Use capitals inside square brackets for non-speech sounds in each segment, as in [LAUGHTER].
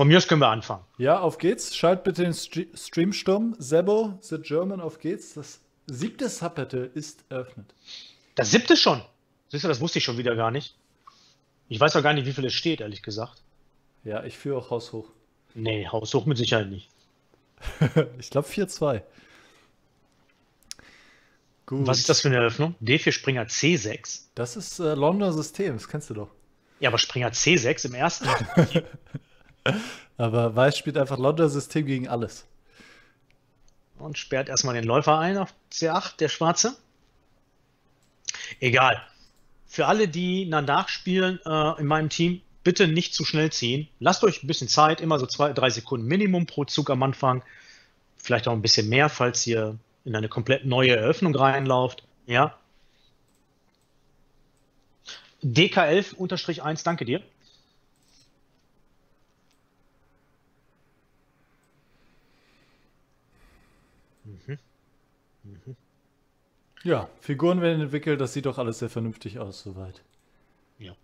Von mir aus können wir anfangen. Ja, auf geht's. Schalt bitte den St Streamsturm. Sebo, The German, auf geht's. Das siebte Subbattle ist eröffnet. Das siebte schon. Siehst du, das wusste ich schon wieder gar nicht. Ich weiß auch gar nicht, wie viel es steht, ehrlich gesagt. Ja, ich führe auch Haus hoch. Nee, Haus hoch mit Sicherheit nicht. [LAUGHS] ich glaube 4-2. Gut. Was ist das für eine Eröffnung? D4 Springer C6. Das ist äh, Londoner System, das kennst du doch. Ja, aber Springer C6 im ersten. [LAUGHS] aber Weiß spielt einfach Londoner System gegen alles. Und sperrt erstmal den Läufer ein auf C8, der Schwarze. Egal. Für alle, die nachspielen äh, in meinem Team, bitte nicht zu schnell ziehen. Lasst euch ein bisschen Zeit, immer so zwei, drei Sekunden Minimum pro Zug am Anfang. Vielleicht auch ein bisschen mehr, falls ihr in eine komplett neue Eröffnung reinlauft. Ja. DK11-1, danke dir. Mhm. Mhm. Ja, Figuren werden entwickelt, das sieht doch alles sehr vernünftig aus soweit. Ja.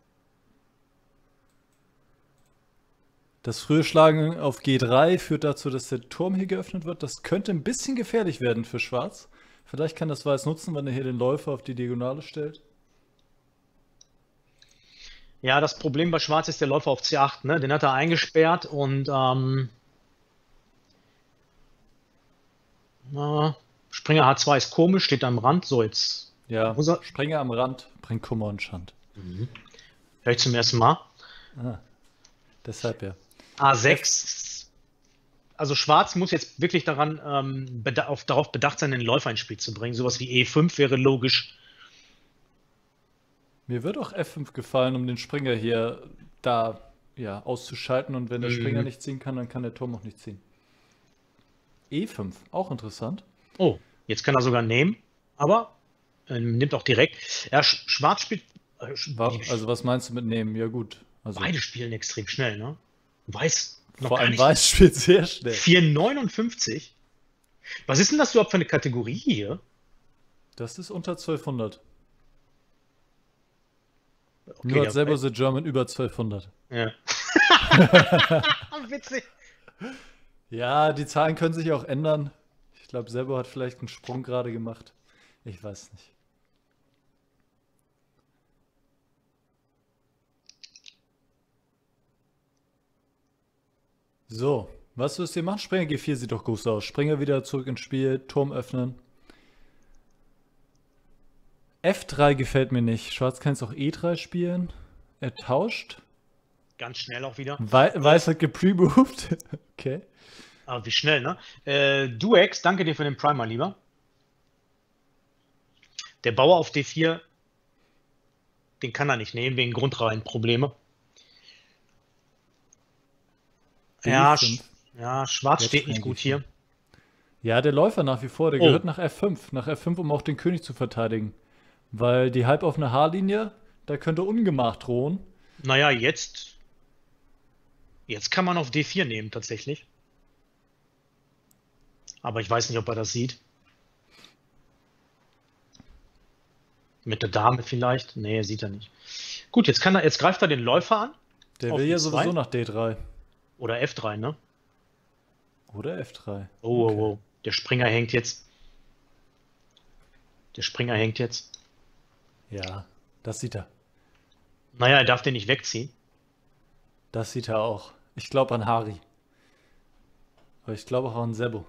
Das frühe Schlagen auf G3 führt dazu, dass der Turm hier geöffnet wird. Das könnte ein bisschen gefährlich werden für Schwarz. Vielleicht kann das Weiß nutzen, wenn er hier den Läufer auf die Diagonale stellt. Ja, das Problem bei Schwarz ist der Läufer auf C8. Ne? Den hat er eingesperrt und ähm, na, Springer H2 ist komisch, steht am Rand. So, jetzt. Ja, Springer am Rand bringt Kummer und Schand. Mhm. Hör ich zum ersten Mal. Ah, deshalb ja. A6. Also Schwarz muss jetzt wirklich daran ähm, beda auf, darauf bedacht sein, den Läufer ins Spiel zu bringen. Sowas wie E5 wäre logisch. Mir wird auch F5 gefallen, um den Springer hier da ja, auszuschalten. Und wenn der mhm. Springer nicht ziehen kann, dann kann der Turm auch nicht ziehen. E5, auch interessant. Oh, jetzt kann er sogar nehmen, aber äh, nimmt auch direkt. Ja, Schwarz spielt. Äh, also, was meinst du mit nehmen? Ja, gut. Also, beide spielen extrem schnell, ne? Weiß. Vor allem Weiß [LAUGHS] spielt sehr schnell. 459. Was ist denn das überhaupt für eine Kategorie hier? Das ist unter 1200. Okay, Nur hat selber The German über 1200. Ja. [LAUGHS] [LAUGHS] Witzig. Ja, die Zahlen können sich auch ändern. Ich glaube, selber hat vielleicht einen Sprung gerade gemacht. Ich weiß nicht. So, was wirst du machen? Springer G4 sieht doch gut aus. Springer wieder zurück ins Spiel, Turm öffnen. F3 gefällt mir nicht. Schwarz kann jetzt auch E3 spielen. Er tauscht. Ganz schnell auch wieder. Wei Weiß hat gepremoved. [LAUGHS] okay. Aber wie schnell, ne? Äh, Duex, danke dir für den Primer, lieber. Der Bauer auf D4, den kann er nicht nehmen, wegen Grundreihenprobleme. Ja, sch ja, Schwarz Jetzt steht nicht gut hier. Ja, der Läufer nach wie vor, der oh. gehört nach F5. Nach F5, um auch den König zu verteidigen. Weil die halboffene Haarlinie, da könnte Ungemach drohen. Naja, jetzt. Jetzt kann man auf D4 nehmen, tatsächlich. Aber ich weiß nicht, ob er das sieht. Mit der Dame vielleicht? Nee, sieht er nicht. Gut, jetzt, kann er, jetzt greift er den Läufer an. Der will ja sowieso nach D3. Oder F3, ne? Oder F3. Oh, okay. oh, oh. Der Springer hängt jetzt. Der Springer hängt jetzt. Ja, das sieht er. Naja, er darf den nicht wegziehen. Das sieht er auch. Ich glaube an Hari. Aber ich glaube auch an Sebo.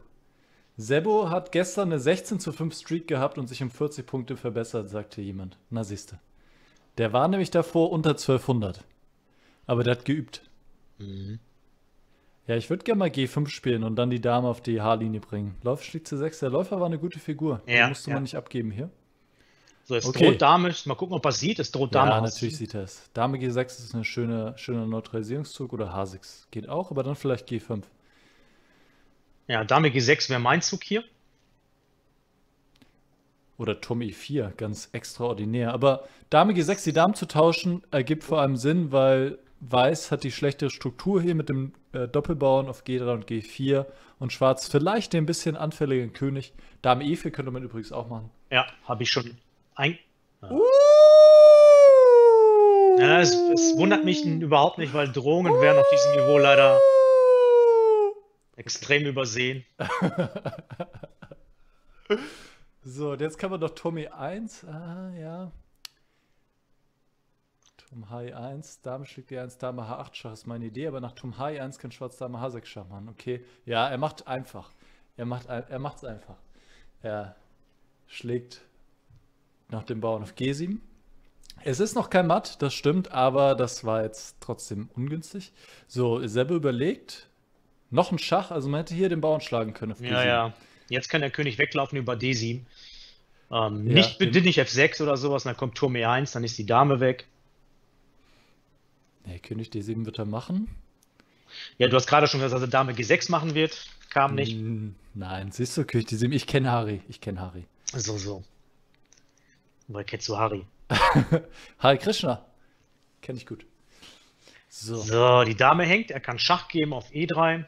Sebo hat gestern eine 16 zu 5 Streak gehabt und sich um 40 Punkte verbessert, sagte jemand. Na siehste. Der war nämlich davor unter 1200. Aber der hat geübt. Mhm. Ja, ich würde gerne mal G5 spielen und dann die Dame auf die H-Linie bringen. Läuft schlägt C6. Der Läufer war eine gute Figur. Ja, Den musste ja. man nicht abgeben hier. So, jetzt okay. droht Dame. Mal gucken, ob er sieht. Es droht Dame. Ja, natürlich sieht er es. Dame G6 ist ein schöner schöne Neutralisierungszug oder H6 geht auch, aber dann vielleicht G5. Ja, Dame G6 wäre mein Zug hier. Oder Turm E4, ganz extraordinär. Aber Dame G6, die Damen zu tauschen, ergibt vor allem Sinn, weil Weiß hat die schlechtere Struktur hier mit dem äh, Doppelbauern auf G3 und G4 und Schwarz vielleicht den bisschen anfälligen König. Dame E4 könnte man übrigens auch machen. Ja, habe ich schon ein. Ja. Uh! Ja, es, es, wundert mich überhaupt nicht, weil Drohungen wären auf diesem Niveau leider Extrem übersehen. [LAUGHS] so, jetzt kann man doch Turm E1. Ah, ja. Turm H1, Dame schlägt E1, Dame H8 Schach ist meine Idee, aber nach Turm H1 kann Schwarz Dame H6 Schach machen. Okay. Ja, er macht einfach. Er macht er einfach. Er schlägt nach dem Bauern auf G7. Es ist noch kein Matt, das stimmt, aber das war jetzt trotzdem ungünstig. So, Sebbe überlegt. Noch ein Schach, also man hätte hier den Bauern schlagen können. Auf ja, ja. Jetzt kann der König weglaufen über D7. Ähm, ja, nicht, bitte nicht F6 oder sowas, dann kommt Turm E1, dann ist die Dame weg. Nee, König D7 wird er machen. Ja, du hast gerade schon gesagt, dass er Dame G6 machen wird. Kam nicht. Nein, siehst du, König D7. Ich kenne Harry. Ich kenne Harry. So, so. Woher kennst du Harry? [LAUGHS] Harry Krishna. Kenne ich gut. So. so, die Dame hängt. Er kann Schach geben auf E3.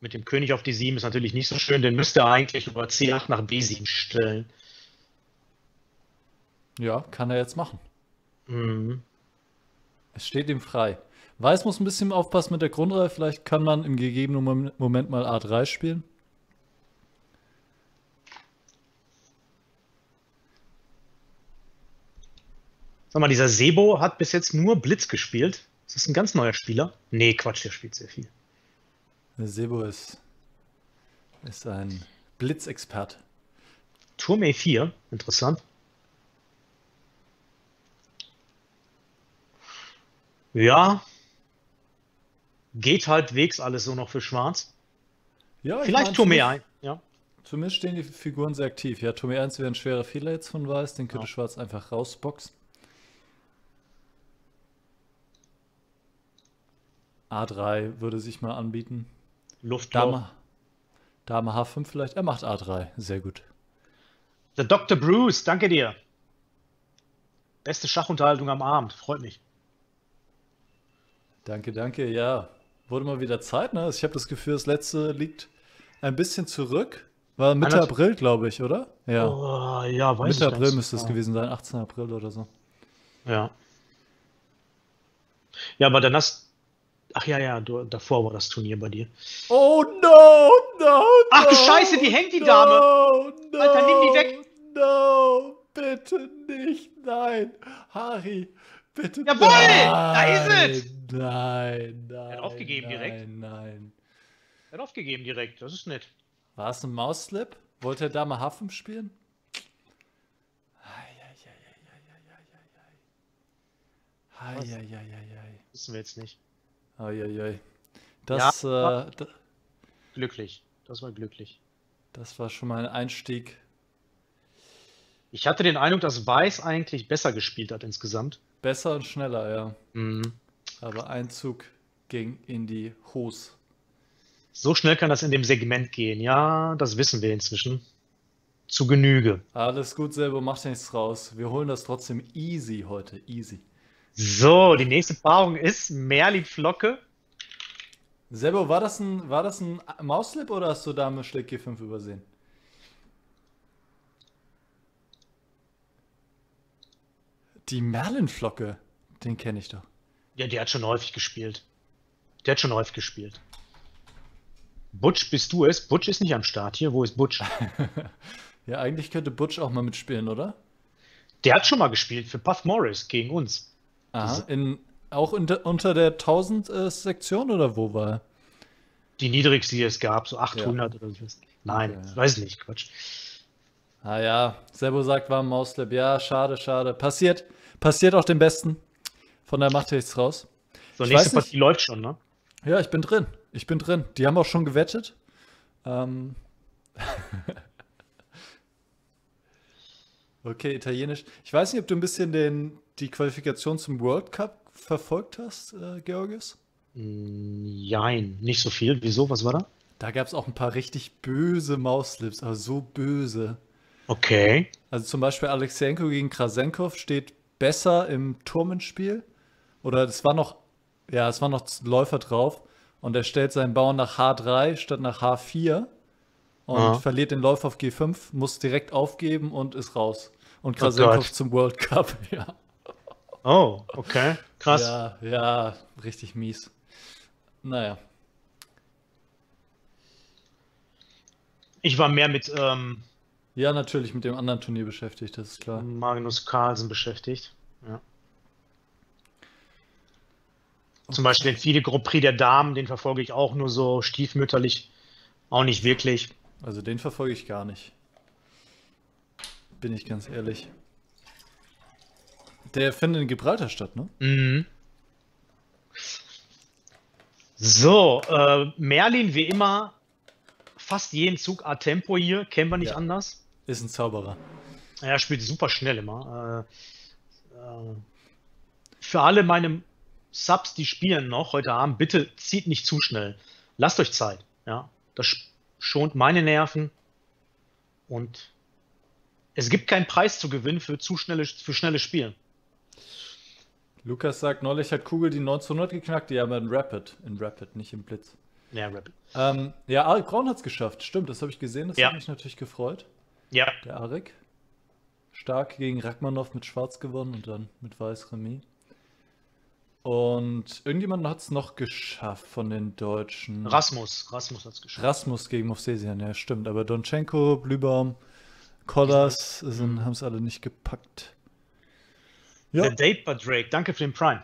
Mit dem König auf D7 ist natürlich nicht so schön. Den müsste er eigentlich über C8 nach B7 stellen. Ja, kann er jetzt machen. Mhm. Es steht ihm frei. Weiß muss ein bisschen aufpassen mit der Grundreihe. Vielleicht kann man im gegebenen Moment mal A3 spielen. Sag mal, dieser Sebo hat bis jetzt nur Blitz gespielt. Ist das ein ganz neuer Spieler? Nee, Quatsch, der spielt sehr viel. Sebo ist, ist ein Blitzexpert. Turm E4, interessant. Ja, geht halbwegs alles so noch für Schwarz. Ja, Vielleicht Turm E1. Ja. Zumindest stehen die Figuren sehr aktiv. Ja, Turm E1 wäre ein schwerer Fehler jetzt von Weiß, den könnte ja. Schwarz einfach rausboxen. A3 würde sich mal anbieten. Luft. Dame, Dame H5 vielleicht. Er macht A3. Sehr gut. Der Dr. Bruce, danke dir. Beste Schachunterhaltung am Abend. Freut mich. Danke, danke. Ja, wurde mal wieder Zeit. Ne? Ich habe das Gefühl, das letzte liegt ein bisschen zurück. War Mitte Einer April, glaube ich, oder? Ja. Oh, ja, weiß Mitte April müsste es ja. gewesen sein. 18. April oder so. Ja. Ja, aber dann hast Ach ja, ja, du, davor war das Turnier bei dir. Oh no, no, Ach du Scheiße, die hängt die Dame. No, Alter, nimm die weg. No, bitte nicht. Nein. Harry, bitte. Jawohl, nein. da ist es. Nein, nein. Er hat aufgegeben nein, direkt. Nein. Er hat aufgegeben direkt, das ist nett. War es ein Mausslip? Wollte er Dame H5 spielen? Eieieiei. Wissen wir jetzt nicht. Eieiei. Das, ja, äh, glücklich. Das war glücklich. Das war schon mal ein Einstieg. Ich hatte den Eindruck, dass Weiß eigentlich besser gespielt hat insgesamt. Besser und schneller, ja. Mhm. Aber Einzug ging in die Hose. So schnell kann das in dem Segment gehen. Ja, das wissen wir inzwischen. Zu Genüge. Alles gut, selber macht nichts raus. Wir holen das trotzdem easy heute. Easy. So, die nächste Paarung ist Merlin Flocke. Sebo, war das ein, war das ein Mauslip oder hast du Dame Schlägt G5 übersehen? Die Merlin-Flocke, den kenne ich doch. Ja, der hat schon häufig gespielt. Der hat schon häufig gespielt. Butch, bist du es? Butch ist nicht am Start hier. Wo ist Butch? [LAUGHS] ja, eigentlich könnte Butch auch mal mitspielen, oder? Der hat schon mal gespielt für Puff Morris gegen uns. Aha, in, auch unter, unter der 1000-Sektion äh, oder wo war? Die niedrigste, die es gab, so 800 ja. oder so. Nein, okay. weiß nicht, Quatsch. Ah ja, Sebo sagt, war ein Mauslab. Ja, schade, schade. Passiert, passiert auch dem Besten. Von der macht nichts raus. So, ich nächste Partie läuft schon, ne? Ja, ich bin drin. Ich bin drin. Die haben auch schon gewettet. Ähm. [LAUGHS] okay, Italienisch. Ich weiß nicht, ob du ein bisschen den, die Qualifikation zum World Cup verfolgt hast, äh, Georgios? Nein, nicht so viel. Wieso? Was war da? Da gab es auch ein paar richtig böse Mauslips, aber so böse. Okay. Also zum Beispiel Alexenko gegen Krasenkov steht besser im Turmenspiel. Oder es war noch, ja, es war noch Läufer drauf. Und er stellt seinen Bauern nach H3 statt nach H4 und Aha. verliert den Läufer auf G5, muss direkt aufgeben und ist raus. Und Krasenkov oh zum World Cup, [LAUGHS] ja. Oh, okay. Krass. Ja, ja, richtig mies. Naja. Ich war mehr mit ähm, Ja, natürlich mit dem anderen Turnier beschäftigt, das ist klar. Magnus Carlsen beschäftigt. Ja. Zum Beispiel den viele Grand Prix der Damen, den verfolge ich auch nur so stiefmütterlich. Auch nicht wirklich. Also den verfolge ich gar nicht. Bin ich ganz ehrlich. Der findet in Gibraltar statt, ne? Mhm. So, äh, Merlin wie immer, fast jeden Zug a Tempo hier, kennen wir nicht Ja. anders. Ist ein Zauberer. Er spielt super schnell immer. Äh, äh, für alle meine Subs, die spielen noch heute Abend, bitte zieht nicht zu schnell. Lasst euch Zeit. Ja, das sch- schont meine Nerven und es gibt keinen Preis zu gewinnen für zu schnelle, für schnelles Spielen. Lukas sagt, neulich hat Kugel die 1900 geknackt, die haben in Rapid. In Rapid, nicht im Blitz. Ja, Rapid. Ähm, ja, Arik Braun hat es geschafft. Stimmt, das habe ich gesehen. Das Ja. hat mich natürlich gefreut. Ja, Der Arik. Stark gegen Rachmanov mit Schwarz gewonnen und dann mit Weiß Remis. Und irgendjemand hat es noch geschafft von den Deutschen. Rasmus. Rasmus hat es geschafft. Rasmus gegen Movsesian, ja, stimmt. Aber Donchenko, Blübaum, Kollas haben es alle nicht gepackt. Ja, Der Date bei Drake. Danke für den Prime.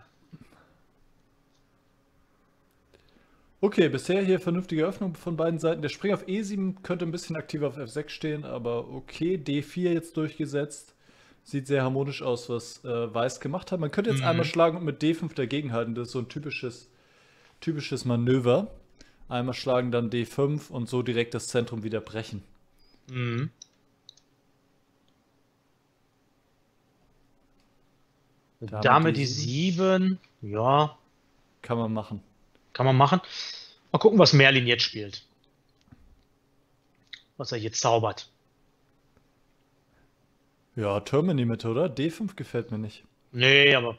okay, bisher hier vernünftige Öffnung von beiden Seiten. Der Springer auf E7 könnte ein bisschen aktiver auf F6 stehen, aber okay. D4 jetzt durchgesetzt. Sieht sehr harmonisch aus, was äh, Weiß gemacht hat. Man könnte jetzt Mhm. einmal schlagen und mit D5 dagegenhalten. Das ist so ein typisches, typisches Manöver. Einmal schlagen, dann D5 und so direkt das Zentrum wieder brechen. Mhm. Dame Dame die D7. 7. Ja, Kann man machen. kann man machen. Mal gucken, was Merlin jetzt spielt. Was er jetzt zaubert. Ja, Turm in die Mitte, oder? D5 gefällt mir nicht. Nee, aber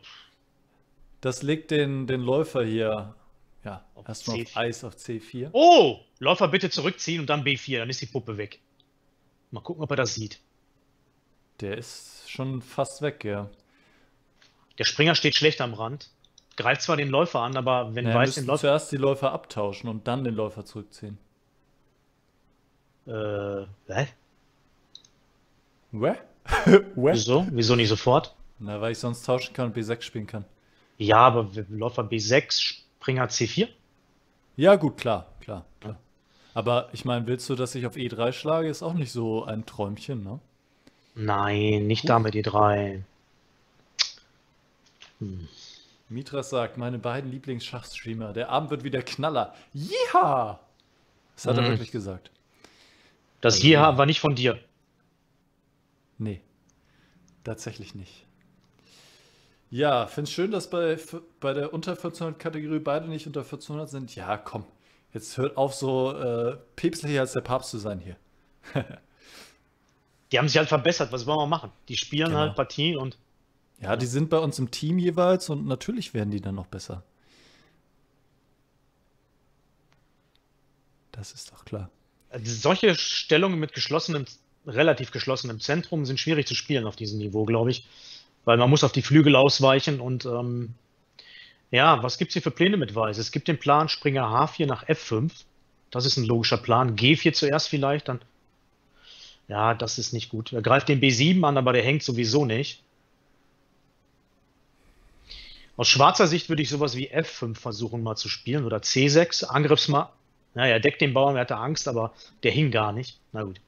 Das legt den, den Läufer hier, ja, Auf erstmal auf C4. Eis auf C4. Oh, Läufer bitte zurückziehen und dann B4, dann ist die Puppe weg. Mal gucken, ob er das sieht. Der ist schon fast weg, ja. Der Springer steht schlecht am Rand, greift zwar den Läufer an, aber wenn naja, Weiß den Läufer. zuerst die Läufer abtauschen und dann den Läufer zurückziehen. Äh, hä? Where? [LAUGHS] Wieso? Wieso nicht sofort? Na, weil ich sonst tauschen kann und B6 spielen kann. Ja, aber Läufer B6, Springer C4? Ja, gut, klar, klar, klar. Aber ich meine, willst du, dass ich auf E3 schlage? Ist auch nicht so ein Träumchen, ne? Nein, nicht damit E3. Hm. Mitras sagt, meine beiden Lieblingsschachstreamer, der Abend wird wieder Knaller. Jeha! Das hat mhm. er hm. wirklich gesagt. Das also, war nicht von dir. Nee, tatsächlich nicht. Ja, finde es schön, dass bei, bei der unter 1400 Kategorie beide nicht unter 1400 sind. Ja, komm, jetzt hört auf, so äh, päpstlicher als der Papst zu sein hier. [LAUGHS] die haben sich halt verbessert, was wollen wir machen? Die spielen genau. halt Partien und ja, die sind bei uns im Team jeweils und natürlich werden die dann noch besser. Das ist doch klar. äh, solche Stellungen mit geschlossenem, relativ geschlossenem Zentrum sind schwierig zu spielen auf diesem Niveau, glaube ich. Weil man muss auf die Flügel ausweichen und ähm, ja, was gibt es hier für Pläne mit Weiß? Es gibt den Plan Springer H4 nach F5. Das ist ein logischer Plan. G4 zuerst vielleicht, dann. Ja, das ist nicht gut. Er greift den B7 an, aber der hängt sowieso nicht. Aus schwarzer Sicht würde ich sowas wie F5 versuchen mal zu spielen oder C6. Angriffsmal. Naja, deckt den Bauern, er hatte Angst, aber der hing gar nicht. Na gut.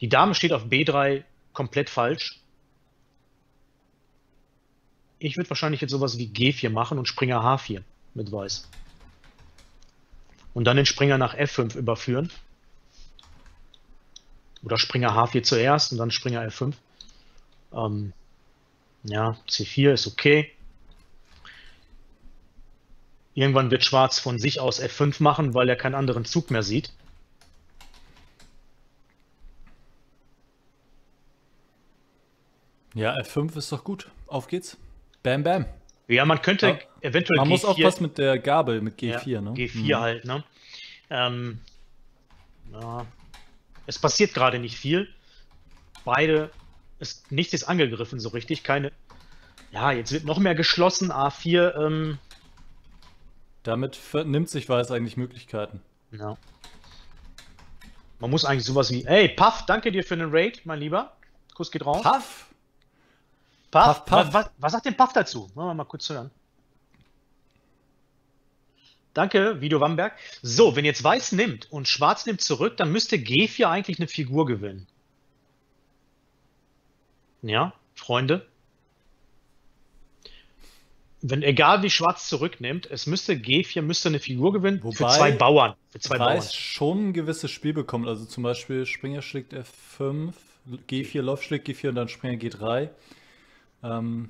Die Dame steht auf B3 komplett falsch. Ich würde wahrscheinlich jetzt sowas wie G4 machen und Springer H4 mit Weiß. Und dann den Springer nach F5 überführen. Oder Springer H4 zuerst und dann Springer F5. Ähm, ja, C4 ist okay. Irgendwann wird Schwarz von sich aus F5 machen, weil er keinen anderen Zug mehr sieht. Ja, F5 ist doch gut. Auf geht's. Bam, bam. Ja, man könnte Ja. eventuell Man muss G4 aufpassen mit der Gabel, mit Ja, G4, ne? G4 Mhm. halt, ne? Ähm, ja, es passiert gerade nicht viel. Beide, es, nichts ist angegriffen so richtig. Keine. Ja, jetzt wird noch mehr geschlossen. A4, ähm, Damit nimmt sich Weiß eigentlich Möglichkeiten. ja. Man muss eigentlich sowas wie, ey, Puff, danke dir für den Raid, mein Lieber. Kuss geht raus. Puff! Puff, Puff, Puff. Was, was, sagt denn Puff dazu? Machen wir mal kurz hören. Danke, Video Wamberg. So, wenn jetzt Weiß nimmt und Schwarz nimmt zurück, dann müsste G4 eigentlich eine Figur gewinnen. Ja, Freunde. Wenn, egal wie Schwarz zurücknimmt, es müsste G4 müsste eine Figur gewinnen für Wobei zwei Bauern. Für zwei Bauern. Weiß schon ein gewisses Spiel bekommt. Also zum Beispiel Springer schlägt F5, G4 Lauf schlägt G4 und dann Springer G3. Ähm,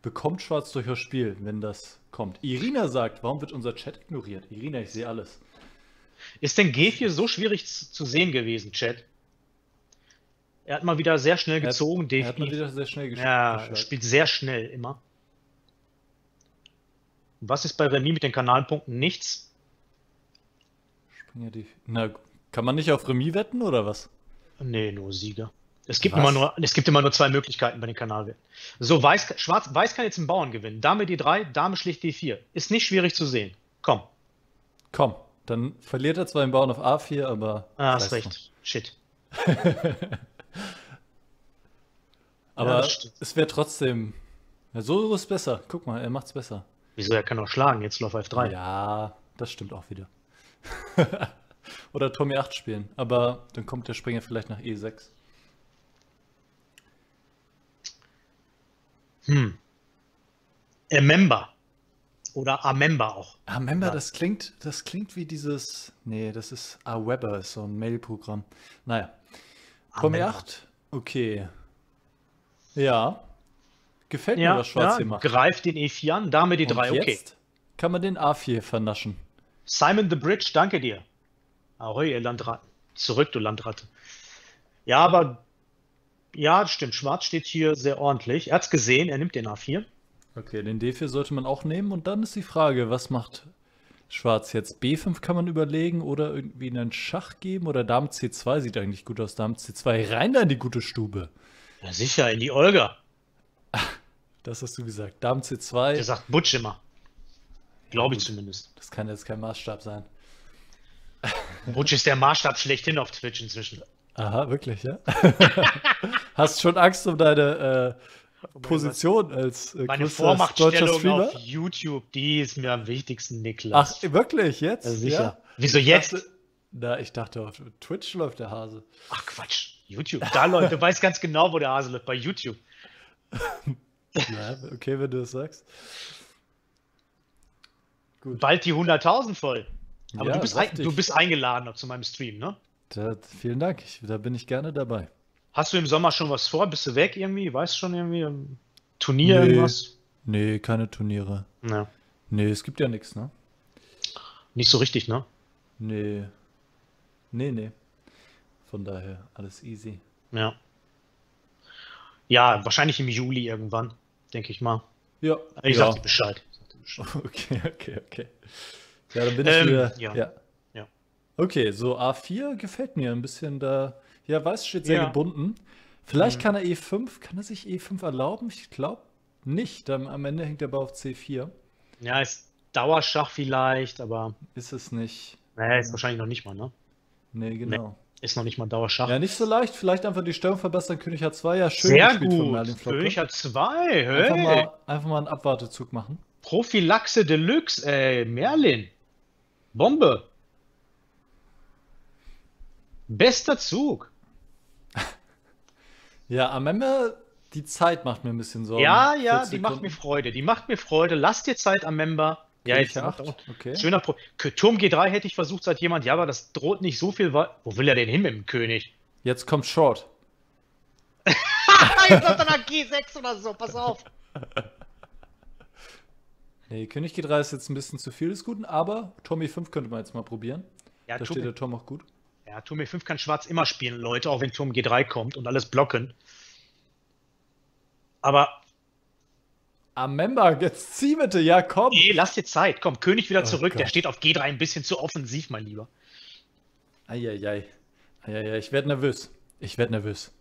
bekommt Schwarz durchaus Spiel, wenn das kommt. Irina sagt, warum wird unser Chat ignoriert? Irina, ich sehe alles. Ist denn G4 so schwierig zu sehen gewesen, Chat? Er hat mal wieder sehr schnell Er hat- gezogen, Er hat mal wieder sehr schnell gespielt. Ja, er spielt sehr schnell immer. Was ist bei Remis mit den Kanalpunkten? Nichts. Springer D4. Na, kann man nicht auf Remis wetten oder was? Nee, nur Sieger. Es gibt, Was? immer nur, es gibt immer nur zwei Möglichkeiten bei den Kanalwerten. So, Weiß, Schwarz, Weiß kann jetzt einen Bauern gewinnen. Dame D3, Dame schlicht D4. Ist nicht schwierig zu sehen. Komm. Komm, dann verliert er zwar den Bauern auf A4, aber. Ah, hast recht. Shit. [LAUGHS] Aber Ja, es wäre trotzdem. Ja, so ist besser. Guck mal, er macht's besser. Wieso? Er kann doch schlagen. Jetzt Lauf F3. Ja, das stimmt auch wieder. [LAUGHS] Oder Tommy 8 spielen. Aber dann kommt der Springer vielleicht nach E E6. Hm. Amember. Oder Amember auch. Ah, Member, Ja. das klingt, das klingt wie dieses. Nee, das ist Aweber, ist so ein Mail-Programm. Naja. Tommy Amember. 8, okay. Ja. Gefällt mir, Ja, was Schwarz ja hier macht. greift den E4 an, Dame D3, Und okay. jetzt kann man den A4 vernaschen. Simon the Bridge, danke dir. Ahoi, ihr Landratten. Zurück, du Landratte. Ja, aber ja, das stimmt. Schwarz steht hier sehr ordentlich. Er hat's gesehen, er nimmt den A4. Okay, den D4 sollte man auch nehmen. Und dann ist die Frage, was macht Schwarz jetzt? B5 kann man überlegen oder irgendwie einen Schach geben oder Dame C2 sieht eigentlich gut aus. Dame C2 rein da in die gute Stube. Ja, sicher, in die Olga. Das hast du gesagt. Dame C2, Der sagt Butch immer. Glaube ich zumindest. das kann jetzt kein Maßstab sein. Butch ist der Maßstab schlechthin auf Twitch inzwischen. Aha, wirklich, ja? [LAUGHS] Hast schon Angst um deine äh, Position als äh, Meine Vormachtstellung auf YouTube, die ist mir am wichtigsten, Niklas. Ach, wirklich, jetzt? Ja, sicher. Ja? Wieso Ich jetzt? dachte- Na, ich dachte, auf Twitch läuft der Hase. Ach Quatsch. YouTube. Da läuft, du weißt ganz genau, wo der Hase läuft. Bei YouTube. [LAUGHS] Ja, okay, wenn du das sagst. Gut. Bald die 100.000 voll. Aber Ja, du, bist ein, du bist eingeladen zu meinem Stream, ne? Da, vielen Dank, ich, da bin ich gerne dabei. Hast du im Sommer schon was vor? Bist du weg irgendwie? Weißt du schon irgendwie? ähm, Turnier, Nee. irgendwas? Nee, keine Turniere. Ja. Nee, es gibt ja nichts, ne? Nicht so richtig, ne? Nee. Nee, nee. Von daher alles easy. Ja. Ja, wahrscheinlich im Juli irgendwann, denke ich mal. Ja. Ich ja. sag dir Bescheid. [LAUGHS] Okay, okay, okay. Ja, dann bin ich Ähm, wieder. ja. Ja. Ja. Okay, so A4 gefällt mir ein bisschen da. Ja, weiß steht sehr Ja. gebunden. Vielleicht Mhm. kann er E5, kann er sich E5 erlauben? Ich glaube nicht. Dann am Ende hängt er aber auf C4. Ja, ist Dauerschach vielleicht, aber Ist es nicht. naja, ist wahrscheinlich noch nicht mal, ne? Nee, genau. Ist noch nicht mal Dauerschach. Ja, nicht so leicht. Vielleicht einfach die Stellung verbessern. König H2, ja, schön Sehr gespielt von gut. Merlin Flocke. König hat zwei. Einfach Hey. mal, einfach mal einen Abwartezug machen. Prophylaxe Deluxe, ey. Merlin. Bombe. Bester Zug. [LAUGHS] Ja, am Ende, die Zeit macht mir ein bisschen Sorgen. Ja, ja, 40 die macht mir Freude. Die macht mir Freude. Lass dir Zeit am Member. Ja, König jetzt H8, macht er- okay. Schöner Pro. Turm G3 hätte ich versucht, seit jemand, ja, aber das droht nicht so viel. Wo will er denn hin mit dem König? Jetzt kommt Short. Ah, jetzt läuft er nach G6 oder so, pass auf. [LAUGHS] Nee, König G3 ist jetzt ein bisschen zu viel des Guten, aber Tommy 5 könnte man jetzt mal probieren. Ja, da Turm, steht der Tom auch gut. ja, Turm E5 kann schwarz immer spielen, Leute, auch wenn Turm G3 kommt und alles blocken. Aber Amemba, jetzt zieh bitte, ja komm. nee, lass dir Zeit. Komm, König wieder Oh zurück. Der Gott. steht auf G3 ein bisschen zu offensiv, mein Lieber. Eieiei. Eieiei, ich werde nervös. Ich werde nervös.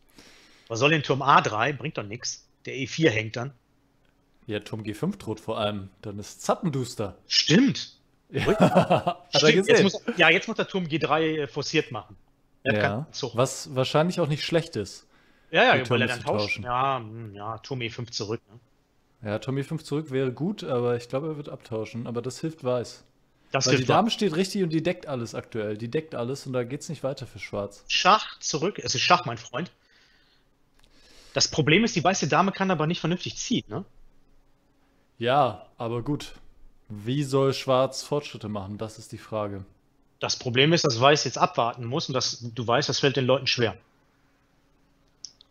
Was soll denn Turm A3? Bringt doch nichts. Der E4 hängt dann. Ja, Turm G5 droht vor allem. Dann ist Zappenduster. Stimmt. Ja. [LAUGHS] Stimmt. Jetzt muss, ja, jetzt muss der Turm G3 forciert machen. Ja. Was wahrscheinlich auch nicht schlecht ist. Ja, ja, weil er dann tauscht. tauschen. Ja, hm, ja, Turm E5 zurück. Ne? Ja, Turm E5 zurück wäre gut, aber ich glaube, er wird abtauschen. Aber das hilft weiß. Das Weil die Dame steht richtig und die deckt alles aktuell. Die deckt alles und da geht's nicht weiter für Schwarz. Schach zurück. Es ist Schach, mein Freund. Das Problem ist, die weiße Dame kann aber nicht vernünftig ziehen, ne? Ja, aber gut. Wie soll Schwarz Fortschritte machen? Das ist die Frage. Das Problem ist, dass Weiß jetzt abwarten muss und das, du weißt, das fällt den Leuten schwer.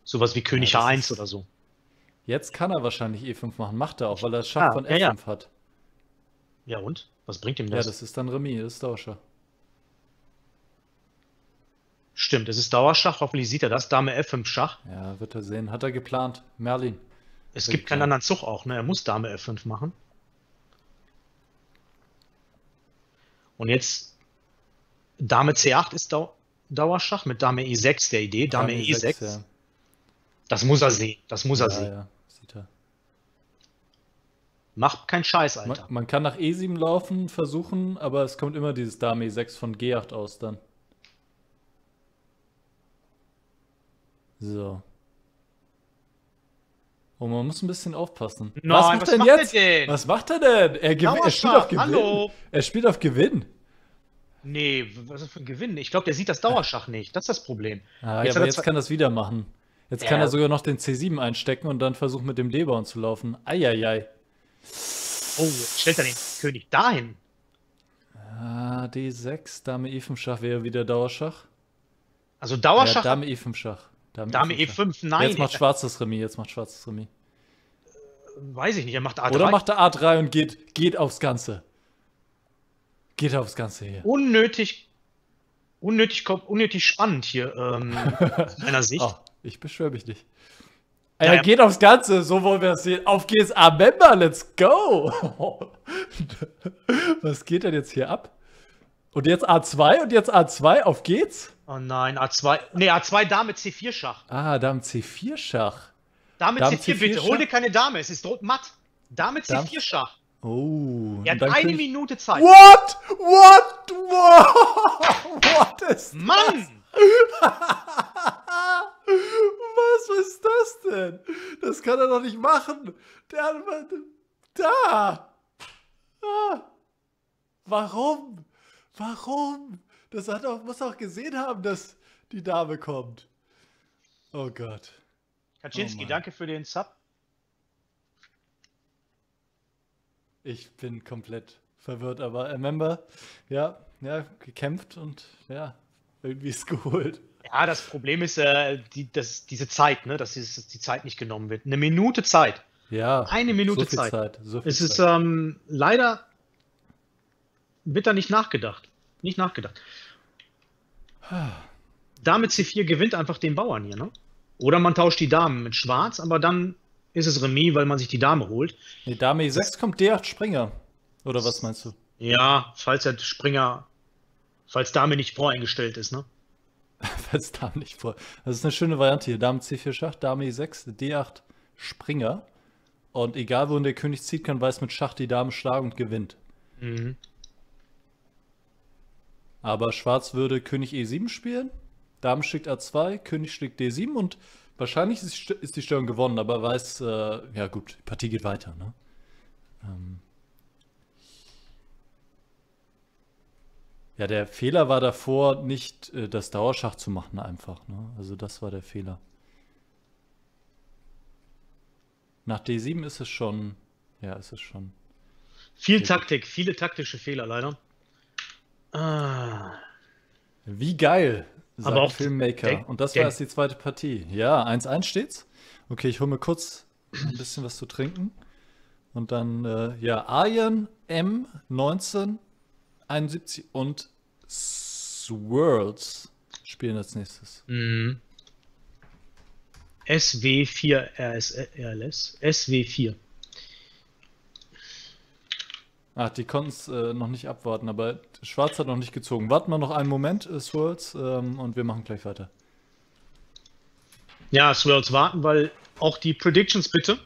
Sowas wie König das H1 ist- oder so. Jetzt kann er wahrscheinlich E5 machen. Macht er auch, weil er das Schach Ah, von ja, ja. F5 hat. Ja und? Was bringt ihm Ja, das? das ist dann Remis, das ist Dauerschach. Stimmt, es ist Dauerschach. Hoffentlich sieht er das. Dame F5 Schach. Ja, wird er sehen. Hat er geplant. Merlin. Es gibt keinen anderen Zug auch, ne? Er muss Dame F5 machen. Und jetzt Dame C8 ist Dau Dauerschach mit Dame E6 der Idee. Dame, E6. ja. Das muss er sehen. Das muss er Ja, sehen. ja, sieht er. Macht keinen Scheiß, Man, Alter. man kann nach E7 laufen, versuchen, aber es kommt immer dieses Dame E6 von G8 aus dann. So. Und man muss ein bisschen aufpassen. Nein, was macht was denn macht er jetzt? denn? Was macht er denn? Er, gewin- er spielt auf Gewinn. hallo. Er spielt auf Gewinn. Nee, was ist das für ein Gewinn? Ich glaube, der sieht das Dauerschach nicht. Das ist das Problem. Ah, Jetzt ja, aber hat er jetzt kann er es wieder machen. Jetzt Ja. kann er sogar noch den C7 einstecken und dann versuchen mit dem D-Bauern zu laufen. Eieiei. Oh, jetzt stellt er den König dahin. Ah, D6, Dame E5 Schach wäre wieder Dauerschach. Also Ja, Dauerschach, Dame E5 Schach. Dame Schach. E5, nein. Jetzt macht Schwarz das Remis, jetzt macht Schwarz das Remis. Weiß ich nicht, er macht A3. Oder macht er A3 und geht, geht aufs Ganze. Geht aufs Ganze hier. unnötig, unnötig, unnötig spannend hier ähm, [LAUGHS] aus meiner Sicht. Oh, ich beschwöre mich nicht. Ja, Er ja. geht aufs Ganze, so wollen wir es sehen. Auf geht's, Amemba, let's go! [LAUGHS] Was geht denn jetzt hier ab? Und jetzt A2 und jetzt A2, auf geht's? Oh nein, A2. Nee, A2 Dame C4 Schach. Ah, Dame C4 Schach. Dame, Dame C4, C4 bitte. Schach? Hol dir keine Dame, es ist rot matt. Dame Dame- C4 Schach. Oh. Er hat eine Minute Zeit. What? What? [LAUGHS] What? What ist Mann! Was ist das denn? Das kann er doch nicht machen. Der hat da. Ah. Warum? Warum? Das hat auch, muss auch gesehen haben, dass die Dame kommt. Oh Gott. Kaczynski, Oh danke für den Sub. Ich bin komplett verwirrt, aber Remember, ja, ja, gekämpft und ja, irgendwie ist geholt. Ja, das Problem ist äh, die, das, diese Zeit, ne, dass dieses, die Zeit nicht genommen wird. Eine Minute Zeit. Ja, Eine Minute so Zeit. Zeit. so Es ist Zeit. ähm, leider wird da nicht nachgedacht. Nicht nachgedacht. Dame C4 gewinnt einfach den Bauern hier, ne? Oder man tauscht die Damen mit Schwarz, aber dann ist es Remis, weil man sich die Dame holt. Nee, Dame E6 kommt D8 Springer. Oder was meinst du? Ja, falls der Springer, falls Dame nicht voreingestellt ist, ne? [LAUGHS] Falls Dame nicht vor. Das ist eine schöne Variante hier. Dame C4 Schach, Dame E6, D8 Springer. Und egal, wohin der König zieht, kann Weiß mit Schach die Dame schlagen und gewinnt. Mhm. Aber Schwarz würde König E7 spielen, Dame schickt A2, König schlägt D7 und wahrscheinlich ist, die St- ist die Stellung gewonnen, aber Weiß, äh, ja gut, die Partie geht weiter. Ne? Ähm Ja, der Fehler war davor, nicht äh, das Dauerschach zu machen einfach. Ne? Also das war der Fehler. Nach D7 ist es schon. Ja, ist es schon. Viel D Taktik, viele taktische Fehler leider. Ah. Wie geil, sagt Aber auch Filmmaker. Der, Und das war erst die zweite Partie. Ja, 1-1 steht's. Okay, ich hole mir kurz ein bisschen was zu trinken. Und dann, äh, ja, Arjen M19 71 und Swirls spielen als nächstes. Mhm. SW4 RSLS. SW4. Ach, die konnten es äh, noch nicht abwarten, aber Schwarz hat noch nicht gezogen. Warten wir noch einen Moment, äh, Swirls, ähm, und wir machen gleich weiter. Ja, Swirls warten, weil auch die Predictions bitte.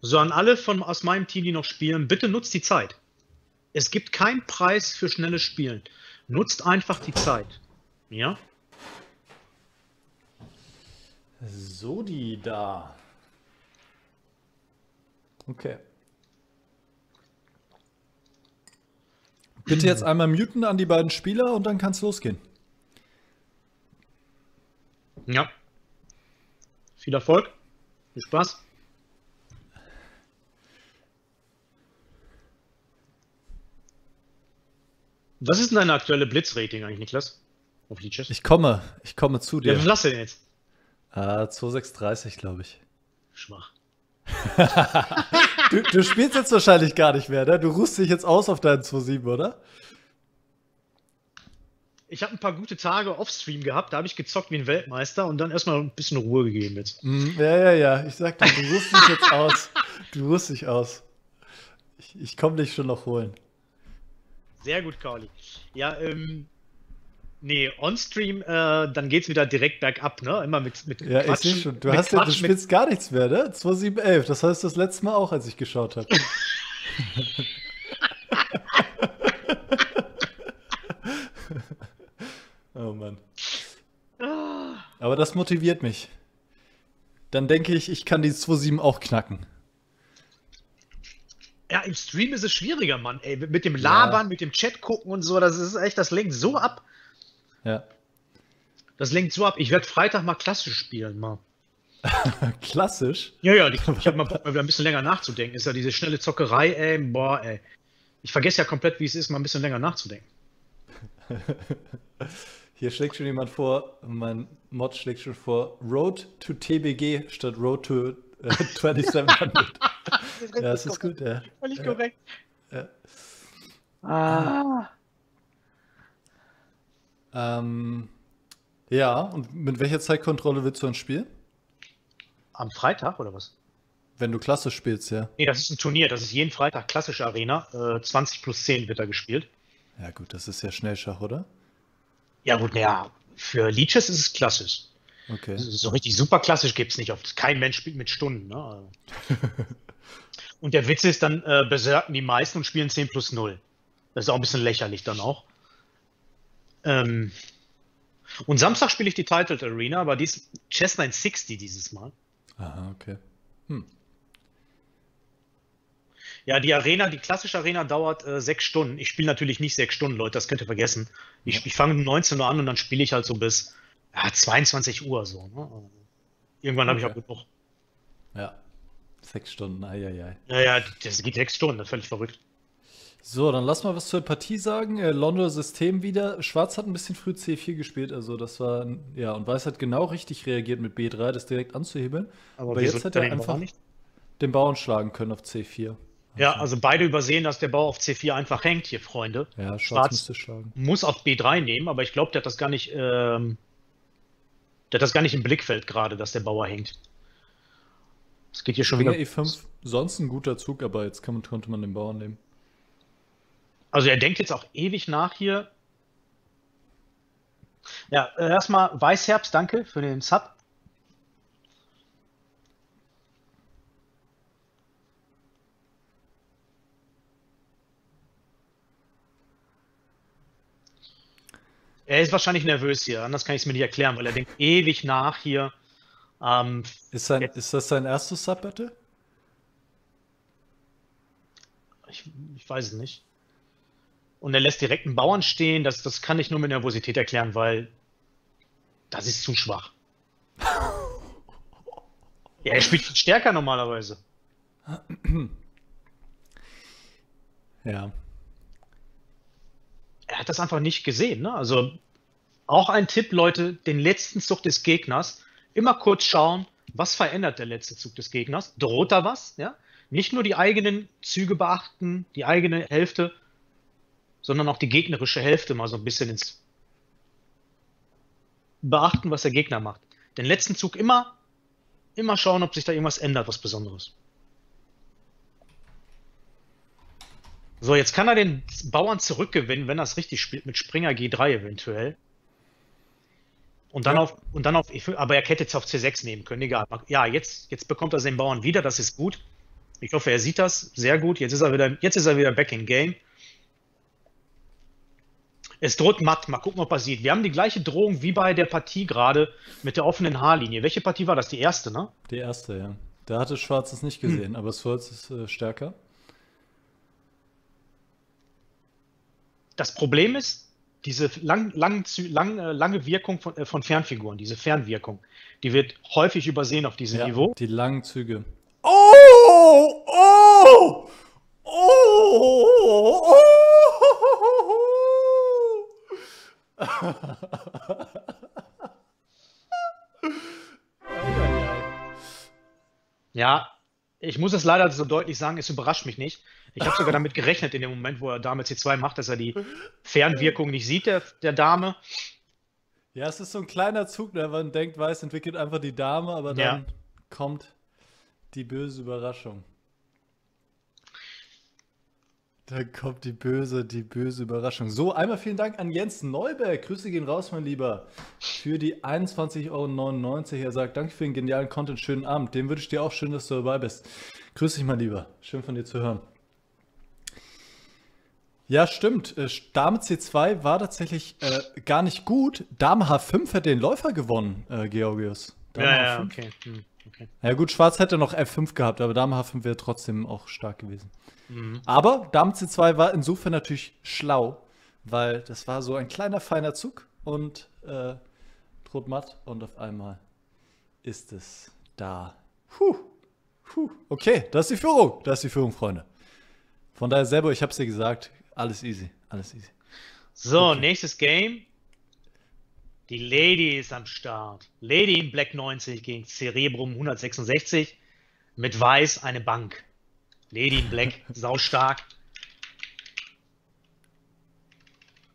So an alle von, aus meinem Team, die noch spielen, bitte nutzt die Zeit. Es gibt keinen Preis für schnelles Spielen. Nutzt einfach die Zeit. Ja? So die da. Okay. Bitte jetzt einmal muten an die beiden Spieler und dann kann es losgehen. Ja. Viel Erfolg. Viel Spaß. Was ist denn deine aktuelle Blitzrating eigentlich, Niklas? Auf Leeches? Ich komme, ich komme zu dir. Ja, was lass du denn jetzt? Äh, 2630, glaube ich. Schwach. [LAUGHS] du, du, spielst jetzt wahrscheinlich gar nicht mehr, ne? Du ruhst dich jetzt aus auf deinen 2.7, oder? Ich habe ein paar gute Tage Offstream gehabt, da habe ich gezockt wie ein Weltmeister und dann erstmal ein bisschen Ruhe gegeben jetzt. Mm, ja, ja, ja. Ich sag dir, du ruhst dich jetzt aus. Du ruhst dich aus. Ich, ich komme dich schon noch holen. Sehr gut, Carly. Ja, ähm, Nee, on-stream, äh, dann geht's wieder direkt bergab, ne? Immer mit, mit Ja, Quatsch, ich sehe schon. Du, hast ja, du spielst gar nichts mehr, ne? 2711. Das heißt das letzte Mal auch, als ich geschaut habe. [LAUGHS] oh Mann. Aber das motiviert mich. Dann denke ich, ich kann die 2.7 auch knacken. Ja, im Stream ist es schwieriger, Mann. Ey, mit dem Labern, ja. mit dem Chat gucken und so, das ist echt, das lenkt so ab. Ja. Das lenkt so ab. Ich werde Freitag mal klassisch spielen, mal. [LAUGHS] klassisch? Ja, ja, ich habe mal Bock, mal wieder ein bisschen länger nachzudenken. Ist ja diese schnelle Zockerei, ey, boah, ey. Ich vergesse ja komplett, wie es ist, mal ein bisschen länger nachzudenken. [LAUGHS] Hier schlägt schon jemand vor, mein Mod schlägt schon vor, Road to TBG statt Road to äh, [LAUGHS] 2700. ja, das ist gut, ja. Völlig korrekt. Ja. Ah. Ähm, ja, und mit welcher Zeitkontrolle willst du dann spielen? Am Freitag oder was? Wenn du klassisch spielst, ja. Nee, das ist ein Turnier. Das ist jeden Freitag klassische Arena. Äh, 20 plus 10 wird da gespielt. Ja, gut, das ist ja Schnellschach, oder? Ja, gut, naja, für Leeches ist es klassisch. Okay. So richtig super klassisch gibt es nicht. Oft. Kein Mensch spielt mit Stunden. Ne? [LAUGHS] und der Witz ist, dann äh, beserken die meisten und spielen 10 plus 0. Das ist auch ein bisschen lächerlich dann auch. Ähm, und Samstag spiele ich die Titled Arena, aber dies Chess 960 dieses Mal. Aha, okay. Hm. Ja, die Arena, die klassische Arena dauert äh, sechs Stunden. Ich spiele natürlich nicht sechs Stunden, Leute, das könnt ihr vergessen. Ich, ich fange um 19 Uhr an und dann spiele ich halt so bis ja, 22 Uhr so. Ne? Irgendwann okay. habe ich auch genug. Ja, sechs Stunden, eieiei. Ja, ja, das geht sechs Stunden, völlig verrückt. So, dann lass mal was zur Partie sagen. Äh, Londoner System wieder. Schwarz hat ein bisschen früh C4 gespielt, also das war, ja, und Weiß hat genau richtig reagiert mit B3, das direkt anzuhebeln. Aber, Aber jetzt hätte er einfach nicht? den Bauern schlagen können auf C4. Ja, also beide übersehen, dass der Bau auf C4 einfach hängt hier, Freunde. Ja, Schwarz, Schwarz muss auf B3 nehmen, aber ich glaube, der hat das gar nicht, ähm, der hat das gar nicht im Blickfeld gerade, dass der Bauer hängt. Es geht hier schon wieder. E5, sonst ein guter Zug, aber jetzt kann, konnte man den Bauern nehmen. Also er denkt jetzt auch ewig nach hier. Ja, äh, erstmal Weißherbst, danke für den Sub. Er ist wahrscheinlich nervös hier, anders kann ich es mir nicht erklären, weil er denkt ewig nach hier. Ähm, ist, sein, ist das sein erstes Sub, bitte? Ich, ich weiß es nicht und er lässt direkt einen Bauern stehen, das, das kann ich nur mit Nervosität erklären, weil das ist zu schwach. [LAUGHS] ja, er spielt viel stärker normalerweise. Ja. Er hat das einfach nicht gesehen. Ne? Also auch ein Tipp, Leute, den letzten Zug des Gegners immer kurz schauen, was verändert der letzte Zug des Gegners? Droht da was? Ja? Nicht nur die eigenen Züge beachten, die eigene Hälfte, sondern auch die gegnerische Hälfte mal so ein bisschen ins beachten, was der Gegner macht. Den letzten Zug immer, immer schauen, ob sich da irgendwas ändert, was Besonderes. So, jetzt kann er den Bauern zurückgewinnen, wenn er es richtig spielt, mit Springer G3 eventuell. Und dann ja. auf, und dann auf E5, aber er hätte jetzt auf C6 nehmen können, egal. Ja, jetzt, jetzt bekommt er den Bauern wieder, das ist gut. Ich hoffe, er sieht das sehr gut. Jetzt ist er wieder, jetzt ist er wieder back in game. Es droht matt. Mal gucken, was passiert. Wir haben die gleiche Drohung wie bei der Partie gerade mit der offenen Haarlinie. Welche Partie war das? Die erste, ne? Die erste, ja. Da hatte Schwarz es nicht gesehen, hm. aber Swords ist äh, stärker. Das Problem ist, diese lang, lang, lang, äh, lange Wirkung von, äh, von, Fernfiguren, diese Fernwirkung, die wird häufig übersehen auf diesem ja, Niveau. Die langen Züge. Oh! Oh! Oh! oh! ja, ich muss es leider so deutlich sagen, es überrascht mich nicht. Ich habe sogar damit gerechnet in dem Moment, wo er Dame C2 macht, dass er die Fernwirkung nicht sieht, der, der Dame. Ja, es ist so ein kleiner Zug, der man denkt, weiß, entwickelt einfach die Dame, aber dann ja. kommt die böse Überraschung. Dann kommt die böse, die böse Überraschung. So, einmal vielen Dank an Jens Neuberg. Grüße gehen raus, mein Lieber. Für die 21,99 Euro. Er sagt, danke für den genialen Content, schönen Abend. Dem würde ich dir auch schön, dass du dabei bist. Grüß dich, mein Lieber. Schön von dir zu hören. Ja, stimmt. Äh, Dame C2 war tatsächlich äh, gar nicht gut. Dame H5 hat den Läufer gewonnen, äh, Georgios. Dame ja, ja, okay. Hm, okay. Ja gut, Schwarz hätte noch F5 gehabt, aber Dame H5 wäre trotzdem auch stark gewesen. Mhm. Aber Dame C2 war insofern natürlich schlau, weil das war so ein kleiner, feiner Zug und äh, droht matt und auf einmal ist es da. Puh. Puh. Okay, das ist die Führung. Das ist die Führung, Freunde. Von daher selber, ich habe es dir gesagt, alles easy, alles easy. So, okay. nächstes Game. Die Lady ist am Start. Lady in Black 90 gegen Cerebrum 166. Mit Weiß eine Bank. Lady in Black, [LAUGHS] saustark.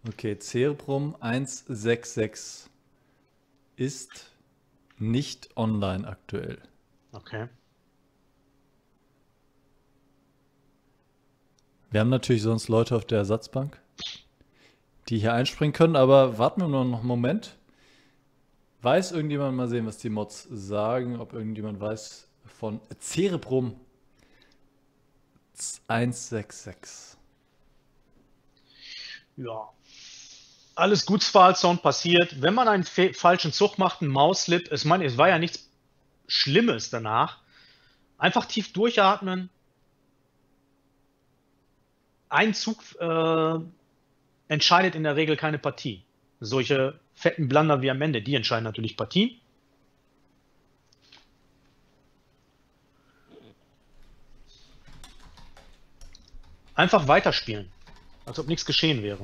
Okay, Cerebrum 166 ist nicht online aktuell. Okay. Wir haben natürlich sonst Leute auf der Ersatzbank, die hier einspringen können, aber warten wir nur noch einen Moment. Weiß irgendjemand mal sehen, was die Mods sagen? Ob irgendjemand weiß von Cerebrum 166? Ja. Alles gut, Sound passiert. Wenn man einen falschen Zug macht, einen Mauslip, es, es war ja nichts Schlimmes danach. Einfach tief durchatmen, ein Zug äh, entscheidet in der Regel keine Partie. Solche fetten Blunder wie am Ende, die entscheiden natürlich Partien. Einfach weiterspielen, als ob nichts geschehen wäre.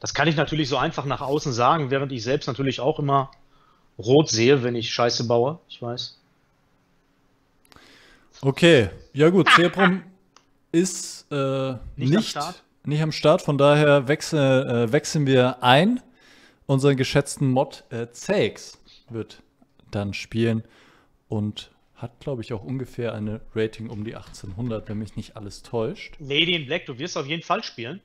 Das kann ich natürlich so einfach nach außen sagen, während ich selbst natürlich auch immer rot sehe, wenn ich Scheiße baue. Ich weiß. Okay, ja gut, Ceprum [LAUGHS] ist äh, nicht, nicht, am nicht, am Start, von daher wechsel, äh, wechseln wir ein. Unseren geschätzten Mod äh, Zax wird dann spielen und hat, glaube ich, auch ungefähr eine Rating um die 1800, wenn mich nicht alles täuscht. Lady in Black, du wirst auf jeden Fall spielen.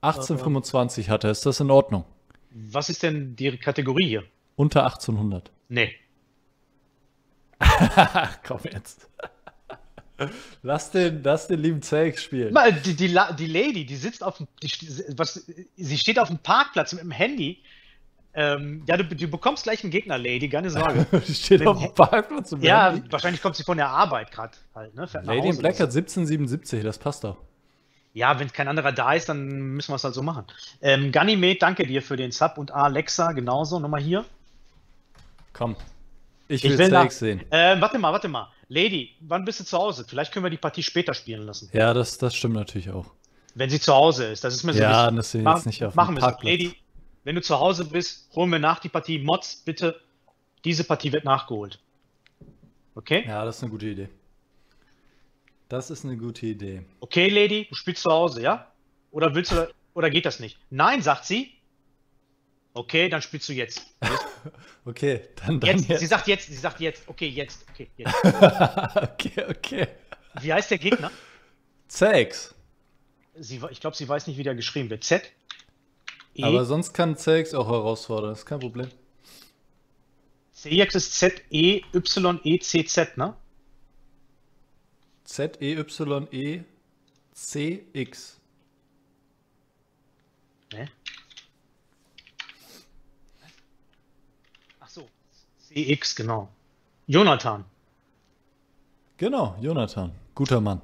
1825 hat er, ist das in Ordnung? Was ist denn die Kategorie hier? Unter 1800. Nee. [LAUGHS] Komm jetzt. Lass den, lass den lieben Zelk spielen. Mal, die, die, die Lady, die sitzt auf dem, die, was, sie steht auf dem Parkplatz mit dem Handy. Ähm, ja, du, du, bekommst gleich einen Gegner, Lady, keine Sorge. [LAUGHS] die steht Wenn, auf dem Parkplatz mit dem Ja, Handy. wahrscheinlich kommt sie von der Arbeit gerade halt. Ne? Lady in Black hat 1777, das passt doch. Ja, wenn kein anderer da ist, dann müssen wir es halt so machen. Ähm, Ganymede, danke dir für den Sub und Alexa genauso. Nochmal hier. Komm. Ich will, ich will nach, sehen. Äh, warte mal, warte mal. Lady, wann bist du zu Hause? Vielleicht können wir die Partie später spielen lassen. Ja, das, das stimmt natürlich auch. Wenn sie zu Hause ist, das ist mir so Ja, das ist jetzt nicht auf Machen wir so. Lady, wenn du zu Hause bist, holen wir nach die Partie. Mods, bitte, diese Partie wird nachgeholt. Okay? Ja, das ist eine gute Idee. Das ist eine gute Idee. Okay, Lady, du spielst zu Hause, ja? Oder willst du, oder geht das nicht? Nein, sagt sie. Okay, dann spielst du jetzt. [LAUGHS] okay, dann, dann jetzt, jetzt, Sie sagt jetzt, sie sagt jetzt. Okay, jetzt. Okay, jetzt. [LAUGHS] okay, okay. Wie heißt der Gegner? Zex. Sie, ich glaube, sie weiß nicht, wie der geschrieben wird. Z. E Aber sonst kann Zex auch herausfordern, das ist kein Problem. CX ist Z-E-Y-E-C-Z, ne? Z-E-Y-E-C-X. Ne? Ach so, CX, genau. Jonathan. Genau, Jonathan. Guter Mann.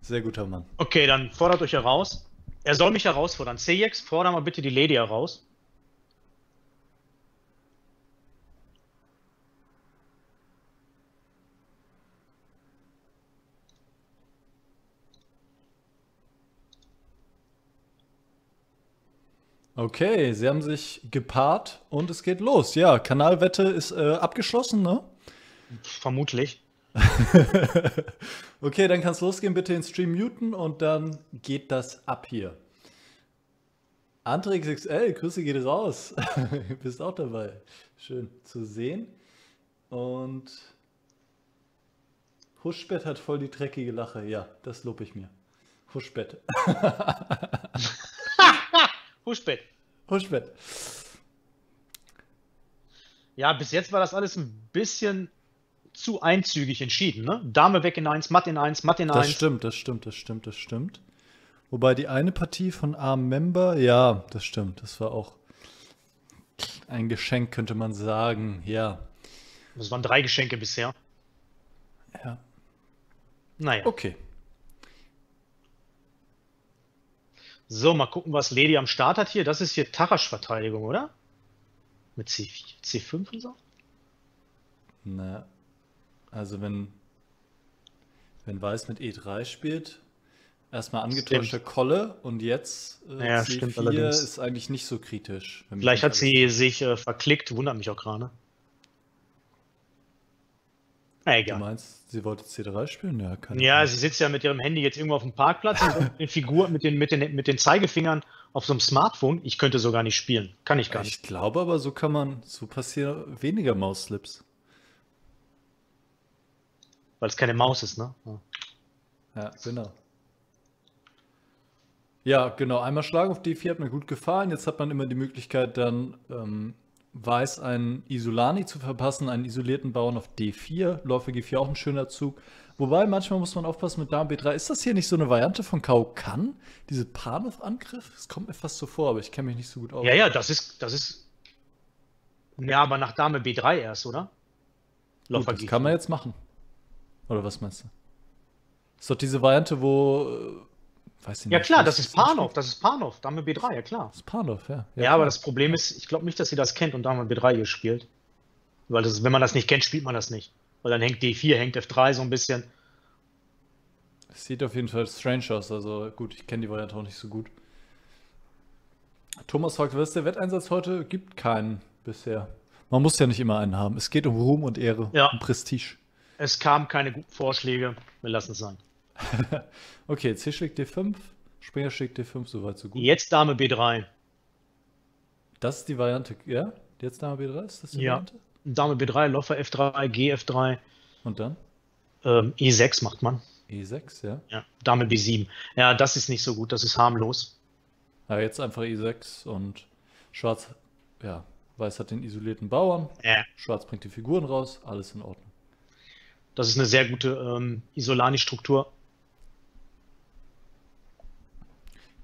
Sehr guter Mann. Okay, dann fordert euch heraus. Er soll mich herausfordern. CX, fordern mal bitte die Lady heraus. Okay, sie haben sich gepaart und es geht los. Ja, Kanalwette ist äh, abgeschlossen, ne? Vermutlich. [LAUGHS] okay, dann kann es losgehen. Bitte den Stream muten und dann geht das ab hier. André XXL, Grüße geht raus. du [LAUGHS] bist auch dabei. Schön zu sehen. Und Huschbett hat voll die dreckige Lache. Ja, das lobe ich mir. Huschbett. [LAUGHS] Huschbett. Huschbett. Ja, bis jetzt war das alles ein bisschen zu einzügig entschieden. Ne? Dame weg in 1, Matt in 1, Matt in 1. Das stimmt, das stimmt, das stimmt, das stimmt. Wobei die eine Partie von Arm Member, ja, das stimmt, das war auch ein Geschenk, könnte man sagen, ja. Das waren drei Geschenke bisher. Ja. Naja. Okay. So, mal gucken, was Lady am Start hat hier. Das ist hier Tarasch-Verteidigung, oder? Mit C4, C5 und so? Na, also wenn, wenn Weiß mit E3 spielt, erstmal angetauschte Kolle und jetzt äh, ja, C4 ist eigentlich nicht so kritisch. Vielleicht hat sie sich äh, verklickt, wundert mich auch gerade. Na, egal. Du meinst, sie wollte C3 spielen? Ja, ja Ahnung. sie sitzt ja mit ihrem Handy jetzt irgendwo auf dem Parkplatz und [LAUGHS] mit, Figur, mit, den, mit, den, mit den Zeigefingern auf so einem Smartphone. Ich könnte so gar nicht spielen. Kann ich gar nicht. Ich glaube aber, so kann man, so passieren weniger Mausslips. Weil es keine Maus ist, ne? Ja. ja, genau. Ja, genau. Einmal Schlag auf D4 hat mir gut gefallen. Jetzt hat man immer die Möglichkeit, dann ähm, Weiß einen Isolani zu verpassen, einen isolierten Bauern auf D4. Läufer G4 auch ein schöner Zug. Wobei, manchmal muss man aufpassen mit Dame B3. Ist das hier nicht so eine Variante von Kau Kan? Diese Panov-Angriff? Das kommt mir fast so vor, aber ich kenne mich nicht so gut aus. Ja, ja, das ist, das ist. Ja, aber nach Dame B3 erst, oder? Läufer Gut, das kann man jetzt machen. Oder was meinst du? Ist doch diese Variante, wo Weiß ja klar, das ist Panov, das ist Panov, Dame B3, ja klar. Das ist Panov, ja. Ja, ja aber das Problem ist, ich glaube nicht, dass sie das kennt und Dame B3 hier spielt. Weil das, wenn man das nicht kennt, spielt man das nicht. Weil dann hängt D4, hängt F3 so ein bisschen. Es sieht auf jeden Fall strange aus, also gut, ich kenne die Variante auch nicht so gut. Thomas fragt, was ist der Wetteinsatz heute? Gibt keinen bisher. Man muss ja nicht immer einen haben. Es geht um Ruhm und Ehre, ja. um Prestige. Es kamen keine guten Vorschläge, wir lassen es sein. [LAUGHS] okay, C schlägt D5, Springer schlägt D5, soweit so gut. Jetzt Dame B3. Das ist die Variante, ja? Jetzt Dame B3, ist das die ja. Variante? Dame B3, Läufer F3, G F3. Und dann? Ähm, E6 macht man. E6, ja? Ja, Dame B7. Ja, das ist nicht so gut, das ist harmlos. Ja, jetzt einfach E6 und Schwarz, ja, Weiß hat den isolierten Bauern. Ja. Schwarz bringt die Figuren raus, alles in Ordnung. Das ist eine sehr gute ähm, Isolani-Struktur.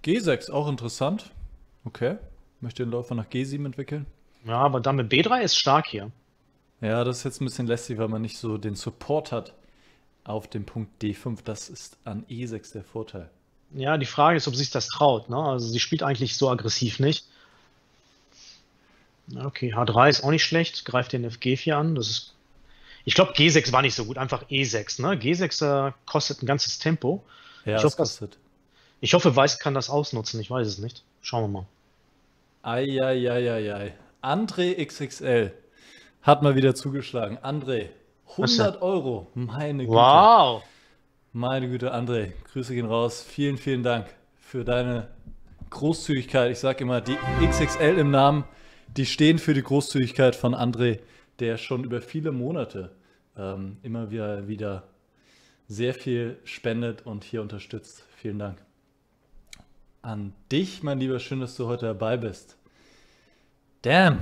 G6, auch interessant. Okay. Möchte den Läufer nach G7 entwickeln. Ja, aber Dame B3 ist stark hier. Ja, das ist jetzt ein bisschen lästig, weil man nicht so den Support hat auf dem Punkt D5. Das ist an E6 der Vorteil. Ja, die Frage ist, ob sie sich das traut. Ne? Also sie spielt eigentlich so aggressiv nicht. Okay, H3 ist auch nicht schlecht. Greift den FG4 an. Das ist. Ich glaube, G6 war nicht so gut. Einfach E6. Ne? G6 äh, kostet ein ganzes Tempo. Ja, ich hoffe, kostet. Das, ich hoffe, Weiß kann das ausnutzen. Ich weiß es nicht. Schauen wir mal. Eieieiei. André XXL hat mal wieder zugeschlagen. André, 100 Euro. Meine Güte. Wow. Meine Güte, André. Grüße gehen raus. Vielen, vielen Dank für deine Großzügigkeit. Ich sage immer, die XXL im Namen, die stehen für die Großzügigkeit von André, der schon über viele Monate ähm, immer wieder, wieder sehr viel spendet und hier unterstützt. Vielen Dank an dich, mein Lieber. Schön, dass du heute dabei bist. Damn.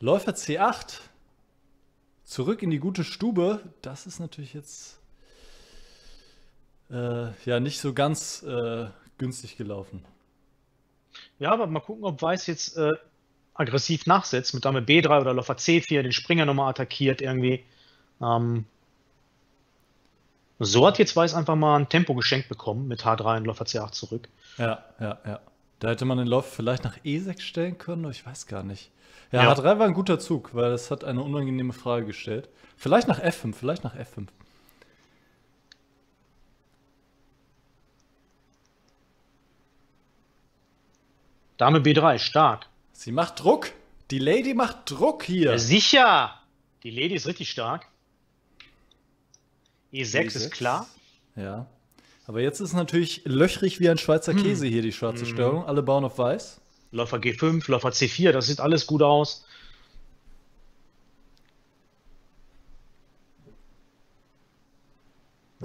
Läufer C8 zurück in die gute Stube. Das ist natürlich jetzt äh, ja nicht so ganz äh, günstig gelaufen. Ja, aber mal gucken, ob Weiß jetzt äh, aggressiv nachsetzt mit Dame B3 oder Läufer C4, den Springer nochmal attackiert irgendwie. Ähm, so hat jetzt Weiß einfach mal ein Tempo geschenkt bekommen mit H3 und Läufer C8 zurück. Ja, ja, ja. Da hätte man den Lauf vielleicht nach E6 stellen können, aber ich weiß gar nicht. Ja, ja, H3 war ein guter Zug, weil es hat eine unangenehme Frage gestellt. Vielleicht nach F5, vielleicht nach F5. Dame B3, stark. Sie macht Druck. Die Lady macht Druck hier. Ja, sicher. Die Lady ist richtig stark. E6, E6, ist klar. Ja. Aber jetzt ist natürlich löchrig wie ein Schweizer hm. Käse hier die schwarze hm. Steuerung. Alle bauen auf weiß. Läufer G5, Läufer C4, das sieht alles gut aus.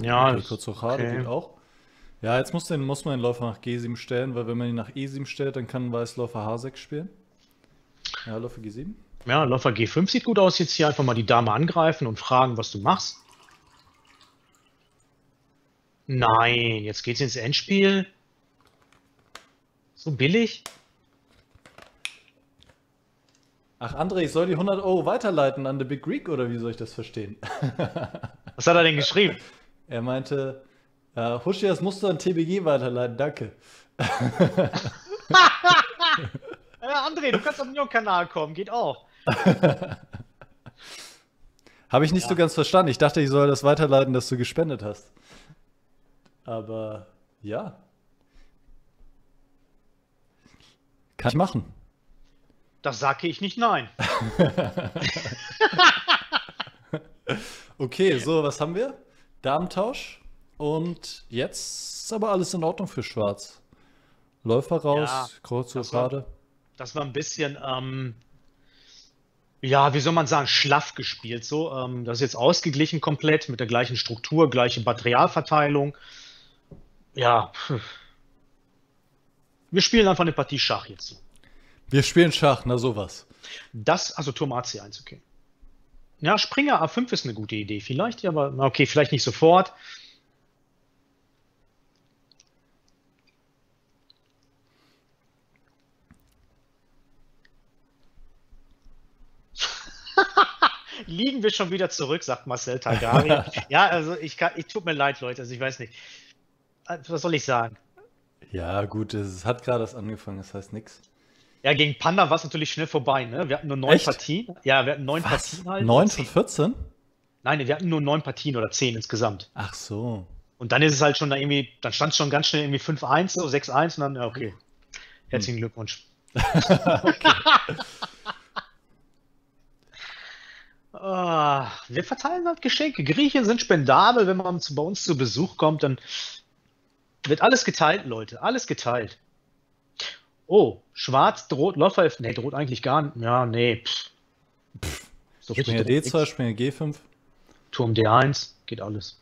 Ja, okay, kurz Rochade okay. geht auch. Ja, jetzt muss, den, muss man den Läufer nach G7 stellen, weil wenn man ihn nach E7 stellt, dann kann Weiß Läufer H6 spielen. Ja, Läufer G7. Ja, Läufer G5 sieht gut aus. Jetzt hier einfach mal die Dame angreifen und fragen, was du machst. Nein, jetzt geht's ins Endspiel. So billig? Ach, André, ich soll die 100 Euro weiterleiten an The Big Greek oder wie soll ich das verstehen? [LAUGHS] Was hat er denn geschrieben? [LAUGHS] Er meinte, ja, Huschi, das musst du an TBG weiterleiten, danke. [LAUGHS] ja, André, du kannst auf den Kanal kommen, geht auch. Habe ich nicht ja. so ganz verstanden. Ich dachte, ich soll das weiterleiten, dass du gespendet hast. Aber ja. Kann ich machen. Das sage ich nicht nein. [LAUGHS] okay, so, was haben wir? Damentausch. Und jetzt ist aber alles in Ordnung für Schwarz. Läufer raus, ja, Kreuz das gerade. Das war ein bisschen, ähm, ja, wie soll man sagen, schlaff gespielt. So, ähm, das ist jetzt ausgeglichen komplett mit der gleichen Struktur, gleiche Materialverteilung. Ja, wir spielen einfach eine Partie Schach jetzt. Wir spielen Schach, na sowas. Das, also Turm AC1, okay. Ja, Springer A5 ist eine gute Idee. Vielleicht, ja, aber okay, vielleicht nicht sofort. [LAUGHS] Liegen wir schon wieder zurück, sagt Marcel Targaryen. [LAUGHS] ja, also ich kann, ich tut mir leid, Leute, also ich weiß nicht. Äh, was soll ich sagen? Ja, gut, es hat gerade erst angefangen, das heißt nichts. Ja, gegen Panda war es natürlich schnell vorbei, ne? Wir hatten nur neun Echt? Partien. Ja, wir hatten neun Was? Partien halt. Neun von 14? Nein, wir hatten nur neun Partien oder zehn insgesamt. Ach so. Und dann ist es halt schon da irgendwie, dann stand es schon ganz schnell irgendwie 5-1, so 6-1 und dann, ja, okay. Herzlichen hm. Glückwunsch. [LAUGHS] oh, [LAUGHS] wir verteilen halt Geschenke. Griechen sind spendabel, wenn man zu, bei uns zu Besuch kommt, dann wird alles geteilt, Leute. Alles geteilt. Oh, schwarz droht Läufer. Nee, droht eigentlich gar nicht. Ja, nee. Pff. Pff. So Springer D2, Springer G5. Turm D1, geht alles.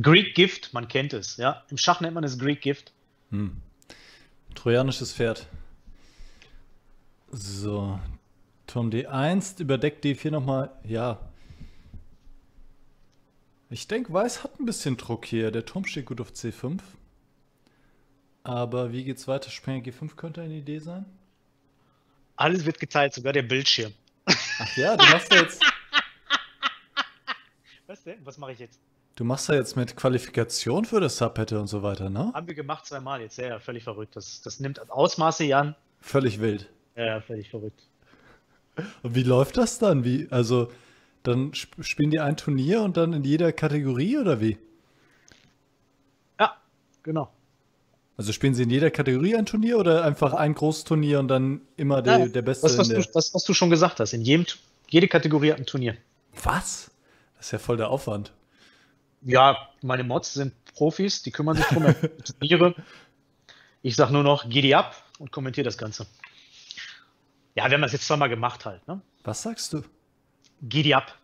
Greek Gift, man kennt es, ja. Im Schach nennt man es Greek Gift. Hm. Trojanisches Pferd. So. Turm D1, überdeckt D4 nochmal. Ja. Ich denke, Weiß hat ein bisschen Druck hier. Der Turm steht gut auf C5. Aber wie geht's weiter? Springer G5 könnte eine Idee sein? Alles wird geteilt, sogar der Bildschirm. Ach ja, du machst ja jetzt. [LAUGHS] Was denn? Was mache ich jetzt? Du machst ja jetzt mit Qualifikation für das Subpette und so weiter, ne? Haben wir gemacht zweimal jetzt, ja, ja völlig verrückt. Das, das nimmt Ausmaße, Jan. Völlig wild. Ja, ja, völlig verrückt. Und wie läuft das dann? Wie, also, dann spielen die ein Turnier und dann in jeder Kategorie oder wie? Ja, genau. Also spielen sie in jeder Kategorie ein Turnier oder einfach ein großes Turnier und dann immer der, ja, der Beste? Das was, du, das, was du schon gesagt hast. In jedem, jede Kategorie hat ein Turnier. Was? Das ist ja voll der Aufwand. Ja, meine Mods sind Profis, die kümmern sich drum, Turniere. Ich sag nur noch, geh die ab und kommentiere das Ganze. Ja, wir haben das jetzt zweimal gemacht halt. Ne? Was sagst du? Die ab.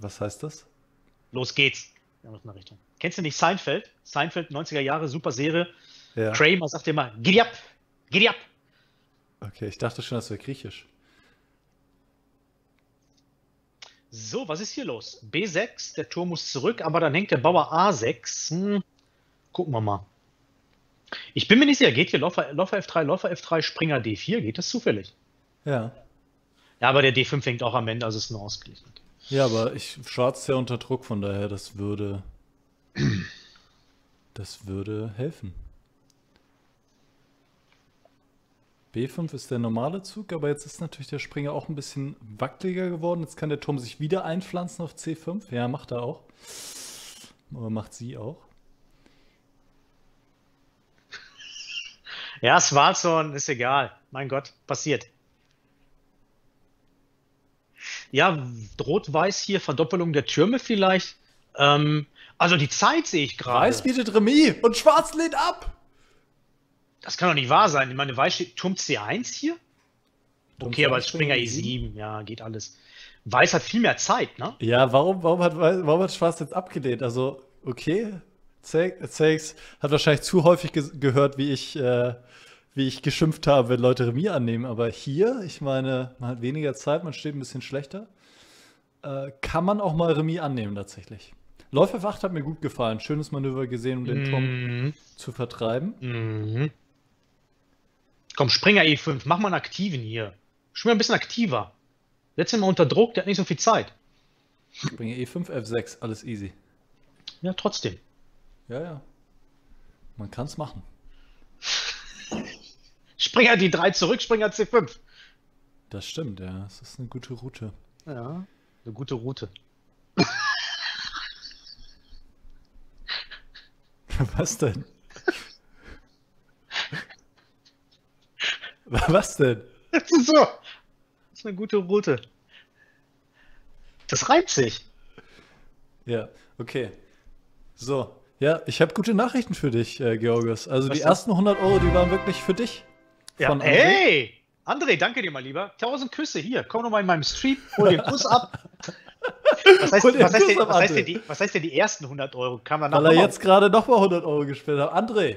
Was heißt das? Los geht's. Einer Richtung. Kennst du nicht Seinfeld? Seinfeld, 90er Jahre, super Serie. Ja. Kramer sagt immer, giddy up, giddy up. Okay, ich dachte schon, das wäre griechisch. So, was ist hier los? B6, der Turm muss zurück, aber dann hängt der Bauer A6. Hm. Gucken wir mal. Ich bin mir nicht sicher, geht hier Läufer, Läufer F3, Läufer F3, Springer D4? Geht das zufällig? Ja. Ja, aber der D5 hängt auch am Ende, also ist nur ausgeglichen. Ja, aber ich schwarz ja unter Druck, von daher, das würde. [CLEARS THROAT] Das würde helfen. B5 ist der normale Zug, aber jetzt ist natürlich der Springer auch ein bisschen wackeliger geworden. Jetzt kann der Turm sich wieder einpflanzen auf C5. Ja, macht er auch. Aber macht sie auch. [LAUGHS] Ja, Swartzorn ist egal. Mein Gott, passiert. Ja, Rot-Weiß hier, Verdoppelung der Türme vielleicht. Ähm, also die Zeit sehe ich gerade. Weiß bietet Remis und Schwarz lehnt ab. Das kann doch nicht wahr sein. Ich meine, Weiß steht Turm C1 hier? Turm Okay, aber C1 als Springer E7, ja, geht alles. Weiß hat viel mehr Zeit, ne? Ja, warum, warum, hat, Weiß- warum hat Schwarz jetzt abgelehnt? Also, okay, Zex hat wahrscheinlich zu häufig ge gehört, wie ich, äh, wie ich geschimpft habe, wenn Leute Remis annehmen. Aber hier, ich meine, man hat weniger Zeit, man steht ein bisschen schlechter. Äh, kann man auch mal Remis annehmen, tatsächlich. Läufer F8 hat mir gut gefallen. Schönes Manöver gesehen, um den Turm Mhm. zu vertreiben. Mhm. Komm, Springer E5, mach mal einen aktiven hier. Schon mal ein bisschen aktiver. Setz ihn mal unter Druck, der hat nicht so viel Zeit. Springer E5, F6, alles easy. Ja, trotzdem. Ja, ja. Man kann es machen. Springer die 3 zurück, Springer C5. Das stimmt, ja. Das ist eine gute Route. Ja, eine gute Route. [LAUGHS] Was denn? [LAUGHS] Was denn? Das ist so. Das ist eine gute Route. Das reimt sich. Ja, okay. So, ja, ich habe gute Nachrichten für dich, äh, Georgios. Also Was die ersten 100 Euro, die waren wirklich für dich. Ja, Von André. hey! André, danke dir mal lieber. Tausend Küsse hier. Komm noch mal in meinem Stream, hol den Kuss ab. [LAUGHS] Was heißt, was, denn, ab, was, heißt André. denn die, was heißt denn die ersten 100 Euro? Kam danach Weil er jetzt gerade nochmal 100 Euro gespielt hat. André,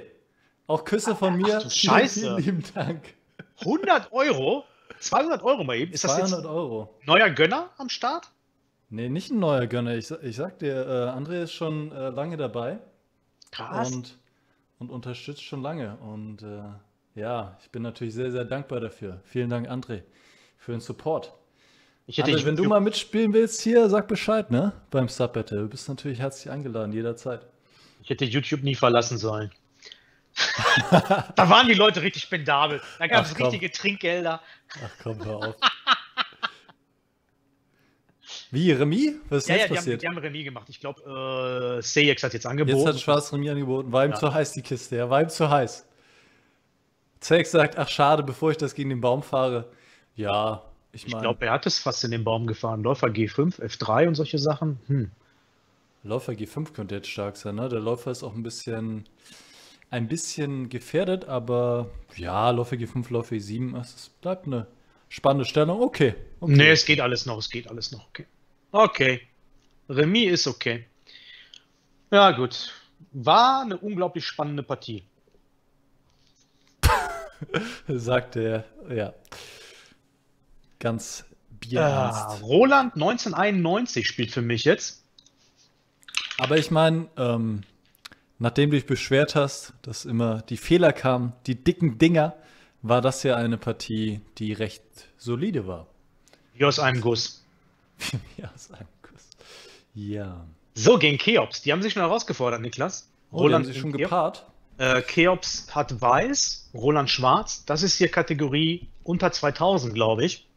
auch Küsse von mir. Ach du Scheiße. Vielen lieben Dank. 100 Euro? 200 Euro mal eben. Ist das 200 jetzt Euro. neuer Gönner am Start? Nee, nicht ein neuer Gönner. Ich, ich sag dir, äh, André ist schon äh, lange dabei Krass. und, und unterstützt schon lange. Und äh, ja, ich bin natürlich sehr, sehr dankbar dafür. Vielen Dank, André, für den Support. ich hätte André, wenn du mal mitspielen willst hier, sag Bescheid, ne? Beim Sub-Battle. Du bist natürlich herzlich eingeladen, jederzeit. Ich hätte YouTube nie verlassen sollen. [LAUGHS] da waren die Leute richtig spendabel. Da gab es richtige Trinkgelder. Ach komm, hör auf. [LAUGHS] Wie, Remis? Was ist Ja, ja, jetzt die haben, passiert? die haben Remis gemacht. Ich glaube, äh, Seyex hat jetzt angeboten. Jetzt hat Schwarz Remis angeboten. War ihm Ja. zu heiß, die Kiste. Ja, war ihm zu heiß. Zex sagt, ach schade, bevor ich das gegen den Baum fahre. Ja, ich ich meine, glaube, er hat es fast in den Baum gefahren. Läufer G5, F3 und solche Sachen. Hm. Läufer G5 könnte jetzt stark sein, ne? Der Läufer ist auch ein bisschen, ein bisschen gefährdet, aber ja, Läufer G5, Läufer E7, es bleibt eine spannende Stellung. Okay. okay. Nee, es geht alles noch, es geht alles noch. Okay. Okay. Remis ist okay. Ja, gut. War eine unglaublich spannende Partie. [LAUGHS] Sagt er, ja. Ganz Ah, bierernst. Roland 1991 spielt für mich jetzt. Aber ich meine, ähm, nachdem du dich beschwert hast, dass immer die Fehler kamen, die dicken Dinger, war das ja eine Partie, die recht solide war. Wie aus einem Guss. [LAUGHS] ja, aus einem Kuss. Ja. So, gegen Cheops. Die haben sich schon herausgefordert, Niklas. Oh, die haben sich schon Cheops. gepaart. Äh, Cheops hat weiß, Roland schwarz. Das ist hier Kategorie unter 2000, glaube ich.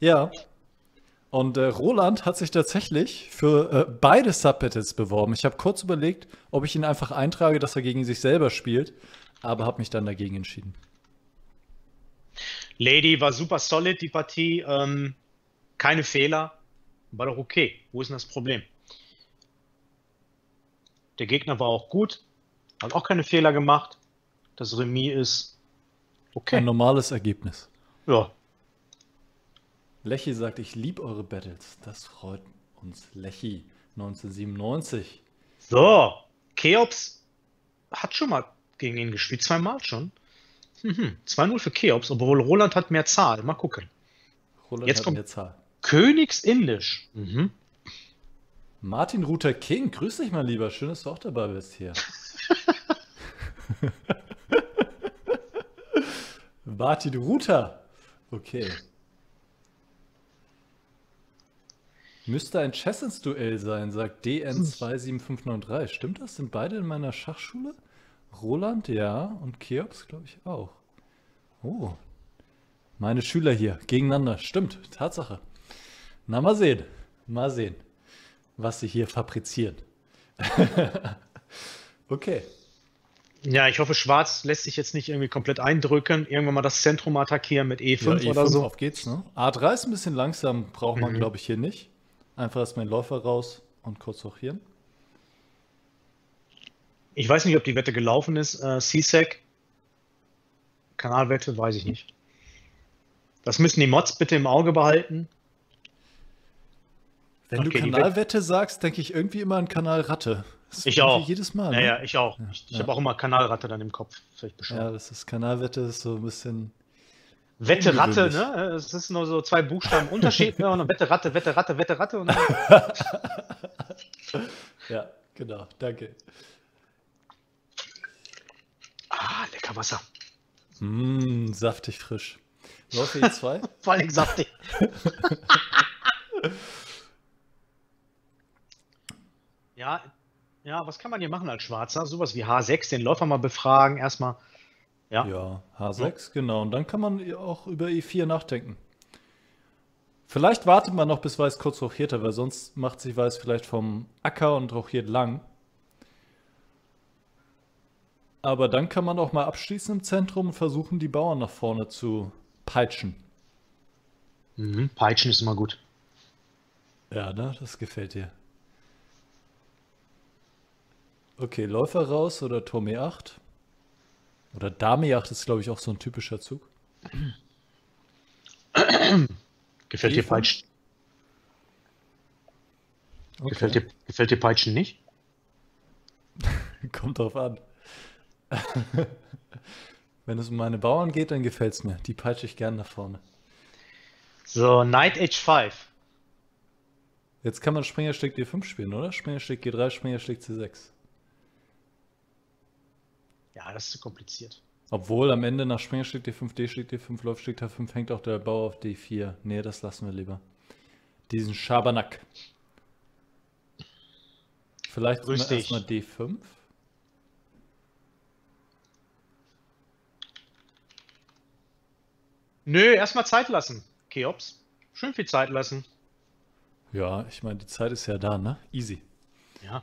Ja. Und äh, Roland hat sich tatsächlich für äh, beide Subbattles beworben. Ich habe kurz überlegt, ob ich ihn einfach eintrage, dass er gegen sich selber spielt, aber habe mich dann dagegen entschieden. Lady war super solid, die Partie. Ähm, keine Fehler. War doch okay. Wo ist denn das Problem? Der Gegner war auch gut. Hat auch keine Fehler gemacht. Das Remis ist Ein okay. normales Ergebnis. Ja. Lechi sagt, ich liebe eure Battles. Das freut uns. Lechi 1997. So. Cheops hat schon mal gegen ihn gespielt. Zweimal schon. Mhm. 2-0 für Cheops, obwohl Roland hat mehr Zahl. Mal gucken. Roland Jetzt hat kommt- mehr Zahl. Königsindisch. Mhm. Martin Ruther King, grüß dich mal lieber. Schön, dass du auch dabei bist hier. [LAUGHS] [LAUGHS] Martin Ruther. Okay. Müsste ein Chess-Duell sein, sagt DN27593. Stimmt das? Sind beide in meiner Schachschule? Roland, ja. Und Cheops, glaube ich, auch. Oh. Meine Schüler hier gegeneinander. Stimmt, Tatsache. Na, mal sehen. Mal sehen, was sie hier fabrizieren. [LAUGHS] okay. Ja, ich hoffe, Schwarz lässt sich jetzt nicht irgendwie komplett eindrücken. Irgendwann mal das Zentrum attackieren mit E5, ja, E5 oder so. Auf geht's, ne? A3 ist ein bisschen langsam, braucht man, mhm. glaube ich, hier nicht. Einfach erstmal den Läufer raus und kurz hochieren. Ich weiß nicht, ob die Wette gelaufen ist. Äh, CSEC, Kanalwette, weiß ich nicht. Das müssen die Mods bitte im Auge behalten. Wenn okay, du Kanalwette sagst, denke ich irgendwie immer an Kanalratte. Ich auch. Jedes Mal. Ne? Ja, ja, ich auch. Ja, ich, ich ja. habe auch immer Kanalratte dann im Kopf. Ja, das ist Kanalwette, ist so ein bisschen Wette Ratte, ne? Es ist nur so zwei Buchstaben [LAUGHS] Unterschied, ne? Und dann Wette Ratte, Wette Ratte, Wette Ratte. Und [LAUGHS] ja, genau, danke. Ah, lecker Wasser. Mmh, saftig frisch. Läufe E2? [LAUGHS] Vor allem saftig. ja, ja, was kann man hier machen als Schwarzer? Sowas wie H6, den Läufer mal befragen, erstmal ja. Ja, H6, genau. Und dann kann man auch über E4 nachdenken. Vielleicht wartet man noch, bis Weiß kurz rochiert hat, weil sonst macht sich Weiß vielleicht vom Acker und rochiert lang. Aber dann kann man auch mal abschließen im Zentrum und versuchen, die Bauern nach vorne zu peitschen. Mhm, peitschen ist immer gut. Ja, ne? Das gefällt dir. Okay, Läufer raus oder Turm E8. Oder Damejacht ist, glaube ich, auch so ein typischer Zug. [CLEARS THROAT] Gefällt dir Peitschen? Okay. Gefällt, dir, gefällt dir Peitschen nicht? [LAUGHS] Kommt drauf an. [LAUGHS] Wenn es um meine Bauern geht, dann gefällt es mir. Die peitsche ich gern nach vorne. So, Knight H5. Jetzt kann man Springer schlägt D5 spielen, oder? Springer schlägt G3, Springer schlägt C6. Ja, das ist zu kompliziert. Obwohl am Ende nach Springer schlägt D5, D schlägt D5, Läuft schlägt H5, hängt auch der Bauer auf D4. Nee, das lassen wir lieber. Diesen Schabernack. Vielleicht erstmal D5. Nö, erstmal Zeit lassen, Cheops. Schön viel Zeit lassen. Ja, ich meine, die Zeit ist ja da, ne? Easy. Ja.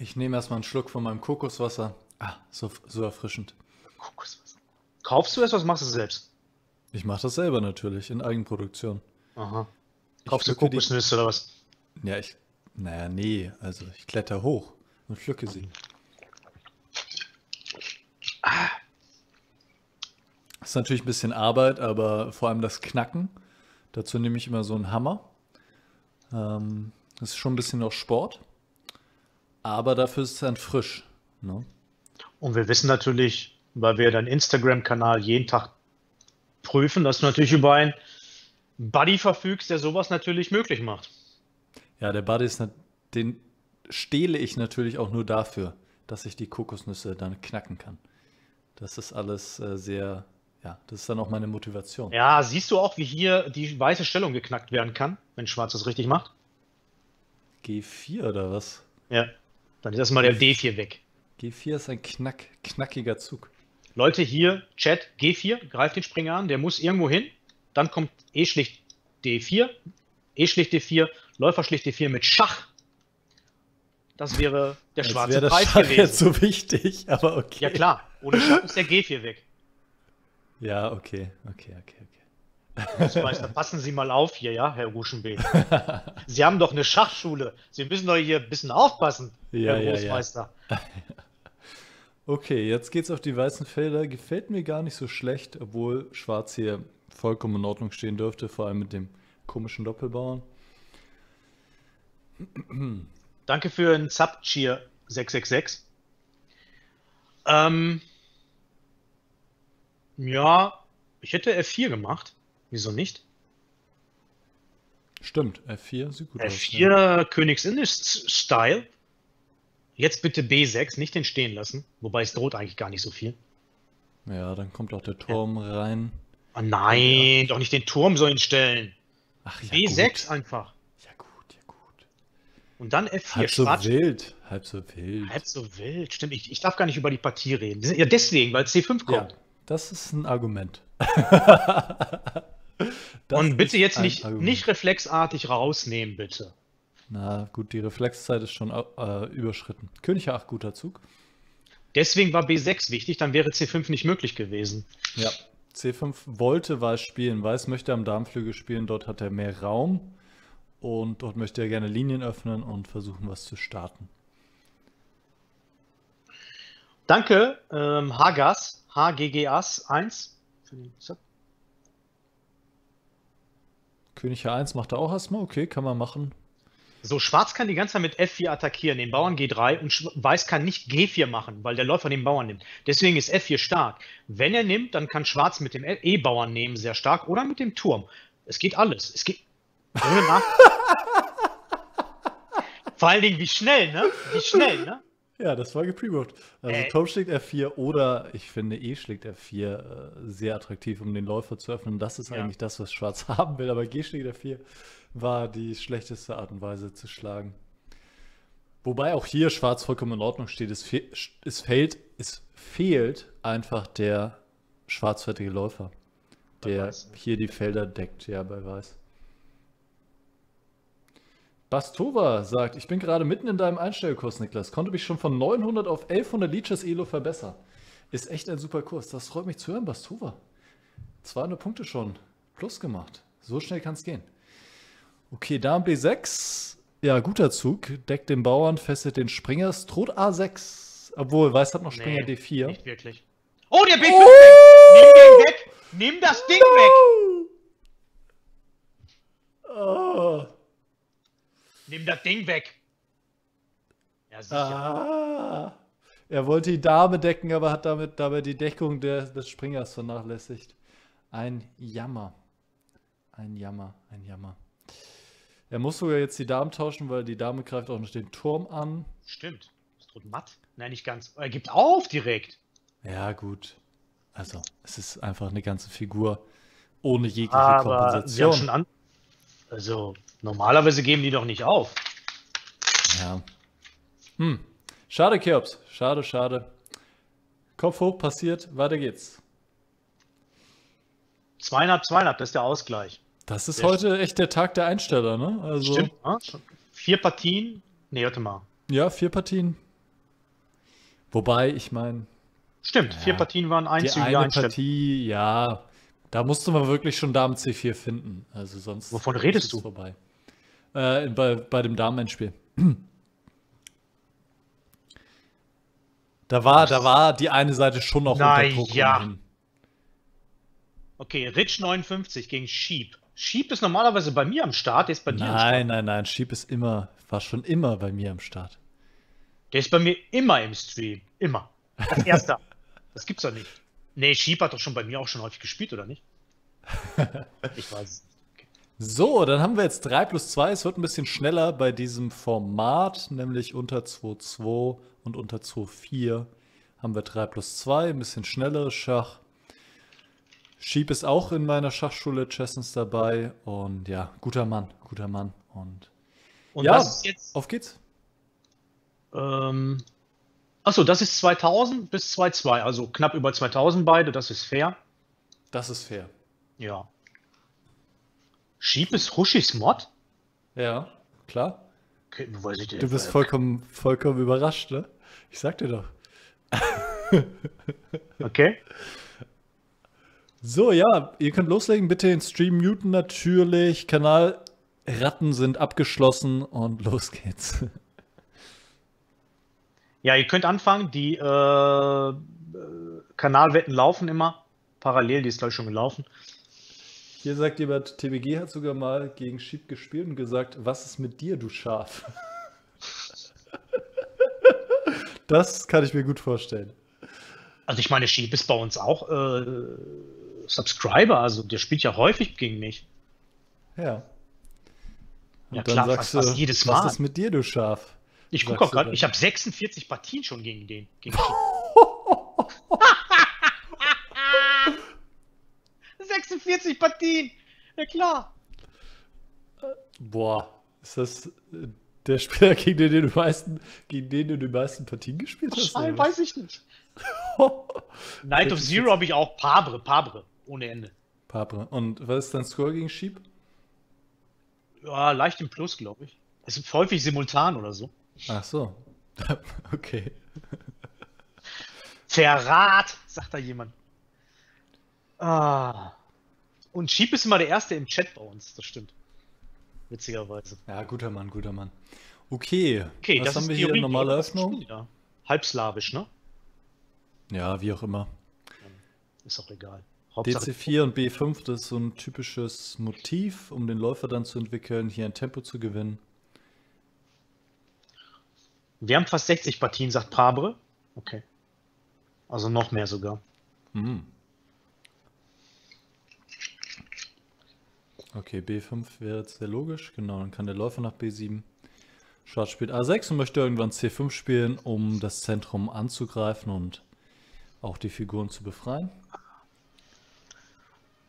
Ich nehme erstmal einen Schluck von meinem Kokoswasser. Ah, so, so erfrischend. Kokoswasser. Kaufst du es, was machst du selbst? Ich mache das selber natürlich, in Eigenproduktion. Aha. Kaufst du Kokosnüsse oder was? Ja, ich. Naja, nee. Also ich kletter hoch und pflücke sie. Ah. Das ist natürlich ein bisschen Arbeit, aber vor allem das Knacken. Dazu nehme ich immer so einen Hammer. Ähm, das ist schon ein bisschen auch Sport. Aber dafür ist es dann frisch. Ne? Und wir wissen natürlich, weil wir deinen Instagram-Kanal jeden Tag prüfen, dass du natürlich über einen Buddy verfügst, der sowas natürlich möglich macht. Ja, der Buddy ist, den stehle ich natürlich auch nur dafür, dass ich die Kokosnüsse dann knacken kann. Das ist alles äh, sehr, ja, das ist dann auch meine Motivation. Ja, siehst du auch, wie hier die weiße Stellung geknackt werden kann, wenn Schwarz das richtig macht? G4 oder was? Ja. Dann ist erstmal der D4 weg. G4 ist ein knack, knackiger Zug. Leute, hier, Chat, G4, greift den Springer an, der muss irgendwo hin. Dann kommt E schlicht D4, E schlicht D4, Läufer schlicht D4 mit Schach. Das wäre der Als schwarze Preis Schach gewesen. jetzt so wichtig, aber okay. Ja klar, ohne Schach ist der G4 weg. Ja, okay, okay, okay, okay. Großmeister, passen Sie mal auf hier, ja, Herr Ruschenbeek. [LAUGHS] Sie haben doch eine Schachschule. Sie müssen doch hier ein bisschen aufpassen, ja, Herr Großmeister. Ja, ja. [LAUGHS] Okay, jetzt geht's auf die weißen Felder. Gefällt mir gar nicht so schlecht, obwohl Schwarz hier vollkommen in Ordnung stehen dürfte, vor allem mit dem komischen Doppelbauern. [CLEARS THROAT] Danke für einen Sub-Cheer 666. Ähm, ja, ich hätte F4 gemacht. Wieso nicht? Stimmt, F4 sieht gut F4 ja. Königsinnisch-Style. Jetzt bitte B6, nicht den stehen lassen. Wobei es droht eigentlich gar nicht so viel. Ja, dann kommt auch der Turm ja. rein. Oh nein, ja. doch nicht den Turm so hinstellen. Ach, ja, B6 gut. einfach. Ja gut, ja gut. Und dann F4 Halb so Schwarz. wild, halb so wild. Halb so wild, stimmt. Ich, ich darf gar nicht über die Partie reden. Ja, deswegen, weil C5 kommt. Ja, das ist ein Argument. [LAUGHS] Und bitte jetzt nicht, nicht reflexartig rausnehmen, bitte. Na gut, die Reflexzeit ist schon äh, überschritten. König A8, guter Zug. Deswegen war B6 wichtig, dann wäre C5 nicht möglich gewesen. Ja, C5 wollte Weiß spielen. Weiß möchte am Darmflügel spielen, dort hat er mehr Raum. Und dort möchte er gerne Linien öffnen und versuchen, was zu starten. Danke, ähm, Hagas, HGGAS 1 für den Sub. König H1 macht er auch erstmal, okay, kann man machen. So, Schwarz kann die ganze Zeit mit F4 attackieren, den Bauern G3 und Weiß kann nicht G4 machen, weil der Läufer den Bauern nimmt. Deswegen ist F4 stark. Wenn er nimmt, dann kann Schwarz mit dem E-Bauern nehmen, sehr stark, oder mit dem Turm. Es geht alles. Es geht. [LAUGHS] Vor allen Dingen, wie schnell, ne? Wie schnell, ne? Ja, das war gepremoved. Also äh. Turm schlägt F4 oder ich finde E schlägt F4 äh, sehr attraktiv, um den Läufer zu öffnen. Das ist ja. eigentlich das, was Schwarz [LAUGHS] haben will, aber G schlägt F4 war die schlechteste Art und Weise zu schlagen. Wobei auch hier Schwarz vollkommen in Ordnung steht. Es, fe es, fehlt, es fehlt einfach der schwarzfertige Läufer, der hier die Felder deckt, ja, bei Weiß. Bastova sagt, ich bin gerade mitten in deinem Einstellkurs, Niklas. Konnte mich schon von 900 auf 1100 Leeches Elo verbessern. Ist echt ein super Kurs. Das freut mich zu hören, Bastova. 200 Punkte schon. Plus gemacht. So schnell kann es gehen. Okay, Dame B6. Ja, guter Zug. Deckt den Bauern, fesselt den Springer. Droht A6. Obwohl, Weiß hat noch Springer nee, D4. Nicht wirklich. Oh, der B5 oh! Nimm den weg! Nimm das Ding weg! Oh. Nimm das Ding weg. Ja, sicher. Ah, er wollte die Dame decken, aber hat damit dabei die Deckung der, des Springers vernachlässigt. Ein Jammer. Ein Jammer, ein Jammer. Er muss sogar jetzt die Dame tauschen, weil die Dame greift auch noch den Turm an. Stimmt. Das droht matt. Nein, nicht ganz. Er gibt auf direkt. Ja, gut. Also, es ist einfach eine ganze Figur ohne jegliche aber Kompensation. schon an also, Normalerweise geben die doch nicht auf. Ja. Hm. Schade, Kerps. Schade, schade. Kopf hoch, passiert. Weiter geht's. Zweieinhalb, zweieinhalb, das ist der Ausgleich. Das ist der heute echt der Tag der Einsteller, ne? Also Stimmt. Ja, vier Partien. Nee, warte mal. Ja, vier Partien. Wobei, ich meine. Stimmt, ja, vier Partien waren eins Die eine Partie, ja, da musste man wirklich schon Damen C4 finden. Also sonst. Wovon redest du? Vorbei. Äh, bei, bei dem Damenendspiel. Da war, da war die eine Seite schon noch Na, unter Druck. Ja. Okay, Rich 59 gegen Sheep. Sheep ist normalerweise bei mir am Start, der ist bei dir nein, am Start. Nein, nein, nein, Sheep ist immer, war schon immer bei mir am Start. Der ist bei mir immer im Stream. Immer. Als erster. [LAUGHS] das gibt's doch nicht. Nee, Sheep hat doch schon bei mir auch schon häufig gespielt, oder nicht? ich weiß es so, dann haben wir jetzt 3 plus 2. Es wird ein bisschen schneller bei diesem Format, nämlich unter 2,2 und unter 2,4 haben wir 3 plus 2, ein bisschen schnelleres Schach. Schieb ist auch in meiner Schachschule Chessens dabei und ja, guter Mann, guter Mann. Und, und ja, jetzt, auf geht's. Ähm, achso, das ist 2000 bis 2,2, also knapp über 2000 beide, das ist fair. Das ist fair. Ja. Sheep ist Hushis Mod? Ja, klar. Okay, weiß ich du bist vollkommen, vollkommen überrascht, ne? Ich sag dir doch. [LAUGHS] okay. So, ja, ihr könnt loslegen. Bitte den Stream muten natürlich. Kanalratten sind abgeschlossen und [LAUGHS] los geht's. Ja, ihr könnt anfangen. Die äh, Kanalwetten laufen immer. Parallel, die ist gleich schon gelaufen. Hier sagt jemand, TBG hat sogar mal gegen Schieb gespielt und gesagt, was ist mit dir, du Schaf? [LAUGHS] das kann ich mir gut vorstellen. Also ich meine, Sheep ist bei uns auch äh, Subscriber, also der spielt ja häufig gegen mich. Ja. Und Ja, dann klar, sagst fast- du, jedes was Mal. ist mit dir, du Schaf? Ich gucke auch gerade, ich habe 46 Partien schon gegen den. Gegen [LAUGHS] Sheep. 46 Partien! Ja klar. Boah, ist das äh, der Spieler, gegen den, du die meisten, gegen den du die meisten Partien gespielt hast? Nein, weiß ich nicht. [LAUGHS] Night of Zero habe ich auch Pabre, Pabre, ohne Ende. Papre. Und was ist dein Score gegen Sheep? Ja, leicht im Plus, glaube ich. Es ist häufig simultan oder so. Ach so. [LAUGHS] okay. Verrat, sagt da jemand. Ah. Und Sheep ist immer der Erste im Chat bei uns, das stimmt. Witzigerweise. Ja, guter Mann, guter Mann. Okay, Okay, was das haben ist wir Theorie, hier? Normale ist ein Öffnung? Ja. Halbslawisch, ne? Ja, wie auch immer. Ist auch egal. Hauptsache, DC4 und B5, das ist so ein typisches Motiv, um den Läufer dann zu entwickeln, hier ein Tempo zu gewinnen. wir haben fast 60 Partien, sagt Pabre. Okay. Also noch mehr sogar. Mhm. Okay, B5 wäre jetzt sehr logisch. Genau, dann kann der Läufer nach B7. Schwarz spielt A6 und möchte irgendwann C5 spielen, um das Zentrum anzugreifen und auch die Figuren zu befreien.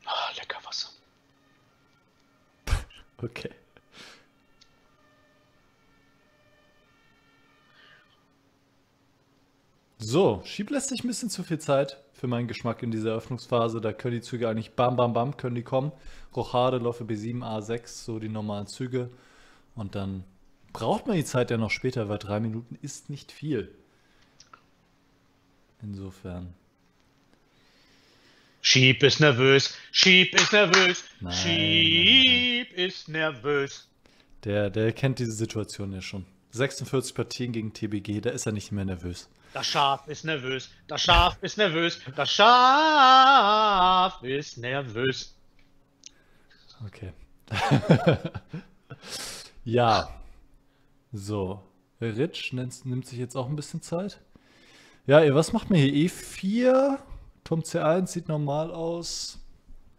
Ah, lecker Wasser. [LAUGHS] Okay. So, Schieb lässt sich ein bisschen zu viel Zeit für meinen Geschmack in dieser Eröffnungsphase. Da können die Züge eigentlich bam, bam, bam, können die kommen. Rochade, Läufe B7, A6, so die normalen Züge. Und dann braucht man die Zeit ja noch später, weil drei Minuten ist nicht viel. Insofern. Sheep ist nervös, Sheep ist nervös, Nein, Sheep ist nervös. Der, der kennt diese Situation ja schon. 46 Partien gegen TBG, da ist er nicht mehr nervös. Das Schaf ist nervös, das Schaf ist nervös, das Schaf ist nervös. Okay. [LAUGHS] ja. So. Rich nimmt, sich jetzt auch ein bisschen Zeit. Ja, ihr, was macht mir hier? E4. Turm C1 sieht normal aus.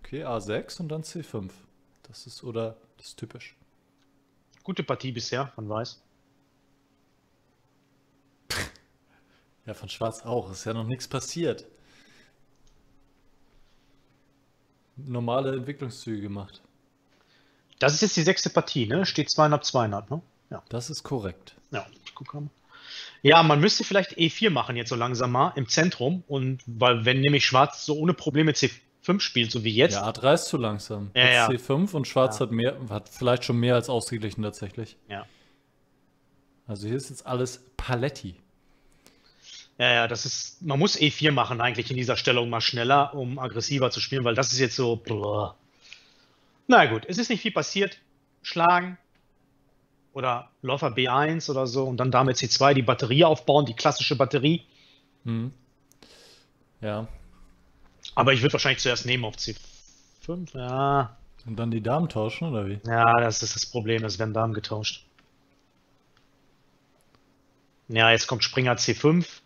Okay, A6 und dann C5. Das ist, oder, das ist typisch. Gute Partie bisher, man weiß. Ja, von Schwarz auch. Ist ja noch nichts passiert. Normale Entwicklungszüge gemacht. Das ist jetzt die sechste Partie, ne? Steht 200, 200, ne? Ja, Das ist korrekt. ja, ich gucke mal. Ja, man müsste vielleicht E4 machen jetzt so langsam mal im Zentrum und weil wenn nämlich Schwarz so ohne Probleme C5 spielt, so wie jetzt, Ja, A3 ist zu langsam. Ja, ja. C5 und Schwarz Ja. hat mehr, hat vielleicht schon mehr als ausgeglichen tatsächlich. ja. Also hier ist jetzt alles Paletti. Ja, ja, das ist, man muss E4 machen eigentlich in dieser Stellung mal schneller, um aggressiver zu spielen, weil das ist jetzt so. Blah. Na gut, es ist nicht viel passiert. Schlagen oder Läufer B1 oder so und dann damit C2 die Batterie aufbauen, die klassische Batterie. Hm. Ja. Aber ich würde wahrscheinlich zuerst nehmen auf C5. Ja, Und dann die Damen tauschen, oder wie? ja, das ist das Problem, es werden Damen getauscht. Ja, jetzt kommt Springer C5.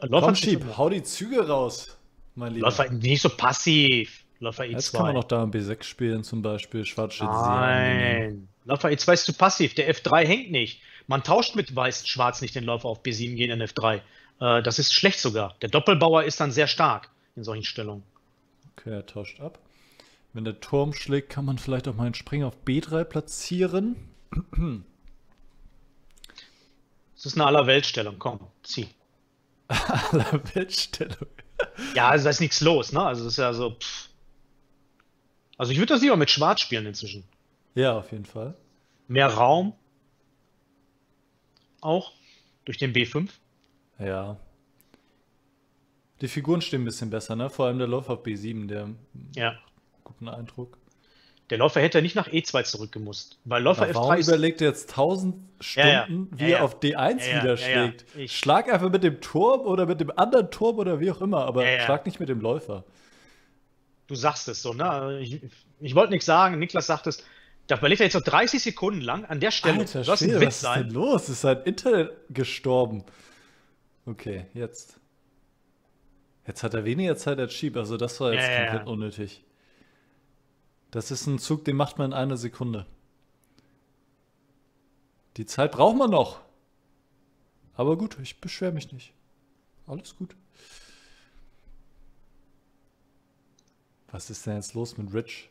Läufer Komm, C5. Schieb, hau die Züge raus, mein Lieber. Läufer nicht so passiv. Läufer E2. Jetzt kann man noch Dame B6 spielen, zum Beispiel. Schwarz angenehm. Nein. Läufer E2 ist zu passiv. Der F3 hängt nicht. Man tauscht mit Weiß Schwarz nicht den Läufer auf B7 gehen in F3. Äh, das ist schlecht sogar. Der Doppelbauer ist dann sehr stark in solchen Stellungen. Okay, er tauscht ab. Wenn der Turm schlägt, kann man vielleicht auch mal einen Springer auf B3 platzieren. Das ist eine Allerweltstellung. Komm, zieh. Aller Weltstellung. Ja, also da ist nichts los, ne? Also das ist ja so. Pff. Also ich würde das lieber mit Schwarz spielen inzwischen. Ja, auf jeden Fall. Mehr Raum. Auch durch den B5. Ja. Die Figuren stehen ein bisschen besser, ne? Vor allem der Läufer auf B7, der Ja. guten Eindruck. Der Läufer hätte nicht nach E2 zurückgemusst. Weil Läufer Na, F3 warum ist. überlegt er jetzt 1000 Ja, ja. Stunden, Ja, wie ja. er auf D1 Ja, ja. wieder schlägt? Schlag einfach mit dem Turm oder mit dem anderen Turm oder wie auch immer, aber schlag nicht mit dem Läufer. Du sagst es so, ne? Ich, ich wollte nichts sagen, Niklas sagt es. Da überlegt er jetzt noch 30 Sekunden lang an der Stelle. Alter das Schwede, was ist denn los? Ist sein Internet gestorben? Okay, jetzt. Jetzt hat er weniger Zeit als Sheep, also das war jetzt komplett unnötig. Das ist ein Zug, den macht man in einer Sekunde. Die Zeit braucht man noch. Aber gut, ich beschwere mich nicht. Alles gut. Was ist denn jetzt los mit Rich?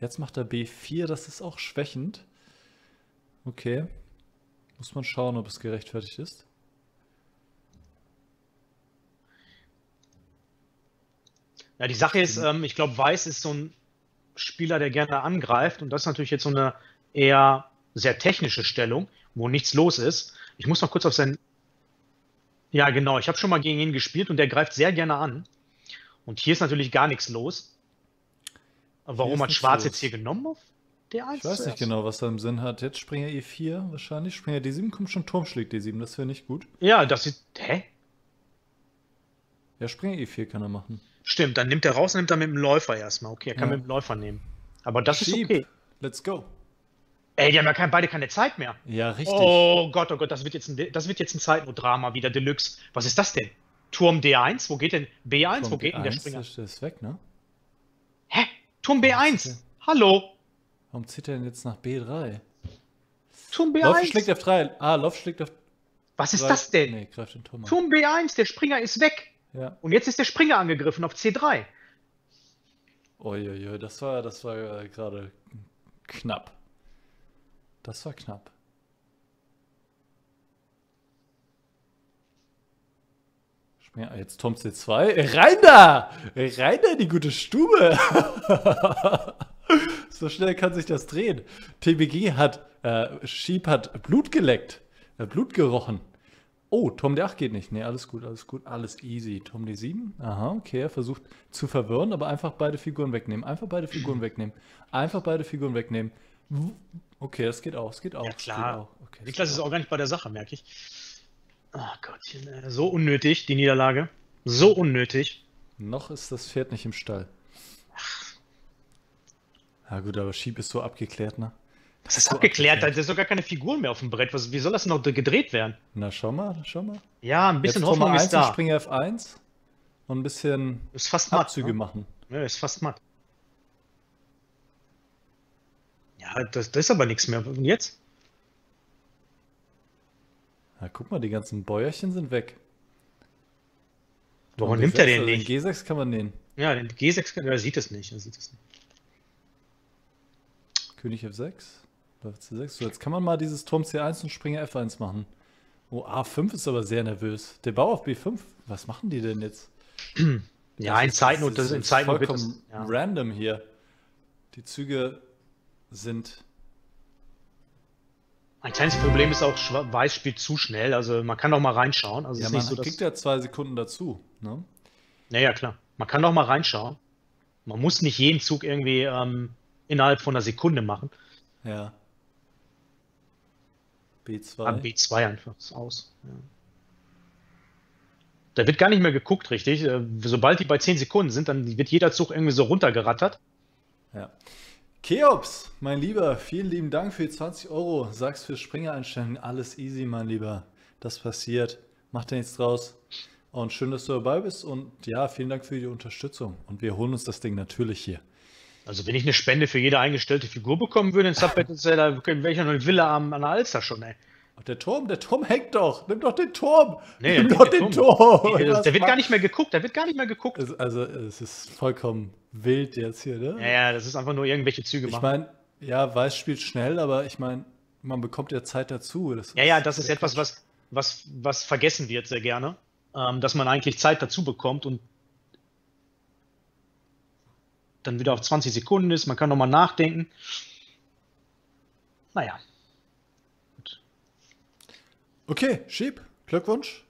Jetzt macht er B4, das ist auch schwächend. Okay. Muss man schauen, ob es gerechtfertigt ist. Ja, die Sache ist, ähm, ich glaube, Weiß ist so ein Spieler, der gerne angreift und das ist natürlich jetzt so eine eher sehr technische Stellung, wo nichts los ist. Ich muss noch kurz auf sein. Ja, genau, ich habe schon mal gegen ihn gespielt und der greift sehr gerne an. Und hier ist natürlich gar nichts los. Warum hat Schwarz los. jetzt hier genommen auf D1? Ich weiß nicht genau, was er im Sinn hat. Jetzt Springer E4 wahrscheinlich. Springer D7 kommt schon Turm schlägt D7, das wäre nicht gut. Ja, das ist. Hä? Ja, Springer E4 kann er machen. Stimmt, dann nimmt er raus und nimmt er mit dem Läufer erstmal. Okay, er kann Ja. mit dem Läufer nehmen. Aber das ist Sheep. okay. Let's go. Ey, die haben ja kein, beide keine Zeit mehr. Ja, richtig. Oh Gott, oh Gott, das wird jetzt ein, das wird jetzt ein Zeitnot-Drama wieder Deluxe. Was ist das denn? Turm D1? Wo geht denn B1? Turm Wo geht denn der D1, Springer? Der ist weg, ne? Hä? Turm B1? okay. Hallo? Warum zieht er denn jetzt nach B3? Turm Lauf B1? schlägt F3. Ah, Lauf schlägt auf Was ist drei. das denn? Nee, greift den Turm an. Turm B1, der Springer ist weg. Ja. Und jetzt ist der Springer angegriffen auf C3. Uiuiui, das war, das war äh, gerade knapp. Das war knapp. Ah, jetzt Tom C2. Rein da! Rein da in die gute Stube! [LAUGHS] so schnell kann sich das drehen. TBG hat, äh, Sheep hat Blut geleckt. Äh, Blut gerochen. Oh, Tom D8 geht nicht. Nee, alles gut, alles gut, alles easy. Tom D7. Aha, okay, er versucht zu verwirren, aber einfach beide Figuren wegnehmen. Einfach beide Figuren [CLEARS THROAT] wegnehmen. Einfach beide Figuren wegnehmen. Okay, das geht auch, es geht auch. Ja, klar. Geht auch. Okay, Niklas ist auch gar nicht bei der Sache, merke ich. Oh Gottchen, äh, so unnötig, die Niederlage. So unnötig. Noch ist das Pferd nicht im Stall. Ja gut, aber Sheep ist so abgeklärt, ne? Das ist abgeklärt, da ist doch gar keine Figuren mehr auf dem Brett. Was, wie soll das noch gedreht werden? Na, schau mal, schau mal. Ja, ein bisschen Jetzt Hoffnung A1 ist da. Springer F1 und ein bisschen Ist fast matt. Abzüge ne? machen. Ja, ist fast matt. Ja, das, das ist aber nichts mehr. Und jetzt? Ja, guck mal, die ganzen Bäuerchen sind weg. Warum nimmt er D6, den nicht? Den G6 kann man nehmen. Ja, den G6, kann- er sieht es nicht. Er sieht es nicht. König F6, Läufer C6. So, jetzt kann man mal dieses Turm C1 und Springer F1 machen. Oh, A5 ist aber sehr nervös. Der Bau auf B5, was machen die denn jetzt? [CLEARS THROAT] Ja, in ist- Zeitnot, das, ist in wird vollkommen das, ja. random hier. Die Züge sind. Ein kleines Problem ist auch, Weiß spielt zu schnell. Also man kann doch mal reinschauen. Also es Ja, ist man nicht so, dass. kriegt ja zwei Sekunden dazu. Ne? Naja, klar. Man kann doch mal reinschauen. Man muss nicht jeden Zug irgendwie ähm, innerhalb von einer Sekunde machen. Ja. B2. Am B2 einfach ist aus. Ja. Da wird gar nicht mehr geguckt, richtig. Äh, Sobald die bei 10 Sekunden sind, dann wird jeder Zug irgendwie so runtergerattert. Ja. Cheops, mein Lieber, vielen lieben Dank für die 20 Euro. Sagst für Springer-Einstellungen, alles easy, mein Lieber. Das passiert. Mach dir nichts draus. Und schön, dass du dabei bist. Und ja, vielen Dank für die Unterstützung. Und wir holen uns das Ding natürlich hier. Also wenn ich eine Spende für jede eingestellte Figur bekommen würde in Subbattle, da wäre ich ja noch eine Villa am, an der Alster schon, ey. Und der Turm, der Turm hängt doch. Nimm doch den Turm. Nee, Nimm doch den Turm. Turm. Der, Was der wird gar nicht mehr geguckt, der wird gar nicht mehr geguckt. Es- Also, es ist vollkommen wild jetzt hier, ne? Ja, ja, das ist einfach nur irgendwelche Züge Ich machen. meine, ja, Weiß spielt schnell, aber ich meine, man bekommt ja Zeit dazu. Das Ja, ja, das ist etwas, was, was, was vergessen wird sehr gerne. Ähm, dass man eigentlich Zeit dazu bekommt und dann wieder auf 20 Sekunden ist. Man kann nochmal nachdenken. Naja, Okay, Sheep, Glückwunsch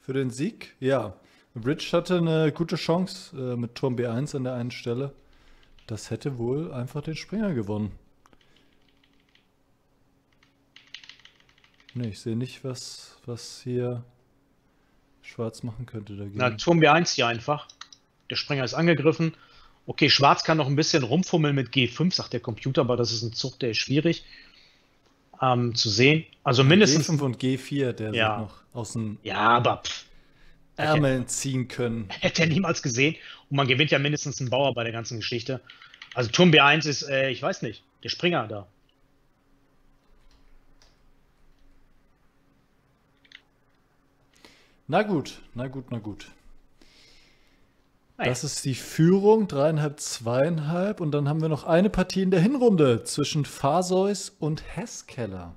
für den Sieg. Ja, Bridge hatte eine gute Chance äh, mit Turm B1 an der einen Stelle. Das hätte wohl einfach den Springer gewonnen. Ne, ich sehe nicht, was, was hier Schwarz machen könnte dagegen. na, Turm B1 hier einfach. Der Springer ist angegriffen. Okay, Schwarz kann noch ein bisschen rumfummeln mit G5, sagt der Computer, aber das ist ein Zug, der ist schwierig ähm, zu sehen. Also mindestens. G5 und G4, der Ja. noch aus dem. Ja, aber pff, Ärmeln ziehen können. [LAUGHS] Hätte er niemals gesehen. Und man gewinnt ja mindestens einen Bauer bei der ganzen Geschichte. Also Turm B1 ist, äh, ich weiß nicht, der Springer da. Na gut, na gut, na gut. Naja. Das ist die Führung, dreieinhalb, zweieinhalb. Und dann haben wir noch eine Partie in der Hinrunde zwischen Farseus und Hesskeller.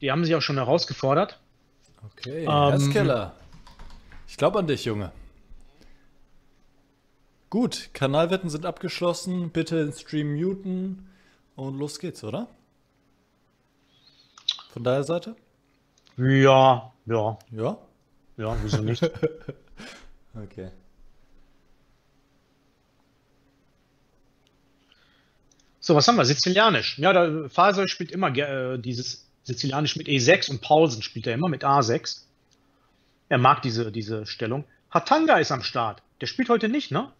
Die haben sich auch schon herausgefordert. Okay, Ähm, Hesskeller. Ich glaube an dich, Junge. Gut, Kanalwetten sind abgeschlossen. Bitte den Stream muten. Und los geht's, oder? Von deiner Seite? Ja, ja, Ja? ja, wieso nicht? [LAUGHS] Okay. So, was haben wir? Sizilianisch. Ja, der Faser spielt immer äh, dieses Sizilianisch mit E6 und Paulsen spielt er immer mit A6. Er mag diese, diese Stellung. Hatanga ist am Start. Der spielt heute nicht, ne?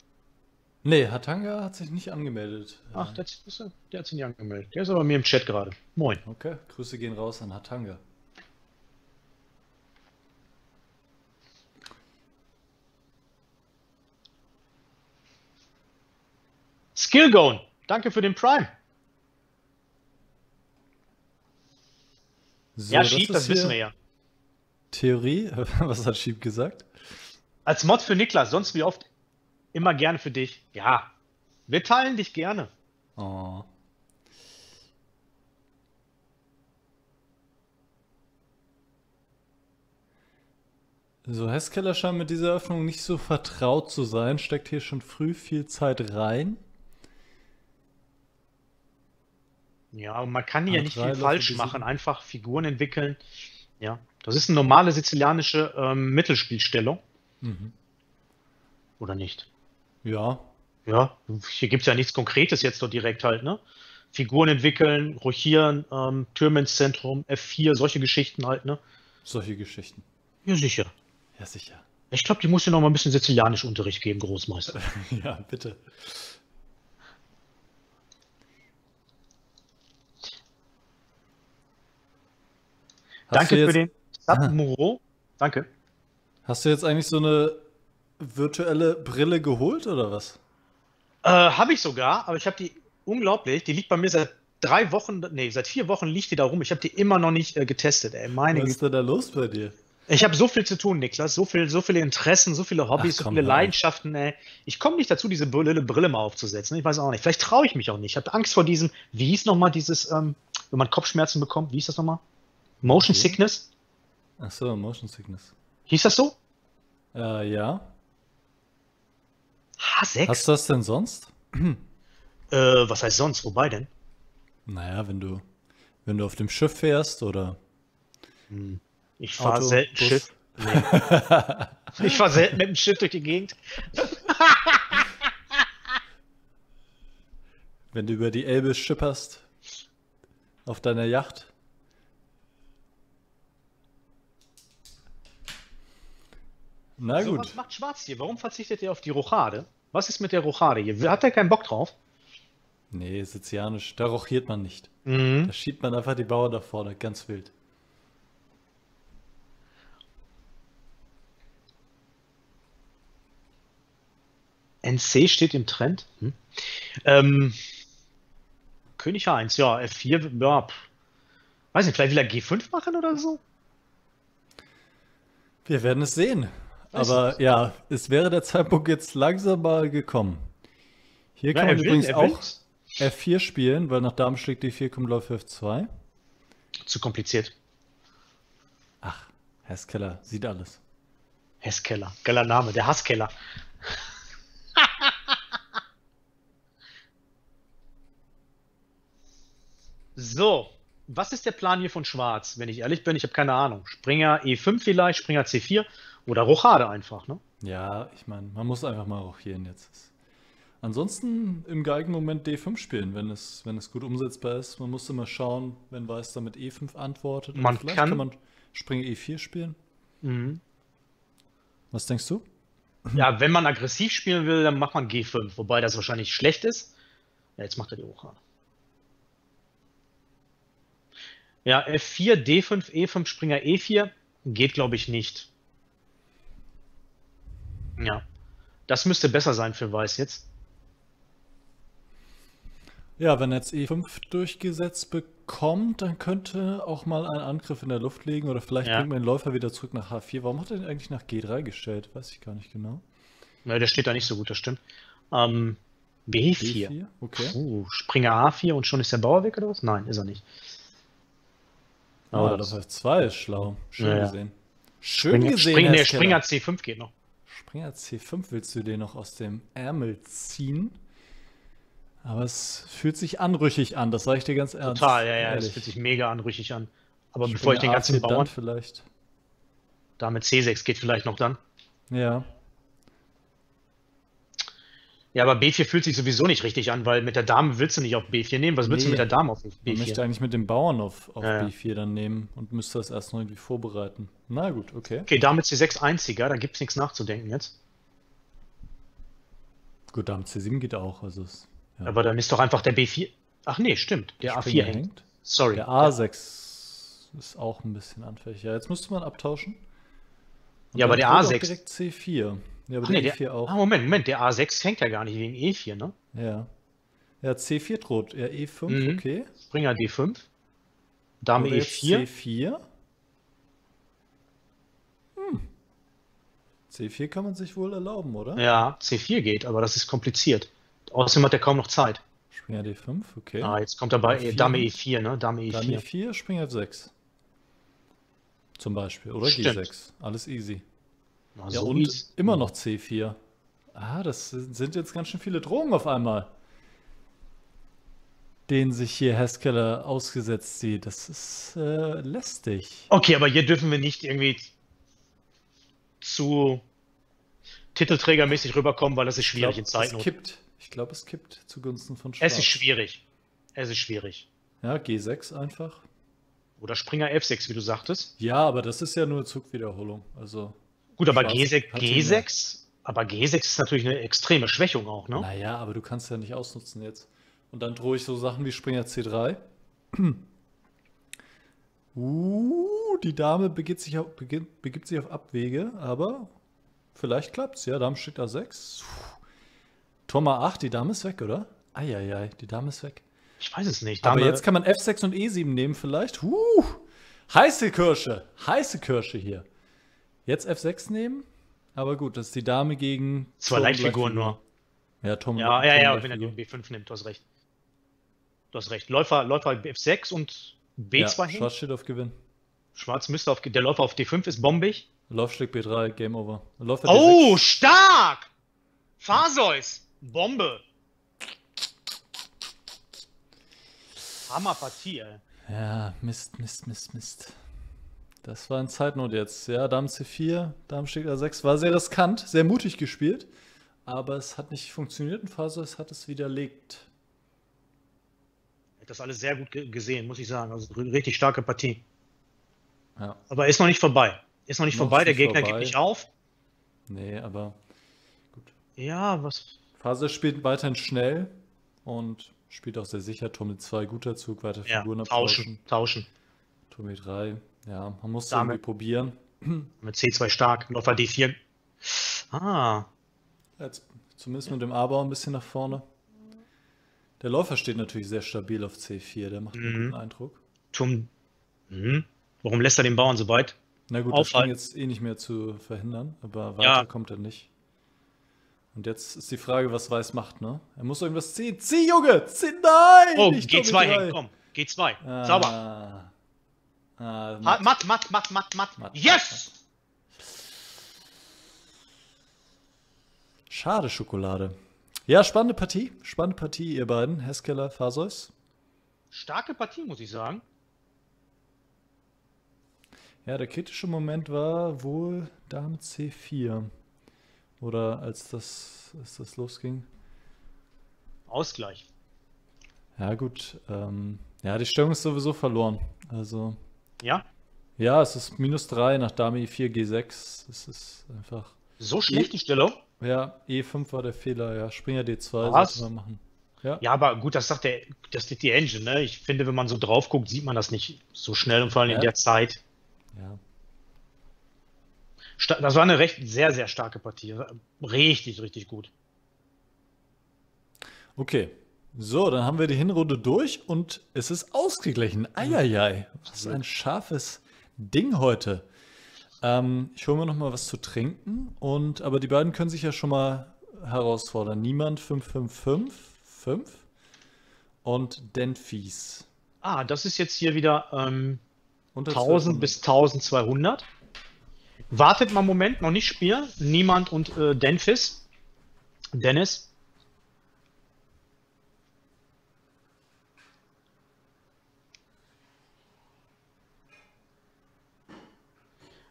Nee, Hatanga hat sich nicht angemeldet. Ach, der, ist- der hat sich nicht angemeldet. Der ist aber bei mir im Chat gerade. Moin. Okay, Grüße gehen raus an Hatanga. Skillgone. Danke für den Prime. So, ja, Schieb, ist das wissen wir ja. Theorie. [LAUGHS] Was hat Schieb gesagt? Als Mod für Niklas, sonst wie oft immer gerne für dich. Ja, wir teilen dich gerne. Oh. So, Hesskeller scheint mit dieser Öffnung nicht so vertraut zu sein. Steckt hier schon früh viel Zeit rein. Ja, und man kann hier Ah, nicht viel falsch machen, einfach Figuren entwickeln. Ja, das ist eine normale sizilianische ähm, Mittelspielstellung. Mhm. Oder nicht? Ja, Ja, hier gibt es ja nichts Konkretes jetzt so direkt halt, ne? Figuren entwickeln, rochieren, ähm, Türme ins Zentrum, F4, solche Geschichten halt, ne? solche Geschichten. Ja, sicher. Ja, sicher. Ich glaube, die muss dir noch mal ein bisschen sizilianisch Unterricht geben, Großmeister. [LAUGHS] ja, bitte. Hast Danke für den Sub. Danke. Hast du jetzt eigentlich so eine virtuelle Brille geholt oder was? Äh, habe ich sogar, aber ich habe die unglaublich, die liegt bei mir seit drei Wochen, nee, seit vier Wochen liegt die da rum. Ich habe die immer noch nicht äh, getestet, ey. Meine Was ist denn da los bei dir? Ich habe so viel zu tun, Niklas, so viel, so viele Interessen, so viele Hobbys, Ach, so komm, viele hör auf. Leidenschaften, ey. Ich komme nicht dazu, diese Brille, Brille mal aufzusetzen. Ich weiß auch nicht. Vielleicht traue ich mich auch nicht. Ich habe Angst vor diesem, wie hieß nochmal dieses, ähm, wenn man Kopfschmerzen bekommt, wie hieß das nochmal? Motion Okay. Sickness? Ach so, Motion Sickness. Hieß das so? Äh, ja. H6? Hast du das denn sonst? Äh, was heißt sonst? Wobei denn? Naja, wenn du, wenn du auf dem Schiff fährst oder Ich fahre selten Bus. Schiff. Nee. [LAUGHS] ich fahre selten mit dem Schiff durch die Gegend. wenn du über die Elbe schipperst auf deiner Yacht. Na So, gut. was macht Schwarz hier? Warum verzichtet er auf die Rochade? Was ist mit der Rochade hier? Hat er keinen Bock drauf? Nee, Sizilianisch, da rochiert man nicht. Mhm. Da schiebt man einfach die Bauern da vorne, ganz wild. NC steht im Trend. Hm. Ähm, König H1, ja, F4, ja, pff. weiß nicht, vielleicht will er G5 machen oder so? Wir werden es sehen. Aber ja, es wäre der Zeitpunkt jetzt langsam mal gekommen. Hier kann man will- übrigens auch will's. F4 spielen, weil nach Dame schlägt D4 kommt Läufe F2. Zu kompliziert. Ach, Hesskeller sieht alles. Hesskeller, geiler Name, der Hasskeller. [LAUGHS] so, was ist der Plan hier von Schwarz? Wenn ich ehrlich bin, ich habe keine Ahnung. Springer E5 vielleicht, Springer C4 oder Rochade einfach, ne? Ja, ich meine, man muss einfach mal rochieren jetzt. Ansonsten im geeigneten Moment D5 spielen, wenn es, wenn es gut umsetzbar ist. Man muss immer schauen, wenn Weiß damit E5 antwortet. Man Vielleicht kann- kann man Springer E4 spielen. Mhm. Was denkst du? Ja, wenn man aggressiv spielen will, dann macht man G5, wobei das wahrscheinlich schlecht ist. Ja, jetzt macht er die Hochhahn. Ja, F4, D5, E5, Springer E4 geht, glaube ich, nicht. Ja, das müsste besser sein für Weiß jetzt. Ja, wenn er jetzt E5 durchgesetzt bekommt, dann könnte auch mal ein Angriff in der Luft liegen oder vielleicht Ja. bringt man den Läufer wieder zurück nach H4. Warum hat er den eigentlich nach G3 gestellt? Weiß ich gar nicht genau. Ja, der steht da nicht so gut, das stimmt. Ähm, B4. B4? Okay. Puh, Springer A4 und schon ist der Bauer weg oder was? Nein, ist er nicht. Ah, Aber das das- heißt 2 ist schlau. Schön Ja, gesehen. Schön Springer, gesehen, Springer, Skeller. Springer C5 geht noch. Springer C5 willst du dir noch aus dem Ärmel ziehen. Aber es fühlt sich anrüchig an, das sage ich dir ganz ernst. Total, ja, ja, Ehrlich. fühlt sich mega anrüchig an. Aber Springer bevor ich den ganzen A4 dann Bauern, vielleicht. da mit C6 geht vielleicht noch dann. Ja. Ja, aber B4 fühlt sich sowieso nicht richtig an, weil mit der Dame willst du nicht auf B4 nehmen. Was willst Nee. du mit der Dame auf Man möchte B4? eigentlich mit dem Bauern auf, auf Ja, ja. B4 dann nehmen und müsste das erst noch irgendwie vorbereiten. Na gut, okay. Okay, Dame C6 einziger, da gibt es nichts nachzudenken jetzt. Gut, Dame C7 geht auch. Also es, ja. Aber dann ist doch einfach der B4. Ach nee, stimmt. Der Springer A4 hängt. Sorry. Der A6 ist auch ein bisschen anfällig. Ja, jetzt müsste man abtauschen. Und Ja, aber der droht auch A6 direkt C4. Ja, aber Ach nee, der der, E4 auch. ah, Moment, Moment, der A6 hängt ja gar nicht wegen E4, ne? Ja. Ja, C4 droht. Ja, E5, Mhm. okay. Springer D5. Dame Oder jetzt E4. C4. Hm. C4 kann man sich wohl erlauben, oder? Ja, C4 geht, aber das ist kompliziert. Außerdem hat er kaum noch Zeit. Springer D5, okay. Ah, jetzt kommt er bei A4. Dame E4, ne? Dame Dann E4. E4, Springer F6. Zum Beispiel. Oder Stimmt. G6. Alles easy. Na, Ja, so und easy. immer noch C4. Ah, das sind jetzt ganz schön viele Drogen auf einmal. Den sich hier Haskell ausgesetzt sieht. Das ist äh, lästig. Okay, aber hier dürfen wir nicht irgendwie zu titelträgermäßig rüberkommen, weil das ist schwierig in es Zeitnot. kippt. Ich glaube, es kippt zugunsten von Schwarz. Es ist schwierig. Es ist schwierig. Ja, G6 einfach. Oder Springer F6, wie du sagtest. Ja, aber das ist ja nur Zugwiederholung. Also, Gut, aber Schwarz G6, hat ihn G6, aber G6 ist natürlich eine extreme Schwächung auch, ne? naja, aber du kannst ja nicht ausnutzen jetzt. Und dann drohe ich so Sachen wie Springer C3. [CLEARS THROAT] Uh, die Dame begibt sich auf, beginnt, begibt sich auf Abwege, aber vielleicht klappt's. Ja, Dame steht A6. Turm A8, die Dame ist weg, oder? Eieiei, die Dame ist weg. Ich weiß es nicht. Aber Dame- jetzt kann man F6 und E7 nehmen vielleicht. Huh, heiße Kirsche, heiße Kirsche hier. Jetzt F6 nehmen, aber gut, das ist die Dame gegen Zwei Leichtfiguren nur. Ja, Turm, Ja, ja, Turm ja, wenn er den B5 nimmt, du hast recht. Du hast recht. Läufer, Läufer F6 und B2 Ja, hin. Schwarz steht auf Gewinn. Schwarz müsste auf, der Läufer auf D5 ist bombig. Laufschläg B3, Game Over. Läufer Oh, D6. stark! Farseus, Bombe. Hammerpartie, ey. Ja, Mist, Mist, Mist, Mist. Das war in Zeitnot jetzt. Ja, Dame C4, Dame Stück A6. War sehr riskant, sehr mutig gespielt. Aber es hat nicht funktioniert und Fasos hat es widerlegt. Das alles sehr gut ge- gesehen, muss ich sagen. Also richtig starke Partie. Ja, Aber ist noch nicht vorbei. Ist noch nicht Noch vorbei, der Gegner vorbei. gibt nicht auf. nee, aber Ja, was. Fasos spielt weiterhin schnell und spielt auch sehr sicher. Turm E2, guter Zug, weiter Ja, Figuren tauschen, tauschen. Turm E3, ja, man muss Dame. irgendwie probieren. [CLEARS THROAT] Mit C2 stark, Läufer D4. Ah, Jetzt zumindest mit dem A-Bau ein bisschen nach vorne. Der Läufer steht natürlich sehr stabil auf C4, der macht einen Mhm. guten Eindruck. Turm. Mhm. Warum lässt er den Bauern so weit? Na gut, das ging jetzt eh nicht mehr zu verhindern, aber weiter Ja. kommt er nicht. Und jetzt ist die Frage, was Weiß macht, ne? Er muss irgendwas ziehen. Zieh, Junge! Zieh, nein! Oh, nicht G2 Doppel hängt, komm. G2. Ah. Sauber. Ha- matt. Matt, matt, matt, matt, matt. Matt, Yes! Schade, Schokolade. Ja, spannende Partie. Spannende Partie, ihr beiden. Heskeller, Faseus. Starke Partie, muss ich sagen. Ja, der kritische Moment war wohl Dame C4. Oder als das, als das losging. Ausgleich. Ja, gut. Ähm, ja, die Stellung ist sowieso verloren. Also, Ja? ja, es ist minus 3 nach Dame E4, G6. Es ist einfach So schlecht die Stellung? Ja, E5 war der Fehler, ja. Springer D2 Was? sollte man machen. Ja, aber gut, das sagt der, das ist die Engine, ne? Ich finde, wenn man so drauf guckt, sieht man das nicht so schnell und vor allem Ja. in der Zeit. Ja. Das war eine recht sehr, sehr starke Partie. Richtig, richtig gut. Okay. So, dann haben wir die Hinrunde durch und es ist ausgeglichen. Eieiei. Was ein scharfes Ding heute. Ähm, ich hole mir noch mal was zu trinken und aber die beiden können sich ja schon mal herausfordern. Niemand 5555 und Denfis. Ah, das ist jetzt hier wieder ähm, Unter 1000 bis 1200. Wartet mal einen Moment, noch nicht spielen. Niemand und äh, Denfis. Dennis.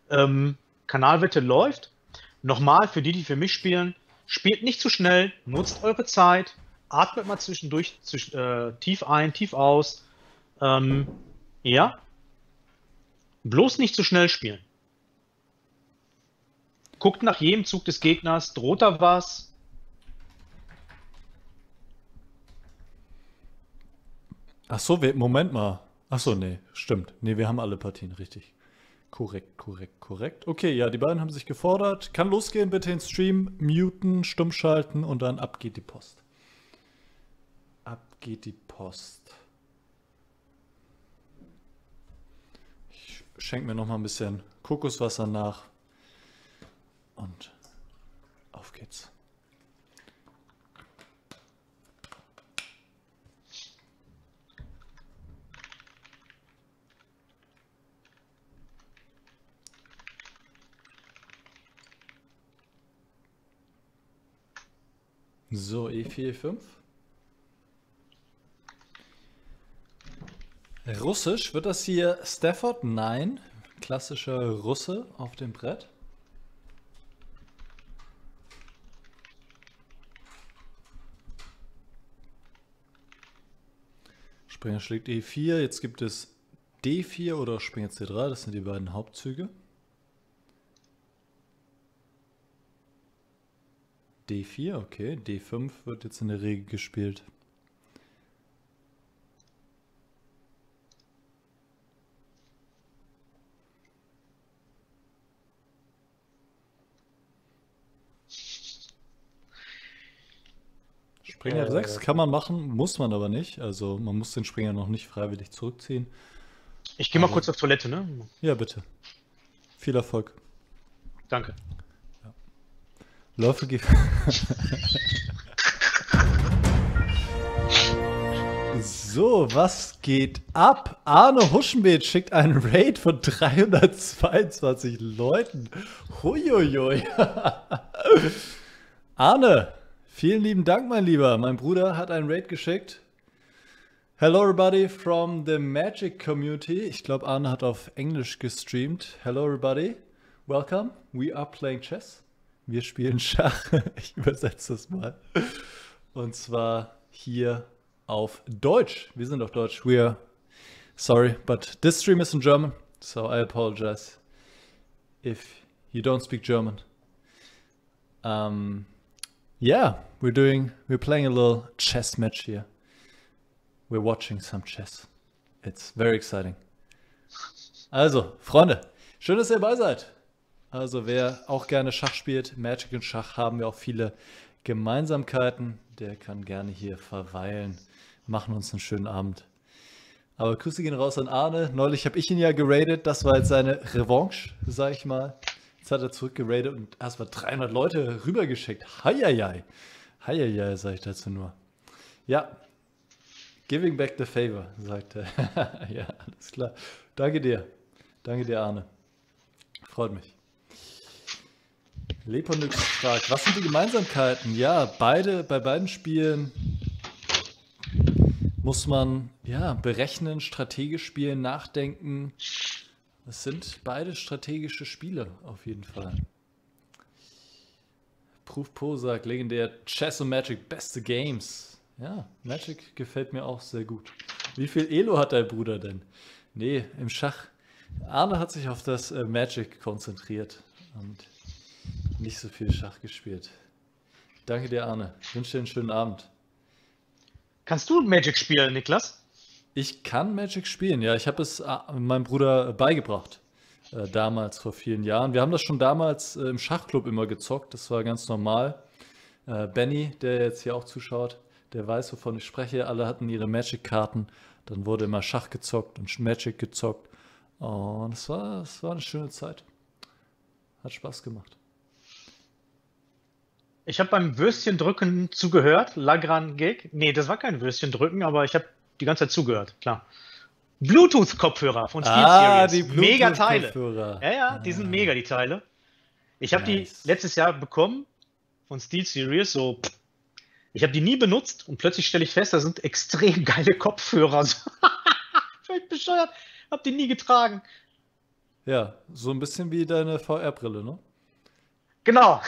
Ähm, Kanalwette läuft. Nochmal für die, die für mich spielen, spielt nicht zu schnell, nutzt eure Zeit, atmet mal zwischendurch zwisch, äh, tief ein, tief aus. Ähm, ja. Bloß nicht zu schnell spielen. Guckt nach jedem Zug des Gegners, droht da was? Ach so, Moment mal. Ach so, nee, stimmt. Nee, wir haben alle Partien richtig. Korrekt, korrekt, korrekt. Okay, ja, die beiden haben sich gefordert. Kann losgehen, bitte den Stream muten, stumm schalten und dann ab geht die Post. Ab geht die Post. Ich schenke mir noch mal ein bisschen Kokoswasser nach. Und auf geht's. So, E E4, E5. Russisch, wird das hier Stafford? Nein. Klassischer Russe auf dem Brett. Springer schlägt E4, jetzt gibt es D4 oder Springer C3, das sind die beiden Hauptzüge. D4, okay. D5 wird jetzt in der Regel gespielt. Springer Äh, 6 kann man machen, muss man aber nicht. Also man muss den Springer noch nicht freiwillig zurückziehen. Ich gehe mal Also- kurz auf Toilette, ne? Ja, bitte. Viel Erfolg. Danke. Läufe ge So, was geht ab? Arne Huschenbeet schickt einen Raid von 322 Leuten. Huiuiui. Arne, vielen lieben Dank, mein Lieber. Mein Bruder hat einen Raid geschickt. Hello everybody from the Magic Community. Ich glaube, Arne hat auf Englisch gestreamt. Hello everybody. Welcome. We are playing chess. Wir spielen Schach. [LAUGHS] Ich übersetze das mal. Und zwar hier auf Deutsch. Wir sind auf Deutsch. We are sorry, but this stream is in German, so I apologize if you don't speak German. Um, yeah, we're doing, we're playing a little chess match here. We're watching some chess. It's very exciting. Also, Freunde, schön, dass ihr dabei seid. Also, wer auch gerne Schach spielt, Magic und Schach haben wir auch viele Gemeinsamkeiten. Der kann gerne hier verweilen. Machen uns einen schönen Abend. Aber Grüße gehen raus an Arne. Neulich habe ich ihn ja geradet. Das war jetzt seine Revanche, sag ich mal. Jetzt hat er zurückgeradet und erstmal 300 Leute rübergeschickt. Heieiei. Heieiei, sag ich dazu nur. Ja, giving back the favor, sagt er. [LAUGHS] ja, alles klar. Danke dir. Danke dir, Arne. Freut mich. Leponyx fragt, was sind die Gemeinsamkeiten? Ja, beide, bei beiden Spielen muss man ja berechnen, strategisch spielen, nachdenken. Es sind beide strategische Spiele auf jeden Fall. Proof Po sagt, legendär Chess und Magic, beste Games. Ja, Magic gefällt mir auch sehr gut. Wie viel Elo hat dein Bruder denn? Nee, im Schach. Arne hat sich auf das äh, Magic konzentriert. Und nicht so viel Schach gespielt. Danke dir, Arne. Ich wünsche dir einen schönen Abend. Kannst du Magic spielen, Niklas? Ich kann Magic spielen, ja. Ich habe es äh, meinem Bruder beigebracht. Äh, damals, vor vielen Jahren. Wir haben das schon damals äh, im Schachclub immer gezockt. Das war ganz normal. Äh, Benny, der jetzt hier auch zuschaut, der weiß, wovon ich spreche. Alle hatten ihre Magic-Karten. Dann wurde immer Schach gezockt und Magic gezockt. Und es war, es war eine schöne Zeit. Hat Spaß gemacht. Ich habe beim Würstchendrücken zugehört. Lagran Gig. Nee, das war kein Würstchendrücken, aber ich habe die ganze Zeit zugehört, klar. Bluetooth-Kopfhörer von Steel Ah, Series. die mega Teile. Ja, ja, die sind mega, die Teile. Ich habe Nice. die letztes Jahr bekommen von Steel Series, so. Ich habe die nie benutzt und plötzlich stelle ich fest, da sind extrem geile Kopfhörer. So. [LAUGHS] Völlig bescheuert. Hab die nie getragen. Ja, so ein bisschen wie deine VR-Brille, ne? Genau.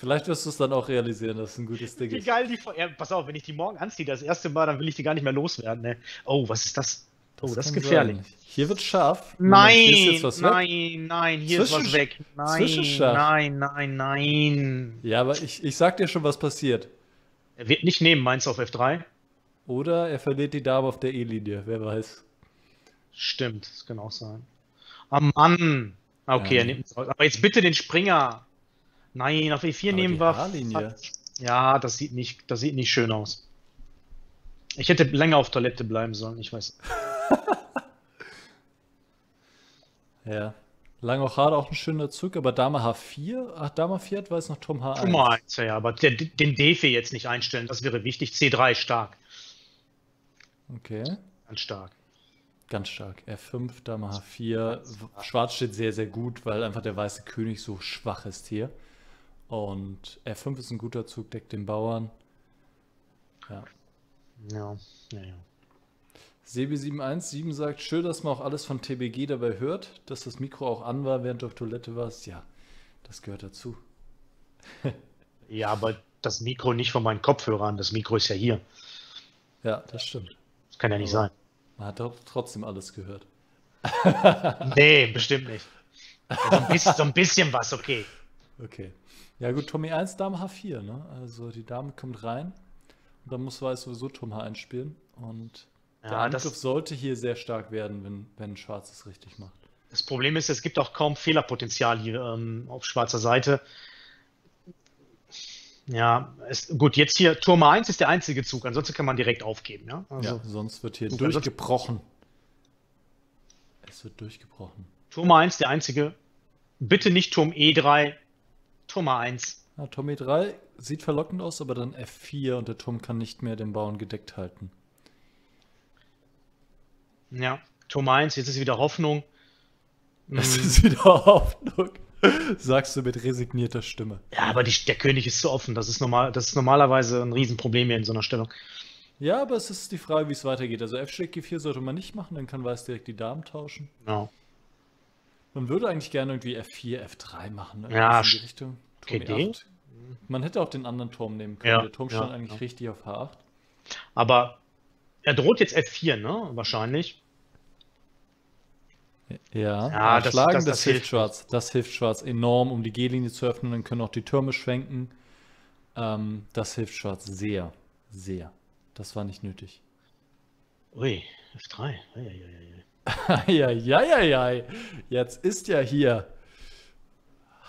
Vielleicht wirst du es dann auch realisieren, dass es ein gutes Ding ist. geil die VR. Pass auf, wenn ich die morgen anziehe, das erste Mal, dann will ich die gar nicht mehr loswerden. Ne? Oh, was ist das? Oh, das, ist kann gefährlich. sein. Hier wird scharf. Moment, hier ist Nein, nein, nein, hier ist Zwischen- was weg. Nein, nein, nein, nein. Ja, aber ich, ich sag dir schon, was passiert. Er wird nicht nehmen, Mainz auf F3. Oder er verliert die Dame auf der E-Linie, wer weiß. Stimmt, das kann auch sein. Ah, Mann. Okay, Ja. er nimmt Aber jetzt bitte den Springer. Nein, auf E4 Aber nehmen wir. Haarlinie. Ja, das sieht nicht, das sieht nicht schön aus. Ich hätte länger auf Toilette bleiben sollen, ich weiß. [LAUGHS] Ja. Langochade auch ein schöner Zug, aber Dame H4, ach, Dame 4 hat, weiß noch Turm H1. Schon mal eins, ja, aber der, den Defe jetzt nicht einstellen, das wäre wichtig. C3 stark, Okay, ganz stark. ganz stark. F5, Dame H4. Schwarz steht sehr, sehr gut, weil einfach der weiße König so schwach ist hier. Und F5 ist ein guter Zug, deckt den Bauern. Ja. Ja, ja, ja. Sebi717 sagt, schön, dass man auch alles von TBG dabei hört, dass das Mikro auch an war, während du auf Toilette warst. Ja, das gehört dazu. [LAUGHS] Ja, aber das Mikro nicht von meinen Kopfhörern, das Mikro ist ja hier. Ja, das stimmt. Das kann ja nicht Aber- sein. Man hat doch trotzdem alles gehört. Nee, bestimmt nicht. So ein bisschen, so ein bisschen was, okay. [LAUGHS] Okay. Ja gut, Tommy 1, Dame H4, ne? Also die Dame kommt rein und dann muss Weiß sowieso Turm H1 spielen. Und der Ja, das, Angriff sollte hier sehr stark werden, wenn, wenn Schwarz es richtig macht. das Problem ist, es gibt auch kaum Fehlerpotenzial hier ähm, auf schwarzer Seite. Ja, es, gut, jetzt hier Turm 1 ist der einzige Zug, ansonsten kann man direkt aufgeben. Ja? Also, ja, sonst wird hier Gut, durchgebrochen. Es wird durchgebrochen. Turm 1 der einzige. Bitte nicht Turm E3, Turm 1. Ja, Tommy 3 sieht verlockend aus, aber dann F4 und der Turm kann nicht mehr den Bauern gedeckt halten. Ja, Turm 1, jetzt ist wieder Hoffnung. [LAUGHS] Es Mm, ist wieder Hoffnung. [LAUGHS] Sagst du mit resignierter Stimme. Ja, aber die, der König ist zu offen. Das ist, normal, das ist normalerweise ein Riesenproblem hier in so einer Stellung. Ja, aber es ist die Frage, wie es weitergeht. Also F schlägt G4 sollte man nicht machen, dann kann Weiß direkt die Damen tauschen. Ja. Man würde eigentlich gerne irgendwie F4, F3 machen. Ja, in die Richtung. Turm okay, E8. Man hätte auch den anderen Turm nehmen können. Ja, Der Turm ja, stand eigentlich ja. richtig auf H8. Aber er droht jetzt F4, ne? Wahrscheinlich. Ja, Ja, das- schlagen, das- das, das hilft Schwarz. Das hilft Schwarz enorm, um die G-Linie zu öffnen. Dann können auch die Türme schwenken. Ähm, das hilft Schwarz sehr, sehr. Das war nicht nötig. Ui, F3. Ei, ei, ei, ei. Eieieiei. Jetzt ist ja hier.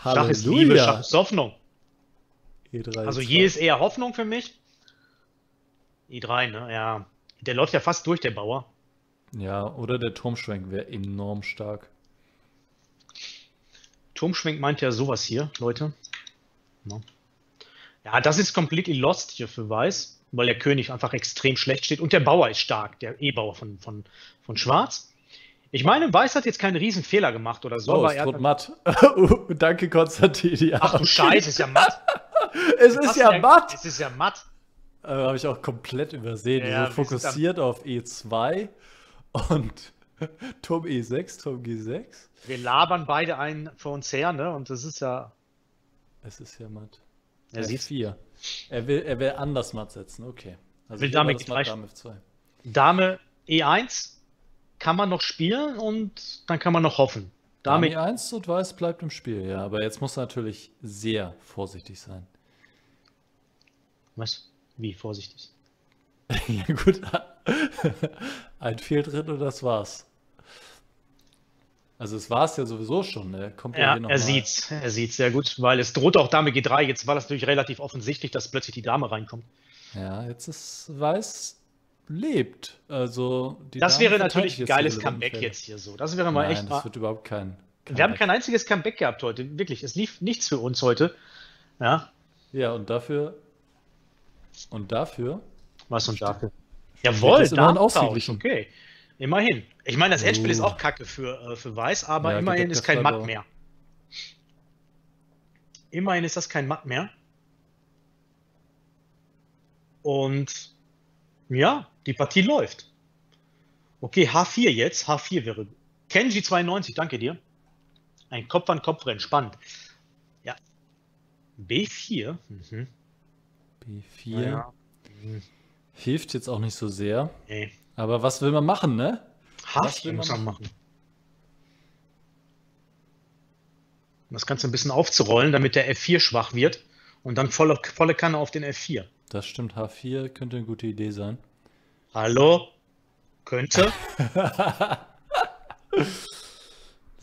Schach ist Liebe, Schach ist Hoffnung. E3, Also E2. hier ist eher Hoffnung für mich. I3, ne? Ja. Der läuft ja fast durch, der Bauer. Ja, oder der Turmschwenk wäre enorm stark. Turmschwenk meint ja sowas hier, Leute. Ja. ja, das ist completely lost hier für Weiß, weil der König einfach extrem schlecht steht. Und der Bauer ist stark, der E-Bauer von, von, von Schwarz. Ich meine, Weiß hat jetzt keinen riesen Fehler gemacht oder so, Oh, aber er hat, matt. [LAUGHS] Uh, danke, Konstantin. Ja, Ach du. Scheiße, ist ja matt. [LAUGHS] Es ist ja du matt. Es ist ja matt. Äh, Habe ich auch komplett übersehen. Ja, so sind fokussiert auf E2 und [LAUGHS] Turm E6, Turm G6. Wir labern beide einen vor uns her, ne? Und das ist ja. Es ist ja matt. Er sieht F4. Er will, er will anders matt setzen, okay. Also Will Dame das G3 matt, Dame F2. Dame E1 kann man noch spielen und dann kann man noch hoffen. Damit 1 und Weiß bleibt im Spiel, ja. Aber jetzt muss er natürlich sehr vorsichtig sein. Was? Wie vorsichtig? [LAUGHS] ja, gut. [LAUGHS] Ein Fehltritt und das war's. Also es war es ja sowieso schon. Ne? Kommt ja, er sieht's. Er sieht's sehr gut, weil es droht auch Dame G3. Jetzt war das natürlich relativ offensichtlich, dass plötzlich die Dame reinkommt. Ja, jetzt ist Weiß lebt. Also das wäre natürlich ein geiles Comeback jetzt hier so. Das wäre mal Nein, echt. Das wird überhaupt kein. Comeback. Wir haben kein einziges Comeback gehabt heute. Wirklich, es lief nichts für uns heute. Ja. Ja, und dafür. Und dafür. Was und dafür? Jawohl, da ausgeglichen. Okay. Immerhin. Ich meine, das Endspiel uh. ist auch kacke für, äh, für Weiß, aber ja, immerhin ist kein Matt mehr. Immerhin ist das kein Matt mehr. Und ja, die Partie läuft. Okay, H4 jetzt. H4 wäre. Kenji 92, danke dir. Ein Kopf-an-Kopf-Rennen, spannend. Ja. B4. Mhm. B4. Ja. Hilft jetzt auch nicht so sehr. Nee. Aber was will man machen, ne? Was will man machen? machen? Das Ganze ein bisschen aufzurollen, damit der F4 schwach wird und dann volle, volle Kanne auf den F4. Das stimmt, H4 könnte eine gute Idee sein. Hallo? Könnte? [LAUGHS]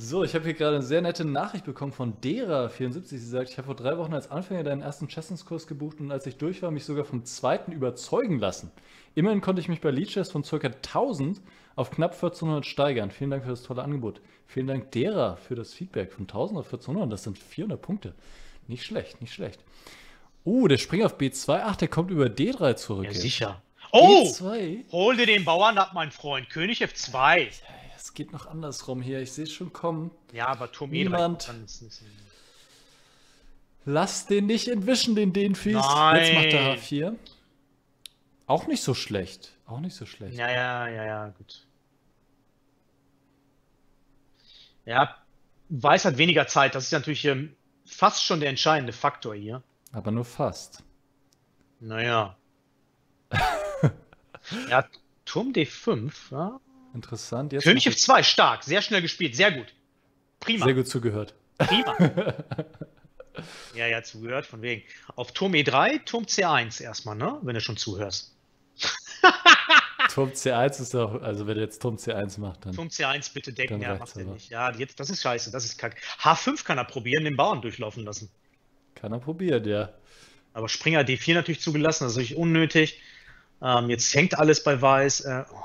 So, ich habe hier gerade eine sehr nette Nachricht bekommen von Dera74. Sie sagt, ich habe vor drei Wochen als Anfänger deinen ersten Chessens-Kurs gebucht und als ich durch war, mich sogar vom zweiten überzeugen lassen. Immerhin konnte ich mich bei Leadchess von ca. 1000 auf knapp 1400 steigern. Vielen Dank für das tolle Angebot. Vielen Dank Dera für das Feedback. Von 1000 auf 1400, das sind 400 Punkte. Nicht schlecht, nicht schlecht. Oh, der Springer auf B2. Ach, der kommt über D3 zurück. Ja, sicher. Oh! B2? Hol dir den Bauern ab, mein Freund. König F2 es geht noch andersrum hier. Ich sehe es schon kommen. Ja, aber Turm Niemand. Lass den nicht entwischen, den Denfies. Jetzt macht er H4. Auch nicht so schlecht. Auch nicht so schlecht. Ja, ja, ja, ja, gut. Ja, Weiß hat weniger Zeit. Das ist natürlich ähm, fast schon der entscheidende Faktor hier. Aber nur fast. Naja. Ja, Turm D5, ja. Interessant. Jetzt König F2, stark, sehr schnell gespielt, sehr gut. Prima. Sehr gut zugehört. Prima. [LAUGHS] ja, ja, zugehört, von wegen. Auf Turm E3, Turm C1 erstmal, ne? Wenn du schon zuhörst. [LAUGHS] Turm C1 ist doch, also wenn er jetzt Turm C1 macht, dann. Turm C1 bitte decken, ja, macht er nicht. Ja, jetzt, das ist scheiße, das ist kacke. H5 kann er probieren, den Bauern durchlaufen lassen. Kann er probieren, ja. Aber Springer D4 natürlich zugelassen, das ist natürlich unnötig. Ähm, jetzt hängt alles bei Weiß. Äh, oh.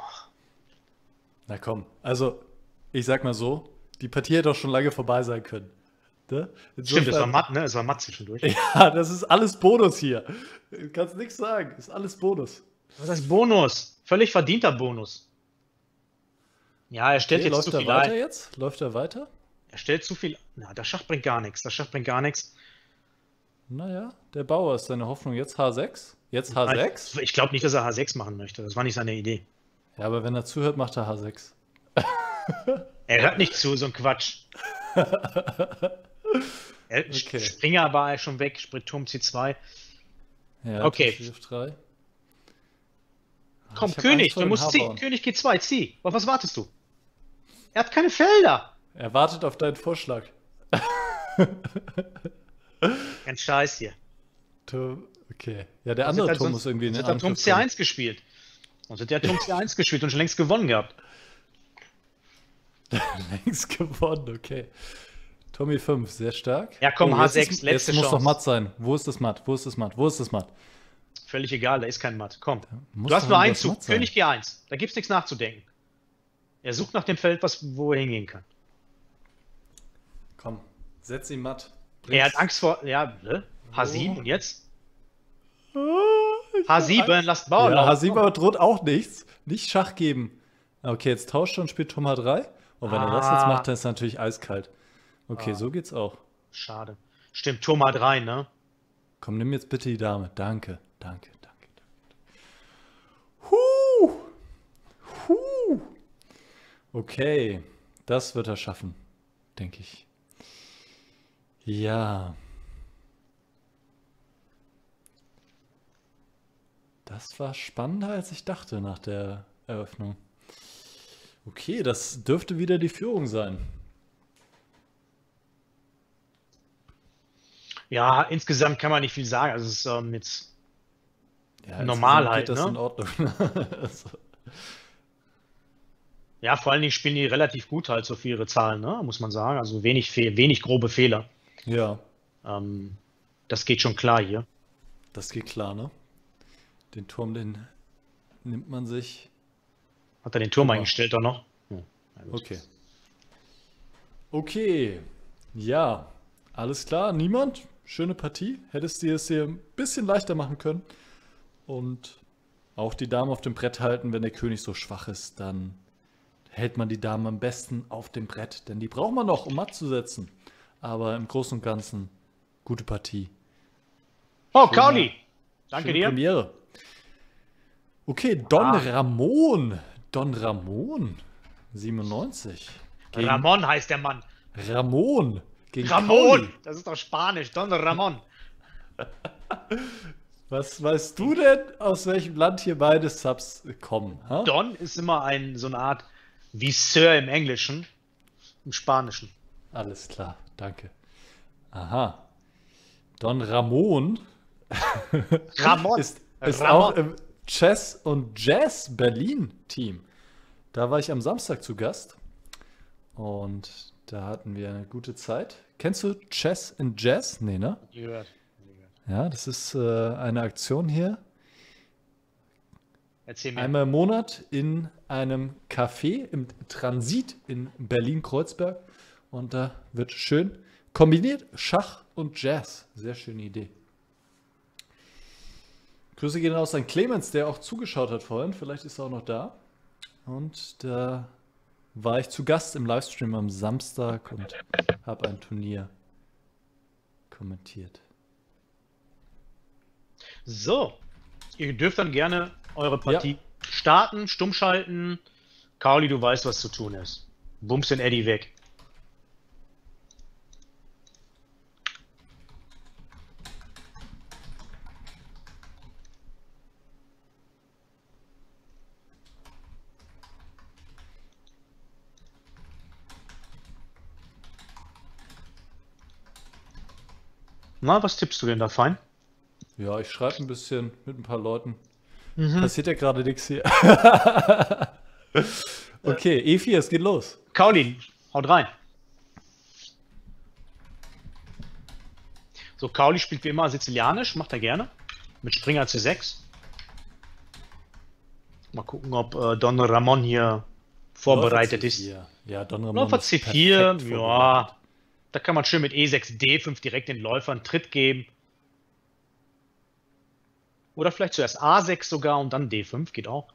Na komm, also ich sag mal so, die Partie hätte doch schon lange vorbei sein können. Ne? Stimmt, es war matt, ne? Es war matt zwischendurch. [LAUGHS] Ja, das ist alles Bonus hier. Du kannst nichts sagen, ist alles Bonus. Was heißt Bonus? Völlig verdienter Bonus. Ja, er stellt okay, jetzt läuft zu viel weiter ein. jetzt? Läuft er weiter? Er stellt zu viel. Na, der Schach bringt gar nichts. Der Schach bringt gar nichts. Naja, der Bauer ist seine Hoffnung. Jetzt H6? Jetzt H6? Ich glaube nicht, dass er H6 machen möchte. Das war nicht seine Idee. Ja, aber wenn er zuhört, macht er H6. [LAUGHS] er hört nicht zu, so ein Quatsch. [LAUGHS] okay. Springer war er schon weg, Sprit Turm C2. Ja, okay. F3. Komm, König, du musst ziehen. König G2, zieh. Auf was wartest du? Er hat keine Felder. Er wartet auf deinen Vorschlag. Ganz scheiß hier. [LAUGHS] Okay. Ja, der andere Turm muss irgendwie eine Hat Turm C1 gespielt. Und hat der [LAUGHS] Turm C1 gespielt und schon längst gewonnen gehabt. [LAUGHS] längst gewonnen, okay. Tommy 5, sehr stark. Ja, komm, oh, H6, ist, letzte jetzt Chance. muss doch matt sein. Wo ist das matt? Wo ist das matt? Wo ist das matt? Völlig egal, da ist kein matt. Komm. Du hast nur einen Zug, König G1. Da gibt's nichts nachzudenken. Er sucht nach dem Feld, was, wo er hingehen kann. Komm, setz ihn matt. Bring's. Er hat Angst vor. Ja, ne? H7 oh. und jetzt? H7, lasst bauen. Ja, H7 aber droht auch nichts. Nicht Schach geben. Okay, jetzt tauscht er und spielt Turm H3. Und wenn ah. er das jetzt ah. macht, dann ist er natürlich eiskalt. Okay, ah. so geht's auch. Schade. Stimmt, Turm H3, ne? Komm, nimm jetzt bitte die Dame. Danke, danke, danke, danke. Huh! Huh! Okay, das wird er schaffen, denke ich. Ja. Das war spannender, als ich dachte nach der Eröffnung. Okay, das dürfte wieder die Führung sein. Ja, insgesamt kann man nicht viel sagen. Also es ist ähm, jetzt ja, normal halt. Geht ne? in Ordnung. [LAUGHS] also. Ja, vor allen Dingen spielen die relativ gut halt so für ihre Zahlen, ne? muss man sagen. Also wenig, wenig grobe Fehler. Ja. Ähm, das geht schon klar hier. Das geht klar, ne? Den Turm, den nimmt man sich. Hat er den Turm Super. eingestellt auch noch? Hm. Okay. Okay. Ja, alles klar. Niemand? Schöne Partie. Hättest du es dir ein bisschen leichter machen können. Und auch die Dame auf dem Brett halten, wenn der König so schwach ist, dann hält man die Dame am besten auf dem Brett. Denn die braucht man noch, um matt zu setzen. Aber im Großen und Ganzen gute Partie. Oh, Kauli! Danke Schöne dir. Premiere. Okay, Don Ah. Ramon. Don Ramon. 97. Gegen Ramon heißt der Mann. Ramon. Gegen Ramon! Pauli. Das ist doch Spanisch. Don Ramon. [LAUGHS] Was weißt du denn, aus welchem Land hier beide Subs kommen? Ha? Don ist immer ein, so eine Art wie Sir im Englischen, im Spanischen. Alles klar, danke. Aha. Don Ramon Ramon. [LAUGHS] ist, ist Ramon. auch im Chess und Jazz Berlin Team. Da war ich am Samstag zu Gast und da hatten wir eine gute Zeit. Kennst du Chess and Jazz? Nee, ne? Gehört. Ja, das ist äh, eine Aktion hier. Erzähl mir. Einmal im Monat in einem Café im Transit in Berlin-Kreuzberg. Und da wird schön kombiniert Schach und Jazz. Sehr schöne Idee. Grüße gehen raus an Clemens, der auch zugeschaut hat vorhin. Vielleicht ist er auch noch da. Und da war ich zu Gast im Livestream am Samstag und habe ein Turnier kommentiert. So, ihr dürft dann gerne eure Partie starten, stumm schalten. Kauli, du weißt, was zu tun ist. Bums den Eddie weg. Na, was tippst du denn da fein? Ja, ich schreibe ein bisschen mit ein paar Leuten. Mhm. Passiert ja gerade nichts hier. [LAUGHS] okay, E4, es geht los. Kaulin, haut rein. So, Kauli spielt wie immer Sizilianisch, macht er gerne. Mit Springer C6. Mal gucken, ob äh, Don Ramon hier vorbereitet ist. C4. Ja, Don Ramon Läufer ist C4, perfekt ja. Da kann man schön mit E E6, D5 direkt den Läufer einen Tritt geben. Oder vielleicht zuerst A6 sogar und dann D5, geht auch.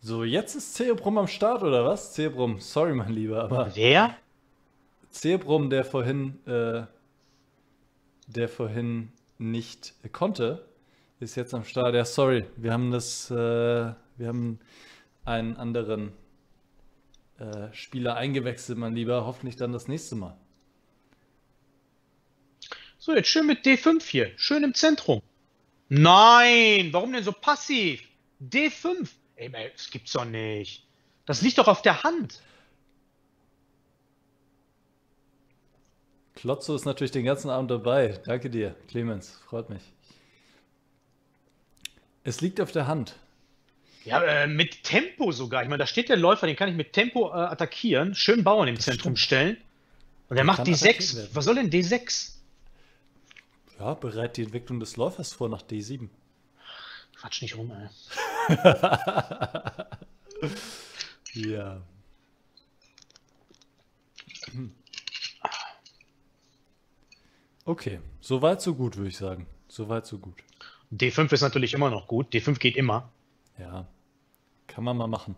So, jetzt ist Cerebrum am Start, oder was? Cerebrum, sorry, mein Lieber, aber Wer? Cerebrum, der vorhin, äh, der vorhin nicht konnte, ist jetzt am Start. Ja, sorry, wir haben das, äh, wir haben einen anderen äh, Spieler eingewechselt, mein Lieber. Hoffentlich dann das nächste Mal. So, jetzt schön mit D5 hier. Schön im Zentrum. Nein, warum denn so passiv? D5. Ey, das gibt's doch nicht. Das liegt doch auf der Hand. Klotzo ist natürlich den ganzen Abend dabei. Danke dir, Clemens. Freut mich. Es liegt auf der Hand. Ja, äh, mit Tempo sogar. Ich meine, da steht der Läufer, den kann ich mit Tempo äh, attackieren. Schön Bauern im Zentrum stimmt. stellen. Und er Der macht kann attackiert D6. werden. Was soll denn D6? Ja, bereit die Entwicklung des Läufers vor nach D7. Quatsch nicht rum, ey. [LAUGHS] Ja. Okay, soweit so gut, würde ich sagen. Soweit so gut. D5 ist natürlich immer noch gut. D5 geht immer. Ja, kann man mal machen.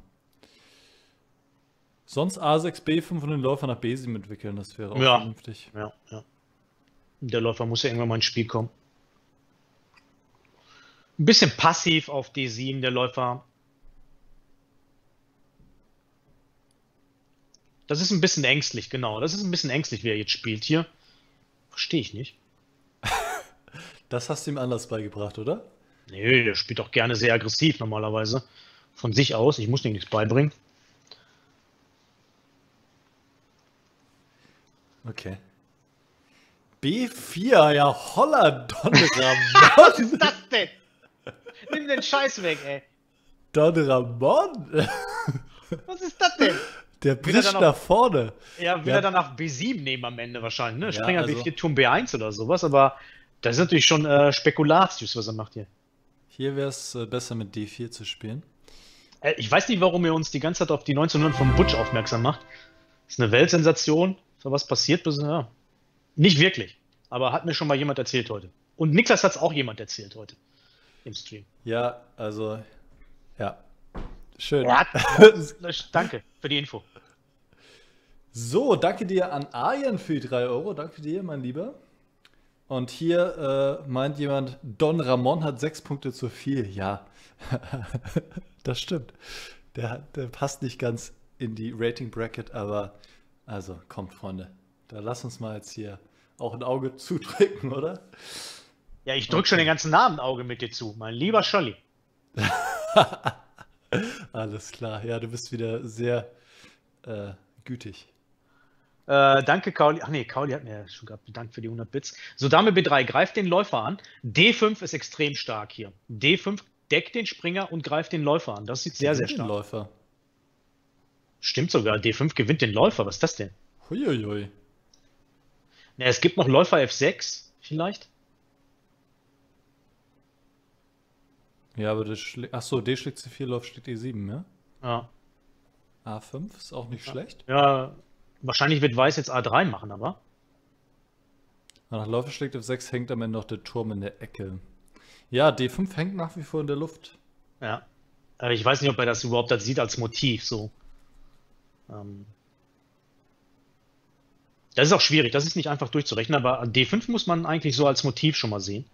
Sonst A6, B5 und den Läufer nach B7 entwickeln, das wäre auch Ja. vernünftig. Ja, ja. Der Läufer muss ja irgendwann mal ins Spiel kommen. Ein bisschen passiv auf D7, der Läufer. Das ist ein bisschen ängstlich, genau. Das ist ein bisschen ängstlich, wie er jetzt spielt hier. Verstehe ich nicht. [LAUGHS] Das hast du ihm anders beigebracht, oder? Nee, der spielt auch gerne sehr aggressiv normalerweise. Von sich aus. Ich muss ihm nichts beibringen. Okay. B4, ja, Holland, Don [LAUGHS] Was ist das denn? Nimm den Scheiß weg, ey. Don Ramon. Was ist das denn? Der bricht nach vorne. Ja, will Ja. er dann nach B7 nehmen am Ende wahrscheinlich, ne? Ja, Springer also- B4, Turm B1 oder sowas, aber das ist natürlich schon äh, Spekulatius, was er macht hier. Hier wäre es äh, besser mit D4 zu spielen. Äh, ich weiß nicht, warum ihr uns die ganze Zeit auf die 1900 vom Butch aufmerksam macht. ist eine Weltsensation. So was passiert bis, ja. Nicht wirklich. Aber hat mir schon mal jemand erzählt heute. Und Niklas hat es auch jemand erzählt heute im Stream. Ja, also, ja. Schön. Ja, [LAUGHS] danke für die Info. So, danke dir an Arjen für die 3 Euro. Danke dir, mein Lieber. Und hier äh, meint jemand, Don Ramon hat 6 Punkte zu viel. Ja, [LAUGHS] das stimmt. Der, der passt nicht ganz in die Rating Bracket, aber also kommt, Freunde. Da lass uns mal jetzt hier auch ein Auge [LAUGHS] zudrücken, oder? Ja, ich drücke schon den ganzen Namen Auge mit dir zu, mein lieber Scholli. [LAUGHS] Alles klar. Ja, du bist wieder sehr äh, gütig. Äh, danke, Kauli. Ach nee, Kauli hat mir ja schon gehabt. Danke für die 100 Bits. So, Dame B3, greift den Läufer an. D5 ist extrem stark hier. D5 deckt den Springer und greift den Läufer an. Das sieht sehr, sehr Den stark. Läufer. Stimmt sogar. D5 gewinnt den Läufer. Was ist das denn? Huiuiui. Na, es gibt noch Läufer F6, vielleicht? Ja, aber das schlägt. Achso, D schlägt C4, Lauf schlägt E7, ja? Ja. A5 ist auch nicht schlecht. Ja, wahrscheinlich wird Weiß jetzt A3 machen, aber. Nach Läufer schlägt F6 hängt am Ende noch der Turm in der Ecke. Ja, D5 hängt nach wie vor in der Luft. Ja. Aber ich weiß nicht, ob er das überhaupt das sieht als Motiv, so. Ähm. Das ist auch schwierig, das ist nicht einfach durchzurechnen, aber D5 muss man eigentlich so als Motiv schon mal sehen.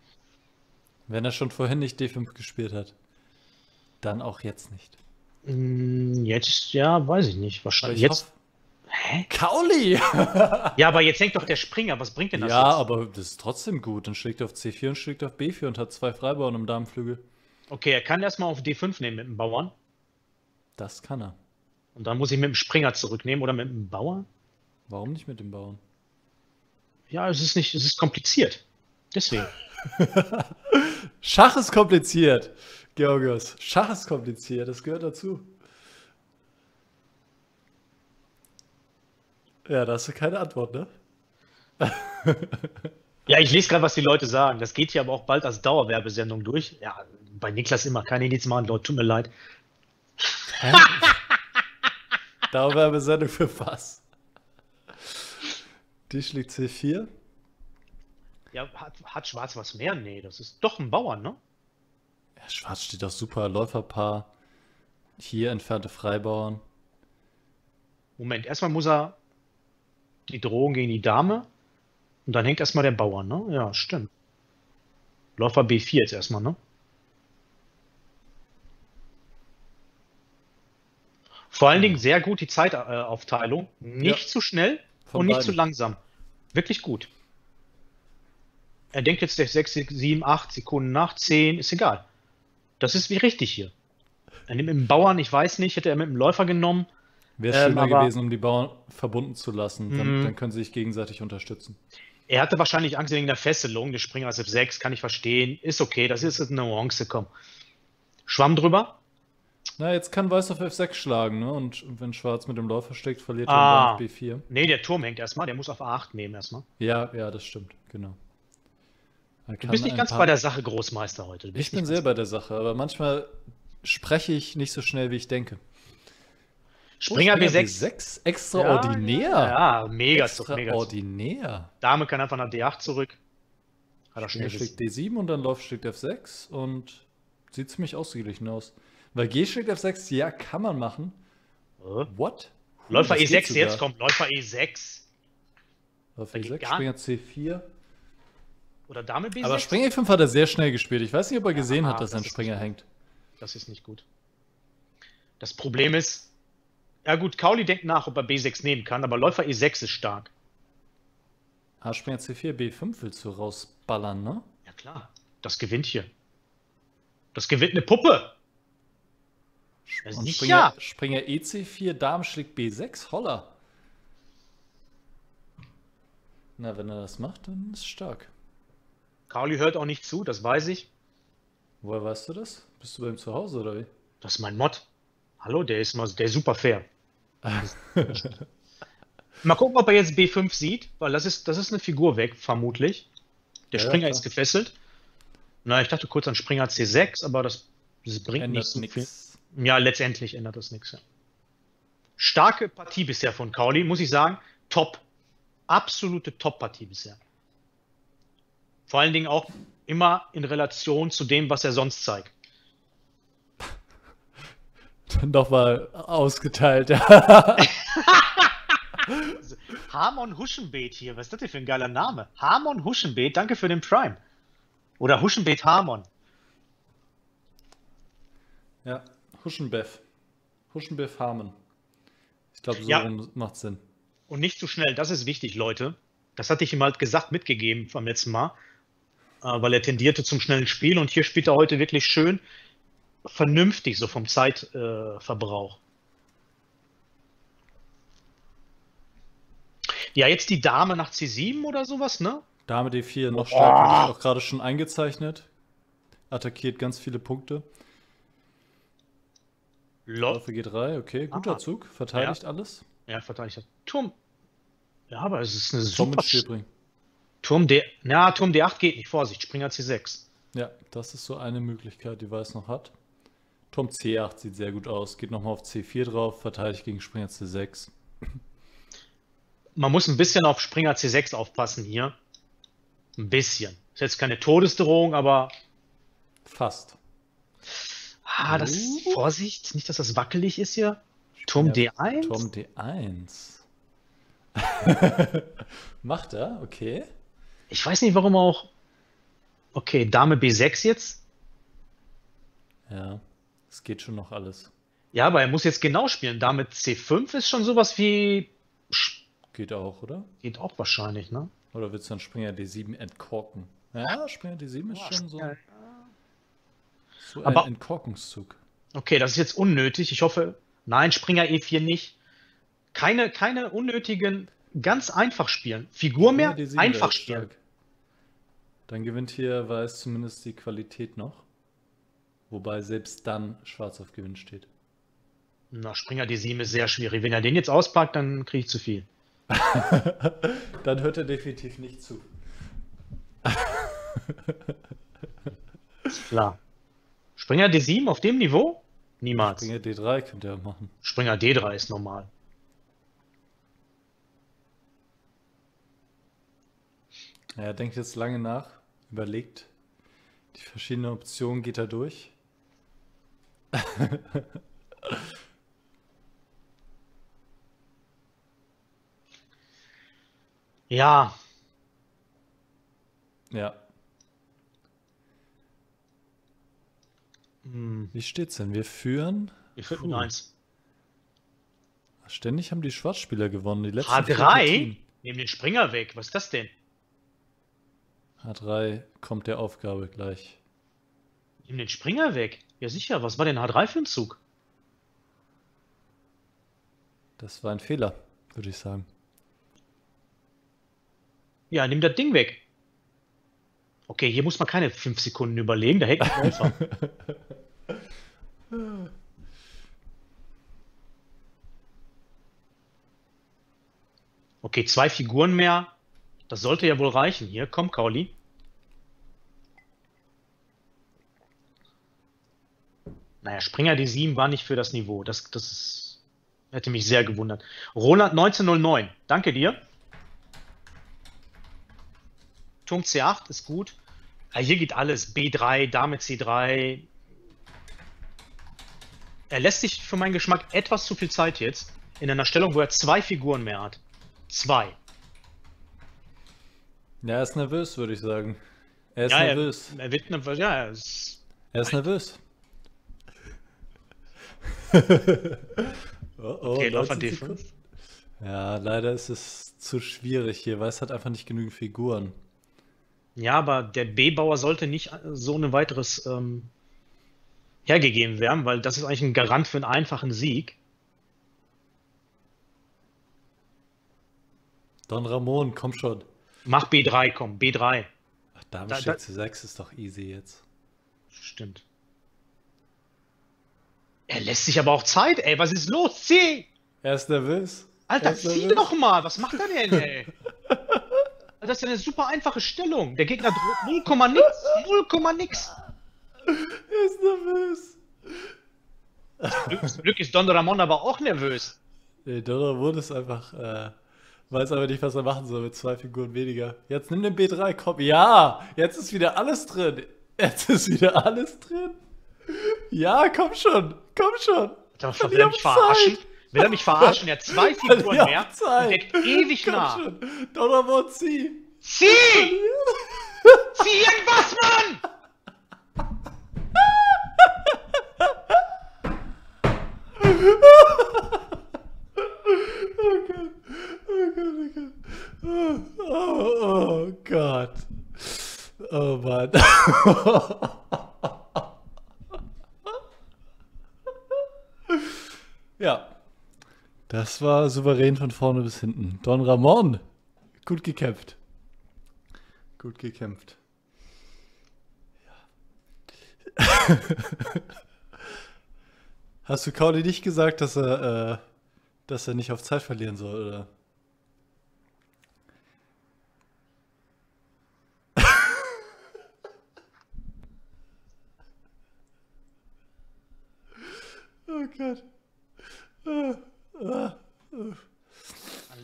Wenn er schon vorhin nicht D5 gespielt hat, dann auch jetzt nicht. Mm, Jetzt, ja, weiß ich nicht. Wahrscheinlich. ich Jetzt. hoffe- Hä? Kauli! [LAUGHS] Ja, aber jetzt hängt doch der Springer. Was bringt denn das ja, jetzt? aber das ist trotzdem gut. Dann schlägt er auf C4 und schlägt auf B4 und hat zwei Freibauern im Damenflügel. Okay, er kann erstmal auf D5 nehmen mit dem Bauern. Das kann er. Und dann muss ich mit dem Springer zurücknehmen oder mit dem Bauern. Warum nicht mit dem Bauern? Ja, es ist nicht, es ist kompliziert. Deswegen. [LAUGHS] Schach ist kompliziert, Georgios. Schach ist kompliziert, das gehört dazu. Ja, da hast du keine Antwort, ne? [LAUGHS] Ja, ich lese gerade, was die Leute sagen. Das geht hier aber auch bald als Dauerwerbesendung durch. Ja, bei Niklas immer. Keine Indiz machen, Leute. Tut mir leid. [LAUGHS] Dauerwerbesendung für was? Die schlägt C4. Ja, hat, hat Schwarz was mehr? Nee, das ist doch ein Bauern, ne? Ja, Schwarz steht doch super. Läuferpaar. Hier entfernte Freibauern. Moment, erstmal muss er die Drohung gegen die Dame. Und dann hängt erstmal der Bauern, ne? Ja, stimmt. Läufer B4 jetzt erstmal, ne? Vor allen Dingen sehr gut die Zeitaufteilung. Nicht Ja. zu schnell Von und nicht beiden. zu langsam. Wirklich gut. Er denkt jetzt der 6, 7, 8 Sekunden nach, 10, ist egal. Das ist wie richtig hier. Er nimmt mit dem Bauern, ich weiß nicht, hätte er mit dem Läufer genommen. Wäre Ähm, schöner aber- gewesen, um die Bauern verbunden zu lassen. Dann, Mhm. dann können sie sich gegenseitig unterstützen. Er hatte wahrscheinlich Angst wegen der Fesselung. Der Springer ist F6, kann ich verstehen. Ist okay, das ist eine Nuance, komm. Schwamm drüber. Na, jetzt kann Weiß auf F6 schlagen, ne? Und wenn Schwarz mit dem Läufer steckt, verliert er Ah. auf B4. Nee, der Turm hängt erstmal. Der muss auf A8 nehmen erstmal. Ja, ja, das stimmt, genau. Du bist nicht ganz paar- bei der Sache, Großmeister, heute. Ich bin sehr bei der Sache, aber manchmal spreche ich nicht so schnell, wie ich denke. Springer Oh, B6. B6? Extraordinär. Ja, mega Zug, mega. Extraordinär. Dame kann einfach nach D8 zurück. Hat er Springer schnell schlägt gesehen. D7 und dann Lauf schlägt F6 und sieht ziemlich ausgeglichen aus. Weil G schlägt F6, ja, kann man machen. Äh? What? Läufer Das geht E6, jetzt kommt Läufer E6. Auf Da geht E6, gar Springer C4. Oder Dame B6. Aber Springer E5 hat er sehr schnell gespielt. Ich weiß nicht, ob er gesehen hat, dass das ein Springer hängt. Das ist nicht gut. Das Problem ist, ja gut, Kauli denkt nach, ob er B6 nehmen kann, aber Läufer E6 ist stark. Ah, Springer C4, B5 willst du rausballern, ne? Ja klar, das gewinnt hier. Das gewinnt eine Puppe. Nicht Springer, ja. Springer EC4, Dame schlägt B6, holla. Na, wenn er das macht, dann ist es stark. Carly hört auch nicht zu, das weiß ich. Woher weißt du das? Bist du bei ihm zu Hause oder wie? Das ist mein Mod. Hallo, der ist mal, der ist super fair. [LAUGHS] mal gucken, ob er jetzt B5 sieht, weil das ist, das ist eine Figur weg, vermutlich. Der Ja, Springer klar. ist gefesselt. Na, ich dachte kurz an Springer C6, aber das, das bringt Ändert nicht so viel. nichts. Ja, letztendlich ändert das nichts. Ja. Starke Partie bisher von Kauli, muss ich sagen. Top. Absolute Top-Partie bisher. Vor allen Dingen auch immer in Relation zu dem, was er sonst zeigt. [LAUGHS] Nochmal ausgeteilt. Ja. [LAUGHS] Harmon Huschenbeet hier, was ist das denn für ein geiler Name? Harmon Huschenbeet, danke für den Prime. Oder Huschenbeet Harmon. ja. Huschenbeff. Huschenbeff Harmon. Ich glaube, so Ja. macht Sinn. Und nicht zu schnell, das ist wichtig, Leute. Das hatte ich ihm halt gesagt, mitgegeben vom letzten Mal, äh, weil er tendierte zum schnellen Spiel und hier spielt er heute wirklich schön vernünftig, so vom Zeitverbrauch. Äh, ja, jetzt die Dame nach C7 oder sowas, ne? Dame D4 noch stärker, ich auch gerade schon eingezeichnet. Attackiert ganz viele Punkte. Lol. Läufe G3, okay, guter Ah. Zug. Verteidigt alles. Ja, verteidigt hat. Turm. Ja, aber es ist eine Turm super Spiel bringen. Turm D. Na, Turm D8 geht nicht. Vorsicht, Springer C6. Ja, das ist so eine Möglichkeit, die Weiß noch hat. Turm C8 sieht sehr gut aus. Geht nochmal auf C4 drauf, verteidigt gegen Springer C6. Man muss ein bisschen auf Springer C6 aufpassen hier. Ein bisschen. Ist jetzt keine Todesdrohung, aber Fast. Ah, das Uh. Vorsicht, nicht, dass das wackelig ist hier. Turm Ja, D1? Turm D1. [LAUGHS] Macht er, okay. Ich weiß nicht, warum auch. Okay, Dame B6 jetzt. Ja, es geht schon noch alles. Ja, aber er muss jetzt genau spielen. Dame C5 ist schon sowas wie. Geht auch, oder? Geht auch wahrscheinlich, ne? Oder willst du dann Springer D7 entkorken? Ja, Springer D7 ist schon so, Ja. so ein Aber- Entkorkungszug. Okay, das ist jetzt unnötig. Ich hoffe. Nein, Springer E4 nicht. Keine, keine unnötigen, ganz einfach spielen. Figur mehr, Springer D7 einfach spielen. stark. Dann gewinnt hier Weiß zumindest die Qualität noch. Wobei selbst dann Schwarz auf Gewinn steht. Na, Springer D7 ist sehr schwierig. Wenn er den jetzt auspackt, dann kriege ich zu viel. [LAUGHS] Dann hört er definitiv nicht zu. Klar. Springer D7 auf dem Niveau? Niemals. Springer D3 könnte er machen. Springer D3 ist normal. Ja, Er denkt jetzt lange nach, überlegt die verschiedenen Optionen, geht er durch. [LAUGHS] Ja, Ja, hm, wie steht's denn? Wir führen. wir führen Puh. mit 1. Ständig haben die Schwarzspieler gewonnen. Die letzten vier H3? Partien. Nehmen den Springer weg. Was ist das denn? H3 kommt der Aufgabe gleich. Nehmen den Springer weg. Ja, sicher. Was war denn H3 für ein Zug? Das war ein Fehler, würde ich sagen. Ja, nimm das Ding weg. Okay, hier muss man keine 5 Sekunden überlegen. Da hängt ein Läufer. [LAUGHS] Okay, zwei Figuren mehr. Das sollte ja wohl reichen hier. Komm, Kauli. Naja, Springer D7 war nicht für das Niveau. Das, das ist, hätte mich sehr gewundert. Roland 1909, danke dir. Turm C8 ist gut. Ja, hier geht alles. B3, Dame C3. Er lässt sich für meinen Geschmack etwas zu viel Zeit jetzt in einer Stellung, wo er zwei Figuren mehr hat. Zwei. Ja, er ist nervös, würde ich sagen. Er ist Ja, er, nervös. er wird ne, ja, er ist, Er ist nervös. Oh, oh, okay, Läufer 19 D5. Sekunden. Ja, leider ist es zu schwierig hier, weil es hat einfach nicht genügend Figuren. Ja, aber der B-Bauer sollte nicht so ein weiteres ähm, hergegeben werden, weil das ist eigentlich ein Garant für einen einfachen Sieg. Don Ramon, komm schon. Mach B3, komm, B3. Ach, Dame Da- da- zu 6 ist doch easy jetzt. Stimmt. Er lässt sich aber auch Zeit, ey. Was ist los? Zieh! Er ist nervös. Alter, Er ist zieh nervös. doch mal! Was macht er denn, ey? [LAUGHS] Das ist ja eine super einfache Stellung. Der Gegner droht 0, nix. 0, nix. Er ist nervös. Glück, zum Glück ist Don Ramon aber auch nervös. Nee, Donnerwood ist einfach, äh, weiß aber nicht, was er machen soll mit zwei Figuren weniger. Jetzt nimm den B3, komm. Ja, jetzt ist wieder alles drin. Jetzt ist wieder alles drin. Ja, komm schon, komm schon. Verlier will er mich Zeit. verarschen? Will er mich verarschen? Er hat zwei [LAUGHS] Figuren mehr Zeit. und deckt ewig Komm nach. schon. Donnerwood, zieh. Zieh! Zieh irgendwas, Mann! [LAUGHS] Oh Gott, oh Gott, oh Gott. Oh, oh, oh Gott. Oh Mann. [LAUGHS] ja. Das war souverän von vorne bis hinten. Don Ramon. Gut gekämpft. Gut gekämpft. Ja. [LAUGHS] Hast du Kauli nicht gesagt, dass er, äh, dass er nicht auf Zeit verlieren soll, oder? [LAUGHS] oh Gott. An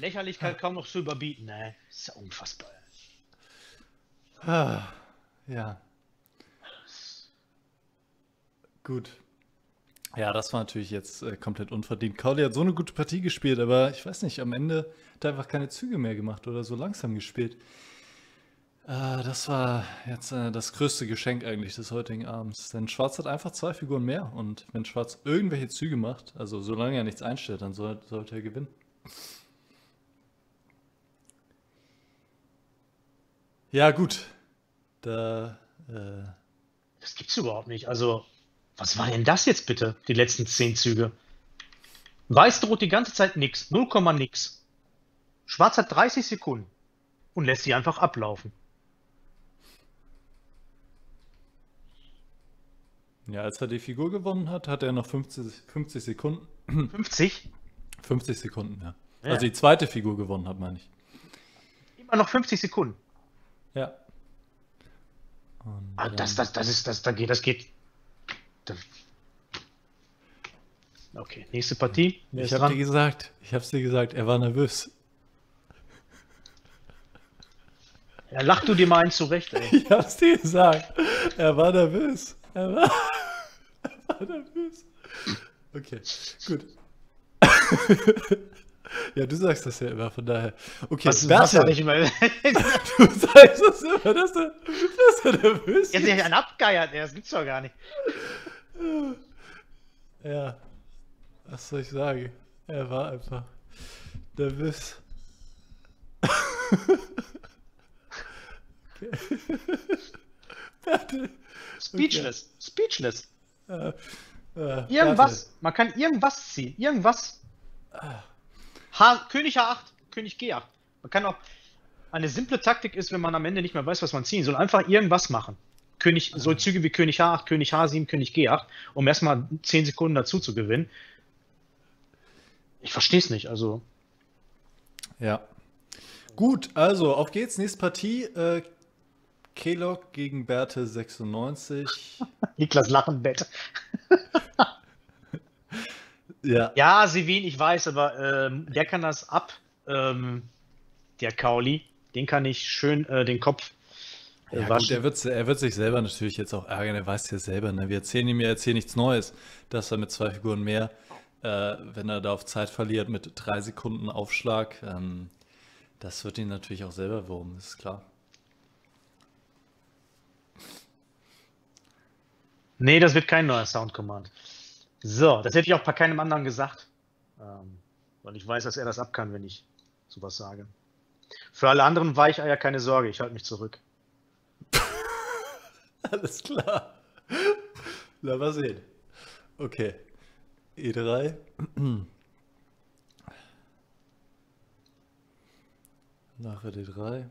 Lächerlichkeit kaum noch zu überbieten, ne? Ist ja unfassbar. Ah, ja. Gut. Ja, das war natürlich jetzt äh, komplett unverdient. Kauli hat so eine gute Partie gespielt, aber ich weiß nicht, am Ende hat er einfach keine Züge mehr gemacht oder so langsam gespielt. Äh, das war jetzt äh, das größte Geschenk eigentlich des heutigen Abends. Denn Schwarz hat einfach zwei Figuren mehr und wenn Schwarz irgendwelche Züge macht, also solange er nichts einstellt, dann soll, sollte er gewinnen. Ja, gut. Da, äh, Das gibt's überhaupt nicht. Also, was war denn das jetzt bitte, die letzten zehn Züge? Weiß droht die ganze Zeit nix, 0, nix. Schwarz hat 30 Sekunden und lässt sie einfach ablaufen. Ja, als er die Figur gewonnen hat, hat er noch 50, 50 Sekunden. [CLEARS THROAT] 50? 50 Sekunden, ja. Ja. Also die zweite Figur gewonnen hat, meine ich. Immer noch 50 Sekunden. Ja. Und, Ah, das, das, das ist, das, da geht, das geht. Okay, nächste Partie. Wer ich habe dir gesagt, ich habe dir gesagt, er war nervös. Ja, lach du dir mal einen zurecht, ey. [LAUGHS] Ich hab's dir gesagt. Er war nervös. Er war, er war nervös. Okay, gut. [LAUGHS] ja, du sagst das ja immer, von daher. Okay, Was, Bertha, hab ich immer? [LAUGHS] du sagst das immer, dass er, dass er nervös Jetzt nicht einen abgeiert, das gibt's doch gar nicht. Ja, was soll ich sagen? Er war einfach nervös. [LAUGHS] okay. Speechless. Speechless. Äh, äh, Irgendwas. Man kann irgendwas ziehen. Irgendwas. H König H8, König G8. Man kann auch. Eine simple Taktik ist, wenn man am Ende nicht mehr weiß, was man ziehen soll, einfach irgendwas machen. König, so Züge wie König H8, König H7, König G8, um erstmal 10 Sekunden dazu zu gewinnen. Ich verstehe es nicht, also. Ja. Gut, also auf geht's. Nächste Partie. Äh, Kellock gegen Berthe 96. [LAUGHS] Niklas Lachenbett. [LAUGHS] ja. Ja, Sevin, ich weiß, aber ähm, der kann das ab. Ähm, der Kauli. Den kann ich schön äh, den Kopf äh, Ja, gut, er wird, er wird sich selber natürlich jetzt auch ärgern, er weiß ja selber, ne? wir erzählen ihm ja jetzt hier nichts Neues, dass er mit zwei Figuren mehr, äh, wenn er da auf Zeit verliert mit drei Sekunden Aufschlag, ähm, das wird ihn natürlich auch selber wurmen, ist klar. Nee, das wird kein neuer Sound Command. So, das hätte ich auch bei keinem anderen gesagt. Ähm, weil ich weiß, dass er das ab kann, wenn ich sowas sage. Für alle anderen Weicheier keine Sorge, ich halte mich zurück. [LAUGHS] Alles klar. Na, mal sehen. Okay. E3. Nachher D3.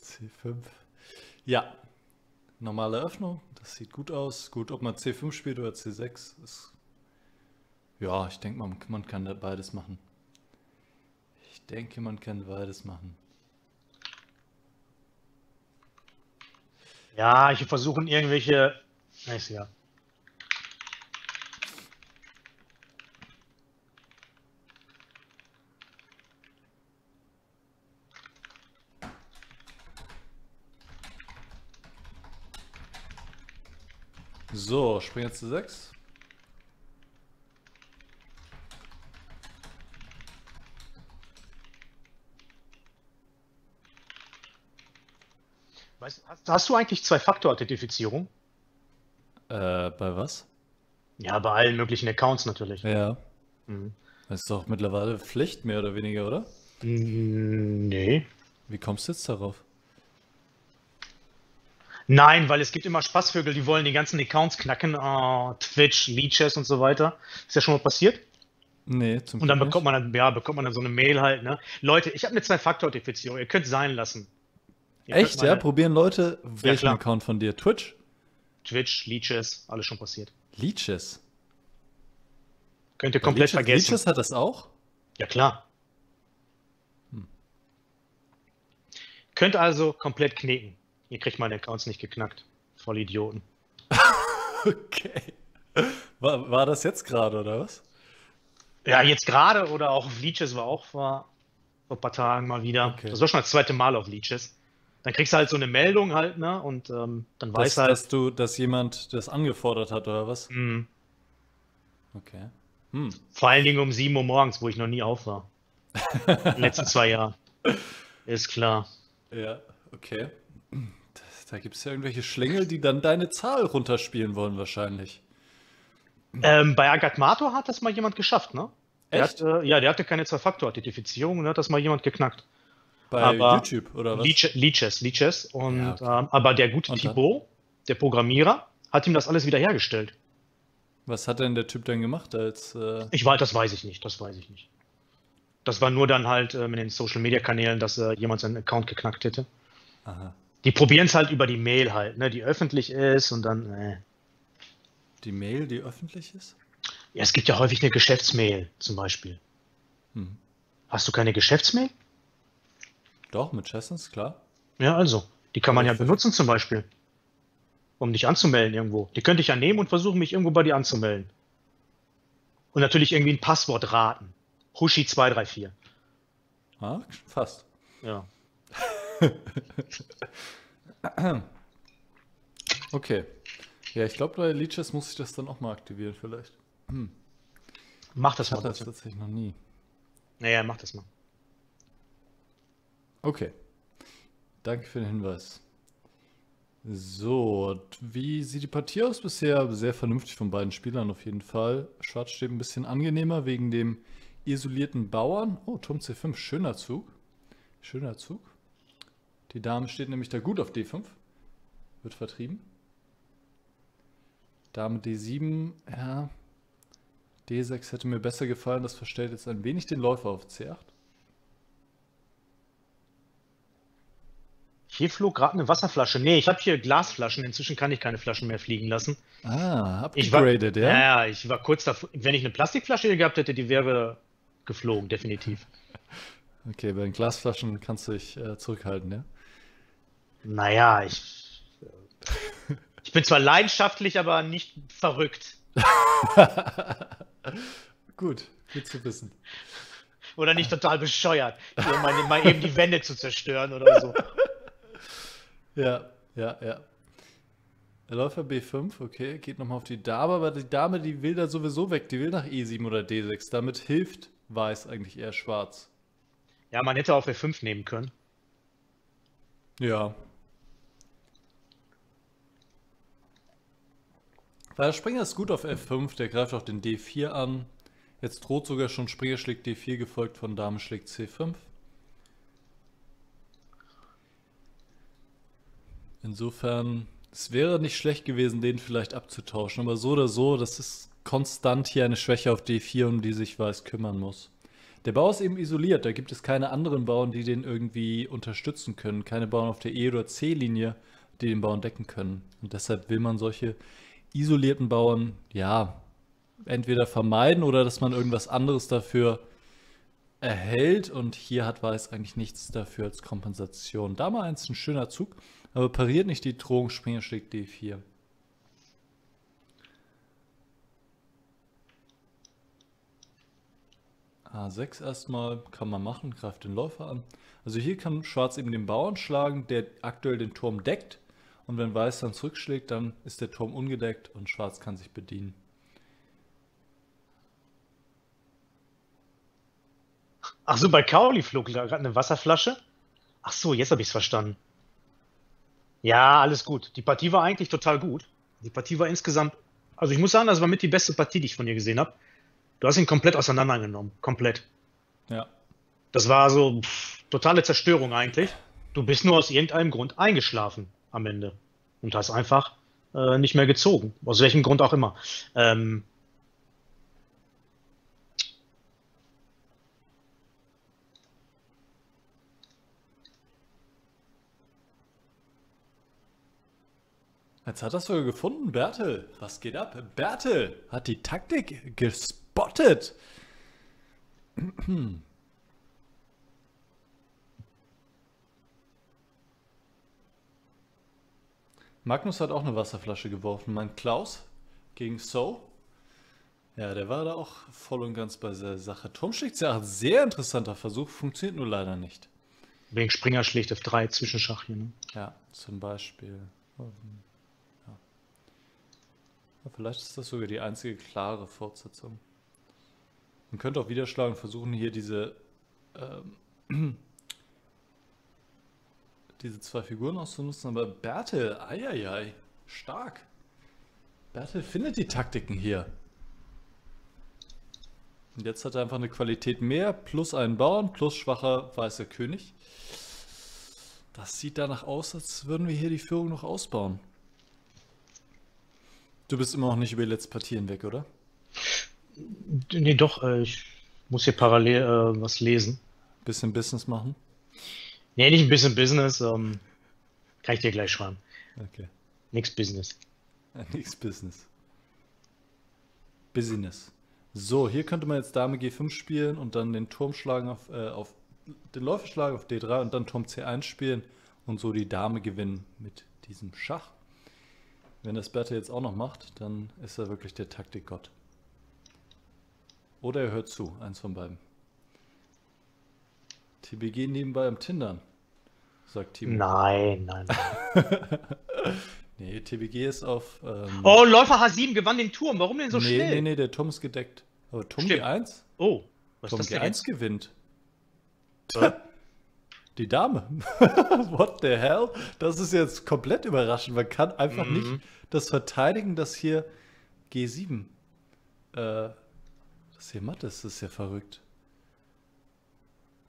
C5. Ja, Normale Öffnung. Das sieht gut aus. Gut, ob man C5 spielt oder C6 ist. Ja, ich denke, man, man kann beides machen. Ich denke, man kann beides machen. Ja, ich versuche irgendwelche. Weiß ja. So, Springer zu 6. Weißt, hast, hast du eigentlich Zwei-Faktor-Authentifizierung? Äh, bei was? Ja, bei allen möglichen Accounts natürlich. Ja. Mhm. Das ist doch mittlerweile Pflicht, mehr oder weniger, oder? Nee. Wie kommst du jetzt darauf? Nein, weil es gibt immer Spaßvögel, die wollen die ganzen Accounts knacken. äh, Twitch, Leeches und so weiter. Ist ja schon mal passiert. Nee, zum Und dann bekommt man dann, ja, bekommt man dann so eine Mail halt, ne? Leute, ich habe eine Zwei-Faktor-Authentifizierung, ihr könnt sein lassen. Ihr Echt, könnt ja? meine- Probieren Leute welchen klar. Account von dir? Twitch? Twitch, Leeches, alles schon passiert. Leeches. Könnt ihr komplett Leeches, vergessen. Leeches hat das auch? Ja, klar. Könnt also komplett knicken. Ihr kriegt meine Accounts nicht geknackt. Voll Idioten. [LAUGHS] Okay. War, war das jetzt gerade, oder was? Ja, jetzt gerade oder auch auf Leeches war auch vor, vor ein paar Tagen mal wieder. Okay. Das war schon das zweite Mal auf Leeches. Dann kriegst du halt so eine Meldung halt, ne? Und ähm, dann Dass, weiß halt. dass du, dass jemand das angefordert hat, oder was? mh, Okay. Hm. vor allen Dingen um 7 Uhr morgens, wo ich noch nie auf war. In den letzten zwei Jahren. [LAUGHS] Ist klar. Ja, okay. Da gibt es ja irgendwelche Schlingel, die dann deine Zahl runterspielen wollen, wahrscheinlich. Ähm, bei Agatmato hat das mal jemand geschafft, ne? Der Echt? Hat, äh, ja, der hatte keine Zwei-Faktor-Authentifizierung und hat das mal jemand geknackt. Bei aber- YouTube, oder was? Leeches, Leeches. Und, Ja, okay. ähm, aber der gute? Thibaut, der Programmierer, hat ihm das alles wieder hergestellt. Was hat denn der Typ dann gemacht als. Äh, Ich weiß, das weiß ich nicht, das weiß ich nicht. Das war nur dann halt äh, mit den Social Media Kanälen, dass äh, jemand seinen Account geknackt hätte. aha. Die probieren es halt über die Mail halt, ne, die öffentlich ist und dann, äh. Die Mail, die öffentlich ist? Ja, es gibt ja häufig eine Geschäftsmail zum Beispiel. Hm. Hast du keine Geschäftsmail? Doch, mit Chessons, klar. Ja, also. Die kann man ja benutzen zum Beispiel. Um dich anzumelden irgendwo. Die könnte ich ja nehmen und versuchen, mich irgendwo bei dir anzumelden. Und natürlich irgendwie ein Passwort raten. Hushi234. Ah, fast. Ja. [LAUGHS] Okay. Ja, ich glaube, bei Leeches muss ich das dann auch mal aktivieren, vielleicht. Mach das Ich mal hatte das tatsächlich noch nie. Naja, mach das mal. Okay. Danke für den Hinweis. So, wie sieht die Partie aus bisher? Sehr vernünftig von beiden Spielern auf jeden Fall. Schwarz steht ein bisschen angenehmer wegen dem isolierten Bauern. Oh, Turm C5, schöner Zug. Schöner Zug. Die Dame steht nämlich da gut auf D5. Wird vertrieben. Dame D7, ja. D6 hätte mir besser gefallen. Das verstellt jetzt ein wenig den Läufer auf C8. Hier flog gerade eine Wasserflasche. Nee, ich habe hier Glasflaschen. Inzwischen kann ich keine Flaschen mehr fliegen lassen. Ah, Ich war, upgraded, ja? ja, ich war kurz davor. Wenn ich eine Plastikflasche hier gehabt hätte, die wäre geflogen, definitiv. [LAUGHS] Okay, bei den Glasflaschen kannst du dich äh, zurückhalten, ja? Naja, ich. Ich bin zwar leidenschaftlich, aber nicht verrückt. [LAUGHS] Gut, gut zu wissen. Oder nicht total bescheuert, hier mal, eben die Wände zu zerstören oder so. [LAUGHS] Ja, ja, ja. Läufer B5, okay, geht nochmal auf die Dame, aber die Dame, die will da sowieso weg, die will nach E7 oder D6. Damit hilft Weiß eigentlich eher Schwarz. Ja, man hätte auch F5 nehmen können. Ja. Der Springer ist gut auf F5, der greift auch den D4 an. Jetzt droht sogar schon Springer schlägt D4, gefolgt von Dame schlägt C5. Insofern, es wäre nicht schlecht gewesen, den vielleicht abzutauschen, aber so oder so, das ist konstant hier eine Schwäche auf D4, um die sich Weiß kümmern muss. Der Bau ist eben isoliert, da gibt es keine anderen Bauern, die den irgendwie unterstützen können. Keine Bauern auf der E- oder C-Linie, die den Bauern decken können. Und deshalb will man solche isolierten Bauern, ja, entweder vermeiden oder dass man irgendwas anderes dafür erhält. Und hier hat Weiß eigentlich nichts dafür als Kompensation. Dame 1 ein schöner Zug, aber pariert nicht die Drohung, Springer schlägt D4. A6 erstmal, kann man machen, greift den Läufer an. Also hier kann Schwarz eben den Bauern schlagen, der aktuell den Turm deckt. Und wenn Weiß dann zurückschlägt, dann ist der Turm ungedeckt und Schwarz kann sich bedienen. Ach so, bei Kauli flog gerade eine Wasserflasche. Ach so, jetzt habe ich es verstanden. Ja, alles gut. Die Partie war eigentlich total gut. Die Partie war insgesamt, also ich muss sagen, das war mit die beste Partie, die ich von dir gesehen habe. Du hast ihn komplett auseinandergenommen. Komplett. Ja. Das war so pff, totale Zerstörung eigentlich. Du bist nur aus irgendeinem Grund eingeschlafen am Ende und hast einfach äh, nicht mehr gezogen. Aus welchem Grund auch immer. Ähm, Jetzt hat es sogar gefunden, Bertel. Was geht ab? Bertel hat die Taktik gespottet. [CLEARS THROAT] Magnus hat auch eine Wasserflasche geworfen. Mein Klaus gegen So. Ja, der war da auch voll und ganz bei der Sache. Turmstich ja ein sehr interessanter Versuch, funktioniert nur leider nicht. wegen Springer schlägt F3 Zwischenschach hier. Ne? Ja, zum Beispiel. Ja. Ja, vielleicht ist das sogar die einzige klare Fortsetzung. Man könnte auch wieder schlagen und versuchen, hier diese, ähm, diese zwei Figuren auszunutzen, aber Bertel, eieiei, stark. Bertel findet die Taktiken hier. Und jetzt hat er einfach eine Qualität mehr, plus einen Bauern, plus schwacher weißer König. Das sieht danach aus, als würden wir hier die Führung noch ausbauen. Du bist immer noch nicht über die letzten Partien weg, oder? Nee, doch, äh, ich muss hier parallel äh, was lesen. Bisschen Business machen? Nee, nicht ein bisschen Business. Ähm, kann ich dir gleich schreiben. Okay. Nix Business. [LAUGHS] Nix Business. Business. So, hier könnte man jetzt Dame G5 spielen und dann den Turm schlagen auf, äh, auf den Läufer schlagen auf D3 und dann Turm C1 spielen und so die Dame gewinnen mit diesem Schach. Wenn das Bertha jetzt auch noch macht, dann ist er wirklich der Taktikgott. Oder er hört zu, eins von beiden. TBG nebenbei am Tindern, sagt Timo. Nein, nein. nein. [LAUGHS] nee, TBG ist auf. Ähm, oh, Läufer H7 gewann den Turm. Warum denn so nee, schnell? nee, nee, der Turm ist gedeckt. Aber Turm Stimmt. G1? Oh, was Turm ist das denn G1 jetzt? gewinnt. Hä? [LAUGHS] Die Dame. [LAUGHS] What the hell? Das ist jetzt komplett überraschend. Man kann einfach Mhm. nicht das verteidigen, dass hier G7 äh, das hier matt ist. Das ist ja verrückt.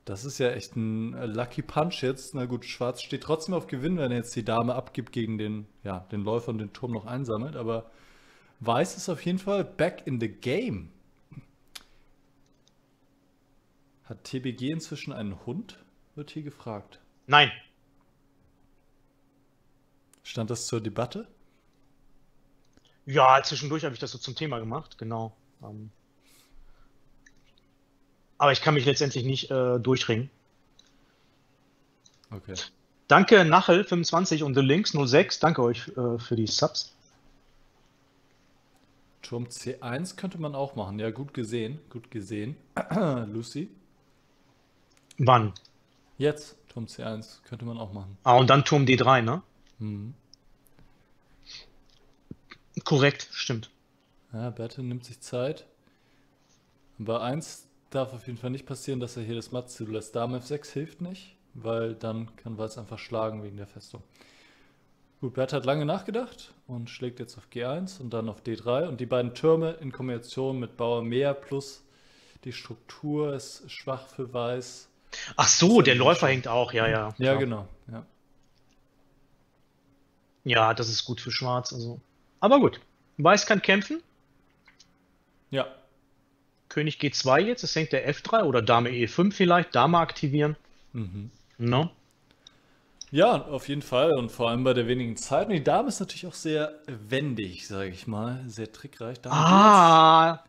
Das ist ja echt ein äh, Lucky Punch jetzt. Na gut, Schwarz steht trotzdem auf Gewinn, wenn er jetzt die Dame abgibt gegen den, ja, den Läufer und den Turm noch einsammelt. Aber Weiß ist auf jeden Fall back in the game. Hat TBG inzwischen einen Hund? Wird hier gefragt. Nein. Stand das zur Debatte? Ja, zwischendurch habe ich das so zum Thema gemacht, genau. Ähm, aber ich kann mich letztendlich nicht äh, durchringen. Okay. Danke Nachel25 und The Links 06. Danke euch äh, für die Subs. Turm C1 könnte man auch machen. Ja, gut gesehen. Gut gesehen. [CLEARS THROAT] Lucy. Wann? Jetzt. Turm C1 könnte man auch machen. Ah, und dann Turm D3, ne? Mhm. Korrekt, stimmt. Ja, Bertel nimmt sich Zeit. Bei 1 darf auf jeden Fall nicht passieren, dass er hier das Matt zulässt. Dame F6 hilft nicht, weil dann kann Weiß einfach schlagen wegen der Festung. Gut, Bertel hat lange nachgedacht und schlägt jetzt auf G1 und dann auf D3. Und die beiden Türme in Kombination mit Bauer mehr plus die Struktur ist schwach für Weiß. Ach so, der Läufer hängt auch, ja, ja. Ja, klar. genau. Ja. Ja, das ist gut für Schwarz. Also. Aber gut. Weiß kann kämpfen. ja, König G2 jetzt, es hängt der F3 oder Dame E5 vielleicht, Dame aktivieren. Mhm. No? Ja, auf jeden Fall und vor allem bei der wenigen Zeit. Und die Dame ist natürlich auch sehr wendig, sage ich mal, sehr trickreich. Dame Ah,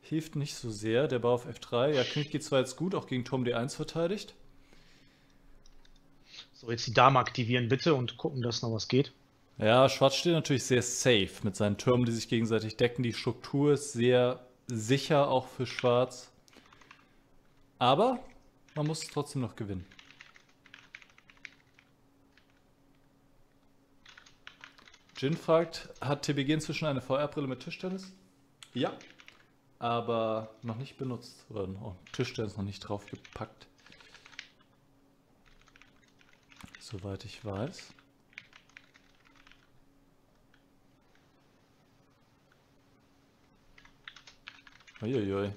hilft nicht so sehr. Der Bau auf F3. Ja, König G2 jetzt gut, auch gegen Turm D1 verteidigt. so jetzt die Dame aktivieren bitte und gucken, dass noch was geht. Ja, Schwarz steht natürlich sehr safe mit seinen Türmen, die sich gegenseitig decken. Die Struktur ist sehr sicher auch für Schwarz. Aber man muss trotzdem noch gewinnen. Jin fragt, hat TBG inzwischen eine VR-Brille mit Tischtennis? Ja, aber noch nicht benutzt. Oder oh, Tischtennis noch nicht draufgepackt. Soweit ich weiß. Uiuiui.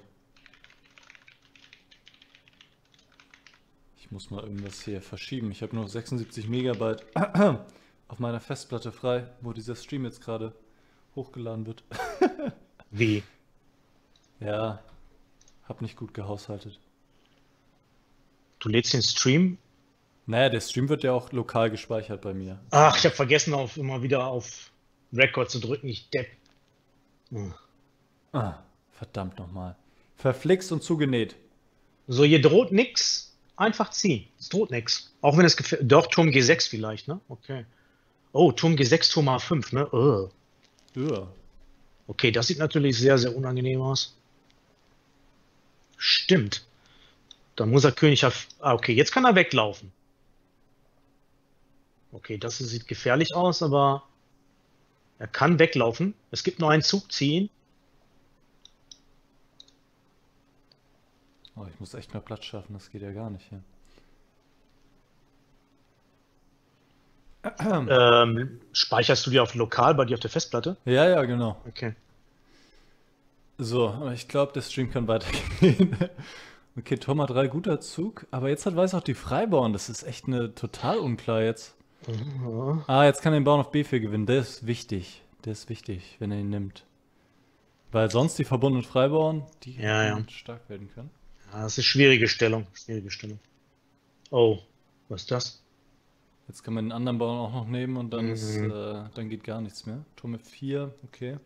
Ich muss mal irgendwas hier verschieben. Ich habe nur 76 Megabyte [CLEARS THROAT] auf meiner Festplatte frei, wo dieser Stream jetzt gerade hochgeladen wird. [LAUGHS] Wie? Ja, hab nicht gut gehaushaltet. Du lädst den Stream? Naja, der Stream wird ja auch lokal gespeichert bei mir. Ach, ich habe vergessen, auf, immer wieder auf Record zu drücken. Ich depp. Hm. Ah, verdammt nochmal. Verflixt und zugenäht. So, hier droht nix. Einfach ziehen. Es droht nix. Auch wenn es gefällt. Doch, Turm G6 vielleicht, ne? Okay. Oh, Turm G6, Turm A5, ne? Ugh. Ja. Okay, das sieht natürlich sehr, sehr unangenehm aus. Stimmt. Dann muss er König auf. Ah, okay, jetzt kann er weglaufen. Okay, das sieht gefährlich aus, aber er kann weglaufen. Es gibt nur einen Zug ziehen. Oh, ich muss echt mehr Platz schaffen, das geht ja gar nicht hier. Ähm, speicherst du die auf lokal bei dir auf der Festplatte? Ja, ja, genau. Okay. So, aber ich glaube, der Stream kann weitergehen. [LAUGHS] Okay, Tom hat drei guter Zug, aber jetzt hat Weiß auch die Freiborn. Das ist echt eine total unklar jetzt. Mhm. Ah, jetzt kann er den Bauern auf B4 gewinnen. Der ist wichtig. Der ist wichtig, wenn er ihn nimmt. Weil sonst die verbundenen Freibauern, die Ja, ja. stark werden können. Ja, das ist schwierige Stellung. Schwierige Stellung. Oh, was ist das? Jetzt kann man den anderen Bauern auch noch nehmen und dann, ist, Mhm. äh, dann geht gar nichts mehr. Turm F4, okay.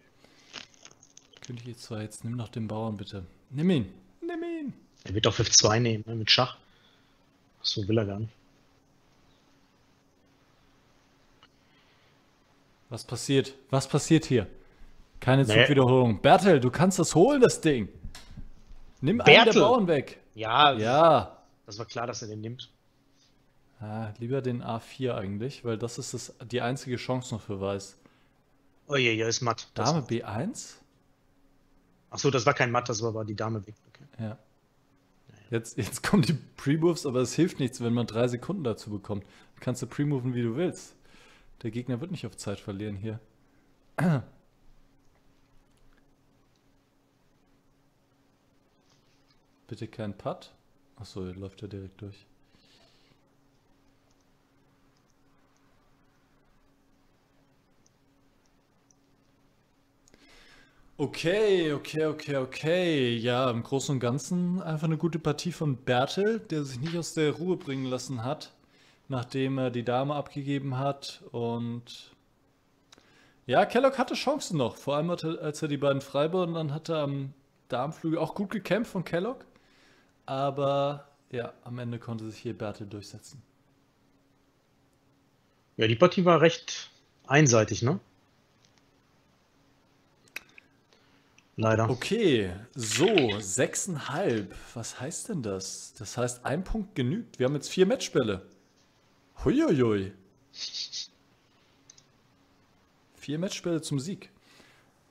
König E2, jetzt nimm doch den Bauern bitte. Nimm ihn. Nimm ihn. Er wird auf F2 nehmen, ne, mit Schach. So will er gar nicht. Was passiert? Was passiert hier? Keine Nee. Zugwiederholung. Bertel, du kannst das holen, das Ding. Nimm einen der Bertel! Bauern weg. Ja, Ja. das war klar, dass er den nimmt. Ah, lieber den A4 eigentlich, weil das ist das, die einzige Chance noch für Weiß. Oh je, ja, ist matt. Das- Dame B1? Ach so, das war kein Matt, das war aber die Dame weg. Okay. Ja. Jetzt, jetzt kommen die Pre-Moves, aber es hilft nichts, wenn man drei Sekunden dazu bekommt. Kannst du pre-moven, wie du willst. Der Gegner wird nicht auf Zeit verlieren hier. Bitte kein Putt. Achso, läuft er direkt durch. Okay, okay, okay, okay. Ja, im Großen und Ganzen einfach eine gute Partie von Bertel, der sich nicht aus der Ruhe bringen lassen hat, nachdem er die Dame abgegeben hat. Und ja, Kellogg hatte Chancen noch, vor allem hatte, als er die beiden Freiburgen dann hatte am Darmflügel auch gut gekämpft von Kellogg. Aber ja, am Ende konnte sich hier Bertel durchsetzen. Ja, die Partie war recht einseitig, ne? Leider. Okay, so, 6,5. Was heißt denn das? Das heißt, ein Punkt genügt. Wir haben jetzt vier Matchbälle. Huiuiui. Vier Matchbälle zum Sieg.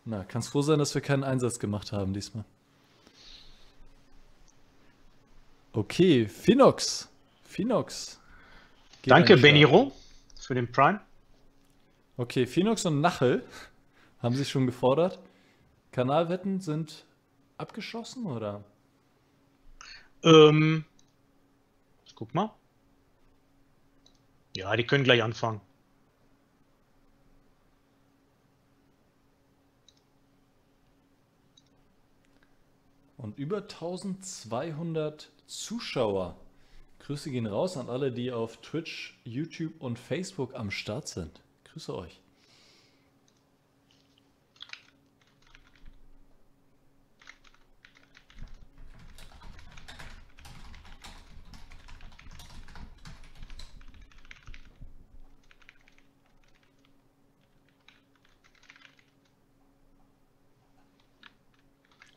Na, kannst froh sein, dass wir keinen Einsatz gemacht haben diesmal. Okay, Phinox. Phinox. Geht Danke. Beniro, für den Prime. Okay, Phoenix und Nachel [LAUGHS] haben sich schon gefordert. Kanalwetten sind abgeschlossen oder? Ähm, ich guck mal. Ja, die können gleich anfangen. und über 1200 Zuschauer. Grüße gehen raus an alle, die auf Twitch, YouTube und Facebook am Start sind. Grüße euch.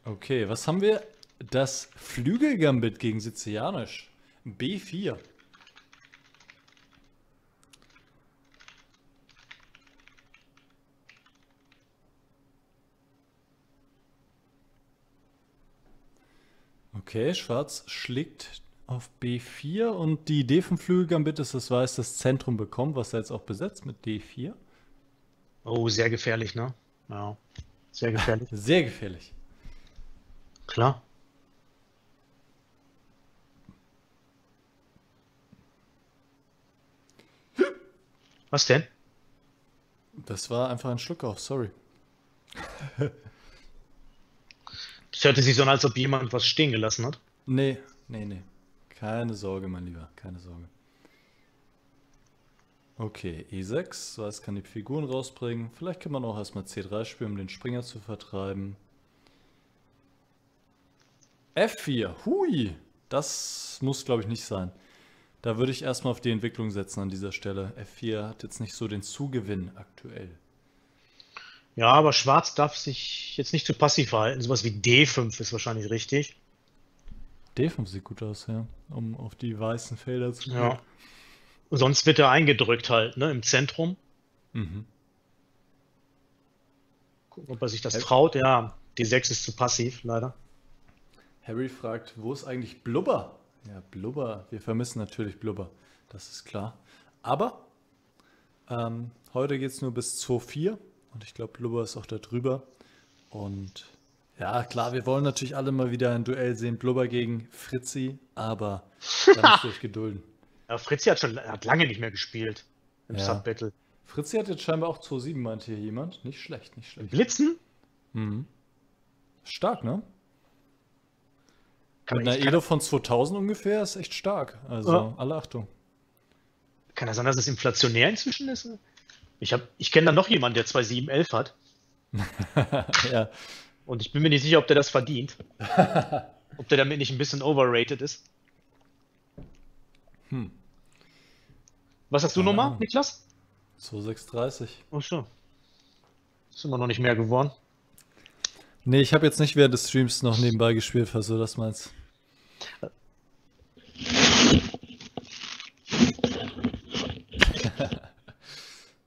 Okay, was haben wir? Das Flügelgambit gegen Sizilianisch. B4. Okay, Schwarz schlägt auf B4 und die Idee vom Flügelgambit ist, dass Weiß das Zentrum bekommt, was er jetzt auch besetzt mit D4. Oh, sehr gefährlich, ne? Ja, sehr gefährlich. [LAUGHS] Sehr gefährlich. Klar. Was denn? Das war einfach ein Schluck auf, sorry. Es hörte sich so an, als ob jemand was stehen gelassen hat. Nee, nee, nee. Keine Sorge, mein Lieber, keine Sorge. Okay, E6, Weiß kann die Figuren rausbringen. Vielleicht kann man auch erstmal C3 spielen, um den Springer zu vertreiben. F4, hui, das muss glaube ich nicht sein. Da würde ich erstmal auf die Entwicklung setzen an dieser Stelle. F4 hat jetzt nicht so den Zugewinn aktuell. Ja, aber Schwarz darf sich jetzt nicht zu passiv verhalten. Sowas wie D5 ist wahrscheinlich richtig. D5 sieht gut aus, ja. Um auf die weißen Felder zu gehen. Ja. Sonst wird er eingedrückt halt, ne, im Zentrum. Mhm. Gucken, ob er sich das traut. Ja, D6 ist zu passiv, leider. Harry fragt, wo ist eigentlich Blubber? Ja, Blubber. Wir vermissen natürlich Blubber. Das ist klar. Aber ähm, heute geht es nur bis 2.4 und ich glaube, Blubber ist auch da drüber. Und ja, klar, wir wollen natürlich alle mal wieder ein Duell sehen. Blubber gegen Fritzi, aber da [LAUGHS] müsst ihr euch gedulden. Ja, Fritzi hat schon hat lange nicht mehr gespielt im Ja. Sub-Battle. Fritzi hat jetzt scheinbar auch 2.7, meinte hier jemand. Nicht schlecht, nicht schlecht. Blitzen? Mhm. Stark, ne? Mit einer Elo von 2000 ungefähr ist echt stark. Also Ja. alle Achtung. kann das sein, dass es inflationär inzwischen ist? Ich, hab- ich kenne da noch jemanden, der 2,711 hat. [LAUGHS] ja. Und ich bin mir nicht sicher, ob der das verdient. [LAUGHS] ob der damit nicht ein bisschen overrated ist. Hm. Was hast du Keine nochmal. Niklas? 2630. Oh so. Ist immer noch nicht mehr geworden. Nee, ich habe jetzt nicht während des Streams noch nebenbei gespielt, falls du das meinst.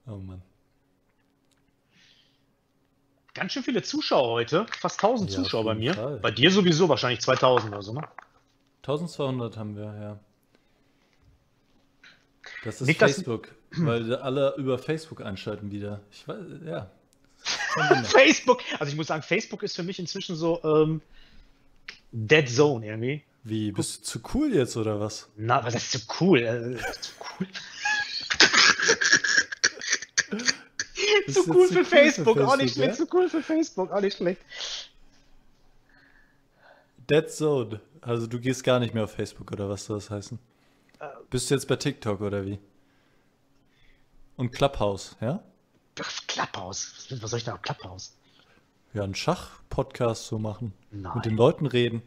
Oh Mann. Ganz schön viele Zuschauer heute. Fast 1000 Ja, Zuschauer bei mir. Fall. Bei dir sowieso wahrscheinlich 2000 oder so, ne? 1200 haben wir, ja. Das ist Niklas- Facebook, weil da alle über Facebook einschalten wieder. Ich weiß, ja. [LAUGHS] Facebook! Also ich muss sagen, Facebook ist für mich inzwischen so ähm, Dead Zone irgendwie. Wie, bist du zu cool jetzt oder was? Na, was ist so cool? Äh, zu cool. [LAUGHS] Zu cool für Facebook, auch nicht schlecht. Zu cool für Facebook, auch nicht schlecht. Dead Zone. Also du gehst gar nicht mehr auf Facebook oder was soll das heißen? Äh. Bist du jetzt bei TikTok oder wie? Und Clubhouse, ja? Das Klapphaus. Was soll ich da auf Klapphaus? Ja, einen Schach-Podcast so machen. Nein. Mit den Leuten reden.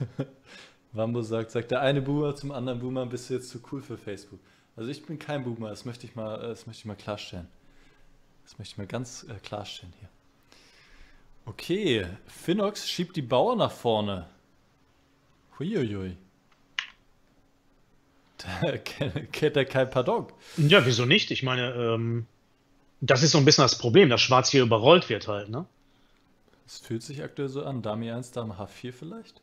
[LAUGHS] Wambo sagt, sagt der eine Boomer zum anderen Boomer, bist du jetzt zu cool für Facebook. Also ich bin kein Boomer, das möchte ich mal, äh, das möchte ich mal klarstellen. Das möchte ich mal ganz äh, klarstellen hier. Okay, Finnox schiebt die Bauer nach vorne. Huiuiui. [LAUGHS] Da kennt kennt er kein Pardon. Ja, wieso nicht? Ich meine, ähm, das ist so ein bisschen das Problem, dass Schwarz hier überrollt wird halt, ne? Es fühlt sich aktuell so an. Dame 1, Dame H4 vielleicht?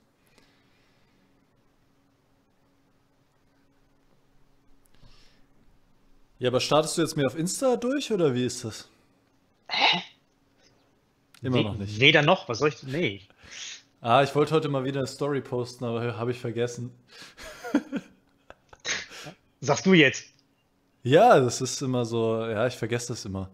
Ja, aber startest du jetzt mir auf Insta durch oder wie ist das? Hä? Immer We- noch nicht. Weder noch, was soll ich. Nee. Ah, ich wollte heute mal wieder eine Story posten, aber habe ich vergessen. [LAUGHS] Sagst du jetzt. Ja, das ist immer so, ja, ich vergesse das immer.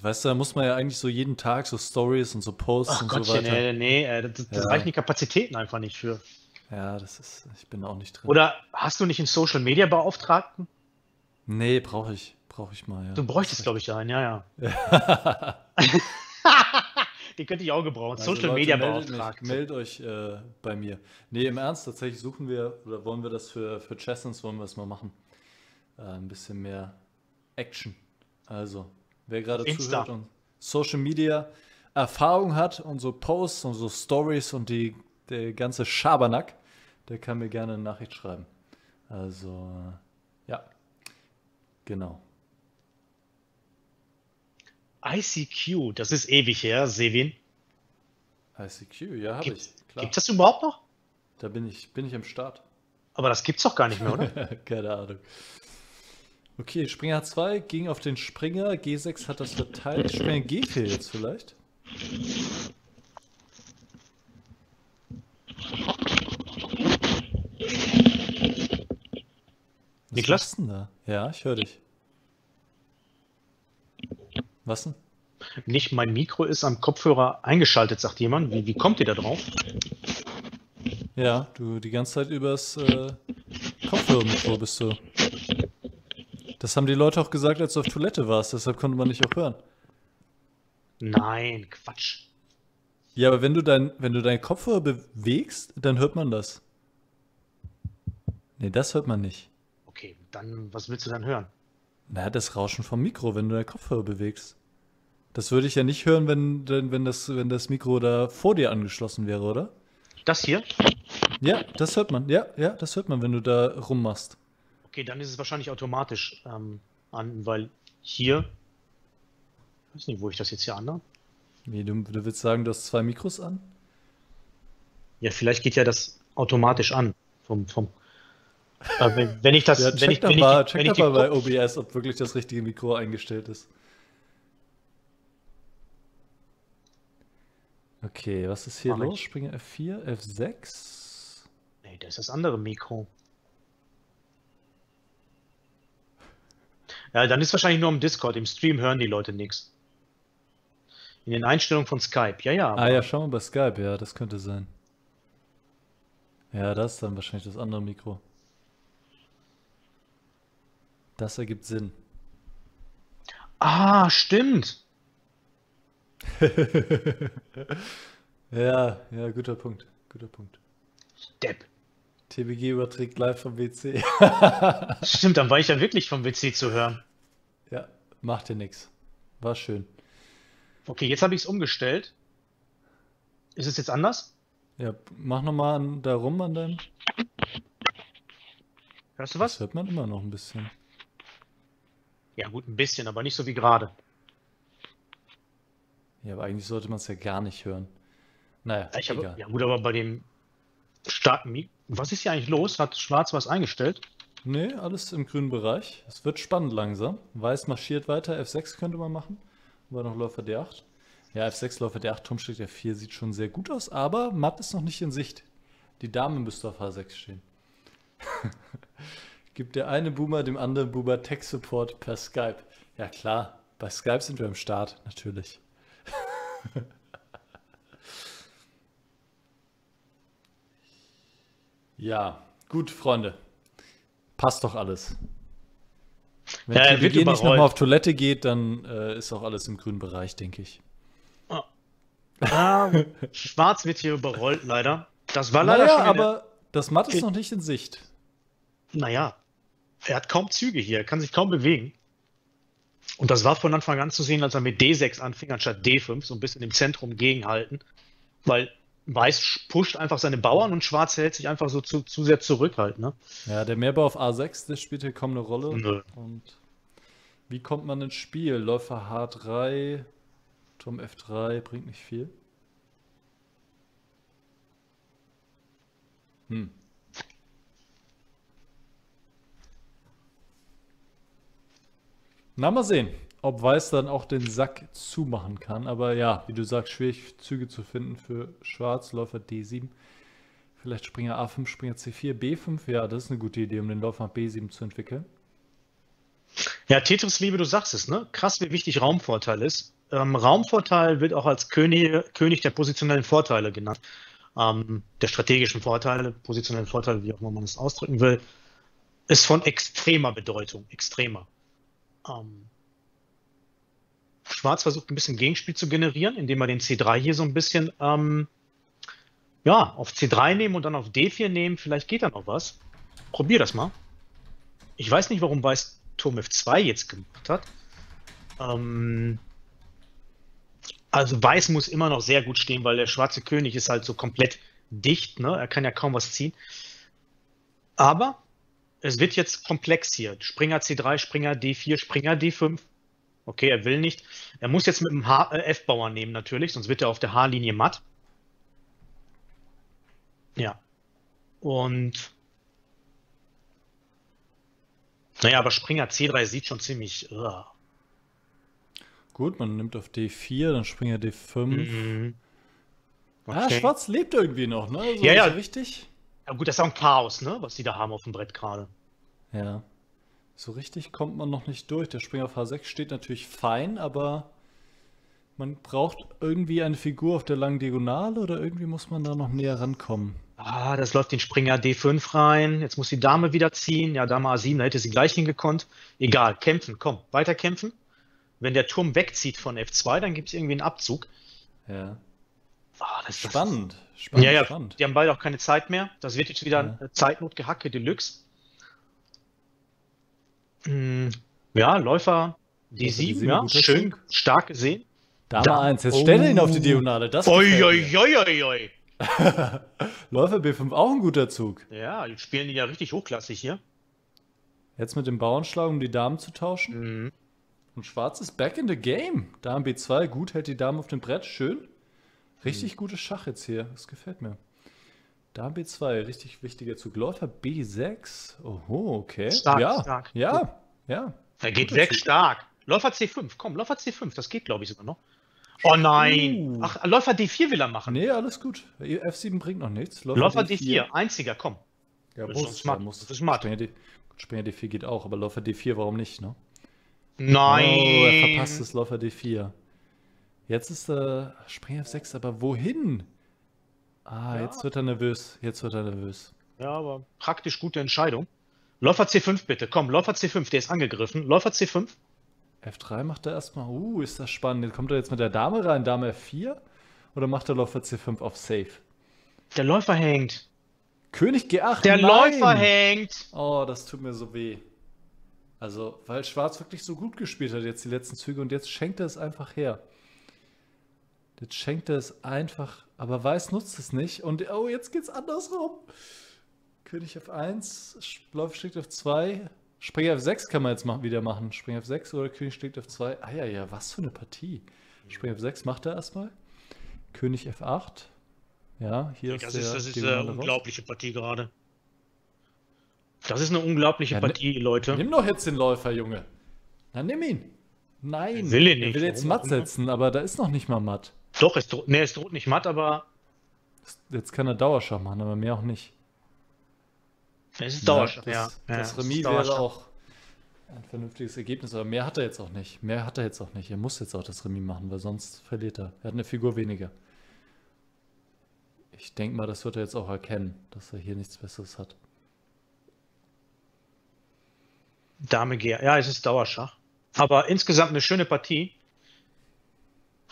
Weißt du, da muss man ja eigentlich so jeden Tag so Stories und so Posts Ach und Gottchen, so weiter. nee, nee, äh, das, das Ja. reichen die Kapazitäten einfach nicht für. Ja, das ist, ich bin auch nicht drin. Oder hast du nicht einen Social Media Beauftragten? Nee, brauche ich. Brauche ich mal, ja. Du bräuchtest, glaube ich, einen, ja, ja. [LAUGHS] Den könnte ich auch gebrauchen. Also Social Leute, Media mich, meldet euch äh, bei mir. Nee, im Ernst, tatsächlich suchen wir oder wollen wir das für, für Chessons, wollen wir es mal machen. Äh, ein bisschen mehr Action. Also, wer gerade zuhört und Social Media Erfahrung hat und so Posts und so Stories und die, der ganze Schabernack, der kann mir gerne eine Nachricht schreiben. Also. Genau. ICQ, das ist ewig her, Sevin. ICQ, ja, habe ich. Gibt Klar. es das überhaupt noch? Da bin ich, bin ich am Start. Aber das gibt's doch gar nicht mehr, oder? [LAUGHS] Keine Ahnung. Okay, Springer H2 ging auf den Springer, G6 hat das verteilt. Springer G4 jetzt vielleicht? Was Niklas? denn da? Ja, ich höre dich. Was denn? nicht mein Mikro ist am Kopfhörer eingeschaltet, sagt jemand. Wie, wie kommt ihr da drauf? Ja, du die ganze Zeit übers äh, Kopfhörermikro bist du. Das haben die Leute auch gesagt, als du auf Toilette warst, deshalb konnte man dich auch hören. Nein, Quatsch. Ja, aber wenn du dein, wenn du deinen Kopfhörer bewegst, dann hört man das. Nee, das hört man nicht. Okay, dann, was willst du dann hören? Na, das Rauschen vom Mikro, wenn du deinen Kopfhörer bewegst. Das würde ich ja nicht hören, wenn, wenn, das, wenn das Mikro da vor dir angeschlossen wäre, oder? Das hier? Ja, das hört man. Ja, ja, das hört man, wenn du da rummachst. Okay, dann ist es wahrscheinlich automatisch ähm, an, weil hier. Ich weiß nicht, wo ich das jetzt hier an. Wie, du, du willst sagen, du hast zwei Mikros an? Ja, vielleicht geht ja das automatisch an. Vom, vom, wenn, wenn ich das. Ja, wenn ich, wenn mal, ich, wenn ich mal bei OBS, ob wirklich das richtige Mikro eingestellt ist. Okay, was ist hier Mach los? ich. Springer F4, F6. Nee, das ist das andere Mikro. Ja, dann ist wahrscheinlich nur im Discord. Im Stream hören die Leute nichts. In den Einstellungen von Skype. Ja, ja. Ah ja, schau mal bei Skype, ja, das könnte sein. Ja, das ist dann wahrscheinlich das andere Mikro. Das ergibt Sinn. Ah, stimmt. [LAUGHS] Ja, ja, guter Punkt. Guter Punkt. Depp. TBG überträgt live vom WC. [LAUGHS] Stimmt, dann war ich ja wirklich vom WC zu hören. ja, macht dir nix. War schön. Okay, jetzt habe ich es umgestellt. Ist es jetzt anders? Ja, mach nochmal da rum an deinem. Hörst du Das was? hört man immer noch ein bisschen. Ja, gut, ein bisschen, aber nicht so wie gerade. Ja, aber eigentlich sollte man es ja gar nicht hören. Naja, Ja, Ich habe, egal. ja gut, aber bei dem starken Mik Was ist hier eigentlich los? Hat Schwarz was eingestellt? Nee, alles im grünen Bereich. Es wird spannend langsam. Weiß marschiert weiter. F6 könnte man machen. War noch Läufer D8. Ja, F6, Läufer D8, Turmstück F4 sieht schon sehr gut aus, aber Matt ist noch nicht in Sicht. Die Dame müsste auf H6 stehen. [LAUGHS] Gibt der eine Boomer dem anderen Boomer Tech Support per Skype? Ja klar, bei Skype sind wir am Start, natürlich. [LAUGHS] ja, gut, Freunde. Passt doch alles. Wenn Ja, wird TBG nicht nochmal auf Toilette geht, dann äh, ist auch alles im grünen Bereich, denke ich. Ah, [LAUGHS] Schwarz wird hier überrollt, leider. Das war leider Naja, schon aber das Matt ist noch nicht in Sicht. Naja, er hat kaum Züge hier, er kann sich kaum bewegen. Und das war von Anfang an zu sehen, als er mit D6 anfing, anstatt D5, so ein bisschen im Zentrum gegenhalten. Weil Weiß pusht einfach seine Bauern und Schwarz hält sich einfach so zu, zu sehr zurück halt, ne? Ja, der Mehrbau auf A6, das spielt hier kaum eine Rolle. Nö. Und wie kommt man ins Spiel? Läufer H3, Turm F3, bringt nicht viel. Hm. Na, mal sehen, ob Weiß dann auch den Sack zumachen kann. Aber ja, wie du sagst, schwierig Züge zu finden für Schwarz, Läufer D7. Vielleicht Springer A5, Springer C4, B5. Ja, das ist eine gute Idee, um den Läufer nach B7 zu entwickeln. Ja, Tetris-Liebe, du sagst es, ne? Krass, wie wichtig Raumvorteil ist. Ähm, Raumvorteil wird auch als König, König der positionellen Vorteile genannt. Ähm, der strategischen Vorteile, positionellen Vorteile, wie auch immer man es ausdrücken will, ist von extremer Bedeutung, extremer. Ähm, Schwarz versucht ein bisschen Gegenspiel zu generieren, indem er den C3 hier so ein bisschen ähm, ja, auf C3 nehmen und dann auf D4 nehmen. Vielleicht geht da noch was. Probier das mal. Ich weiß nicht, warum Weiß Turm F2 jetzt gemacht hat. Ähm, also Weiß muss immer noch sehr gut stehen, weil der schwarze König ist halt so komplett dicht. Ne? Er kann ja kaum was ziehen. Aber es wird jetzt komplex hier. Springer C3, Springer D4, Springer D5. Okay, er will nicht. Er muss jetzt mit dem äh, F-Bauer nehmen natürlich, sonst wird er auf der H-Linie matt. Ja. Und naja, aber Springer C3 sieht schon ziemlich. Uh. Gut, man nimmt auf D4, dann Springer D5. Mhm. Ah, okay. Ah, Schwarz lebt irgendwie noch, ne? So ja, ja. richtig. Ja, gut, das ist auch ein Chaos, ne? Was die da haben auf dem Brett gerade. Ja. So richtig kommt man noch nicht durch. Der Springer auf H6 steht natürlich fein, aber man braucht irgendwie eine Figur auf der langen Diagonale oder irgendwie muss man da noch näher rankommen. Ah, das läuft den Springer D5 rein. Jetzt muss die Dame wieder ziehen. Ja, Dame A7, da hätte sie gleich hingekonnt. Egal, kämpfen, komm, weiter kämpfen. Wenn der Turm wegzieht von F2, dann gibt es irgendwie einen Abzug. Ja. Ah, das ist spannend. Spannend, ja, ja, spannend. Die haben beide auch keine Zeit mehr. Das wird jetzt wieder ja. Zeitnotgehacke Deluxe. Hm, ja, Läufer D7, ja, schön, stark gesehen. Dame da, 1, jetzt oh. stelle ihn auf die Diagonale. Das oi, oi, oi, oi. [LAUGHS] Läufer B5 auch ein guter Zug. Ja, die spielen die ja richtig hochklassig hier. Jetzt mit dem Bauernschlag, um die Damen zu tauschen. Mhm. Und Schwarz ist back in the game. Dame B2, gut, hält die Dame auf dem Brett, schön. Richtig mhm. gutes Schach jetzt hier, das gefällt mir. Dame B2, richtig wichtiger Zug. Läufer B6, oho, okay. Stark, ja, stark. Ja, gut. ja. Er geht weg, Zug. stark. Läufer C5, komm, Läufer C5, das geht glaube ich sogar noch. Oh nein! Uh. Ach, Läufer D4 will er machen. Nee, alles gut. F7 bringt noch nichts. Läufer, Läufer D4. D4. einziger, komm. Ja, das muss, ist smart. Muss. Das ist smart. Springer, D, Springer D4 geht auch, aber Läufer D4, warum nicht, ne? Nein! Oh, er verpasst es, Läufer D4. Jetzt ist der äh, Springer F6, aber wohin? Ah, ja. jetzt wird er nervös. Jetzt wird er nervös. Ja, aber praktisch gute Entscheidung. Läufer C5 bitte. Komm, Läufer C5, der ist angegriffen. Läufer C5. F3 macht er erstmal. Uh, ist das spannend. Kommt er jetzt mit der Dame rein, Dame F4? Oder macht der Läufer C5 auf Safe? Der Läufer hängt. König G8. Der nein. Läufer hängt. Oh, das tut mir so weh. Also, weil Schwarz wirklich so gut gespielt hat jetzt die letzten Züge und jetzt schenkt er es einfach her. Jetzt schenkt er es einfach, aber Weiß nutzt es nicht und oh, jetzt geht's andersrum. König F1, Läufer schlägt F2, Springer F6 kann man jetzt mal wieder machen. Springer F6 oder König schlägt F2. Ah ja, ja, was für eine Partie. Springer F6 macht er erstmal. König F8. Ja, hier das ist, der, das ist eine unglaubliche Partie gerade. Das ist eine unglaubliche ja, Partie, Leute. Nimm doch jetzt den Läufer, Junge. Na, nimm ihn. Nein. Will ihn nicht. Er will jetzt matt setzen, aber da ist noch nicht mal matt. Doch, es droht, nee, es droht nicht matt, aber. Jetzt kann er Dauerschach machen, aber mehr auch nicht. Es ist Dauerschach, ja. Das, ja. das Remis wäre auch ein vernünftiges Ergebnis, aber mehr hat er jetzt auch nicht. Mehr hat er jetzt auch nicht. Er muss jetzt auch das Remis machen, weil sonst verliert er. Er hat eine Figur weniger. Ich denke mal, das wird er jetzt auch erkennen, dass er hier nichts Besseres hat. Dame G. Ja, es ist Dauerschach. Aber insgesamt eine schöne Partie.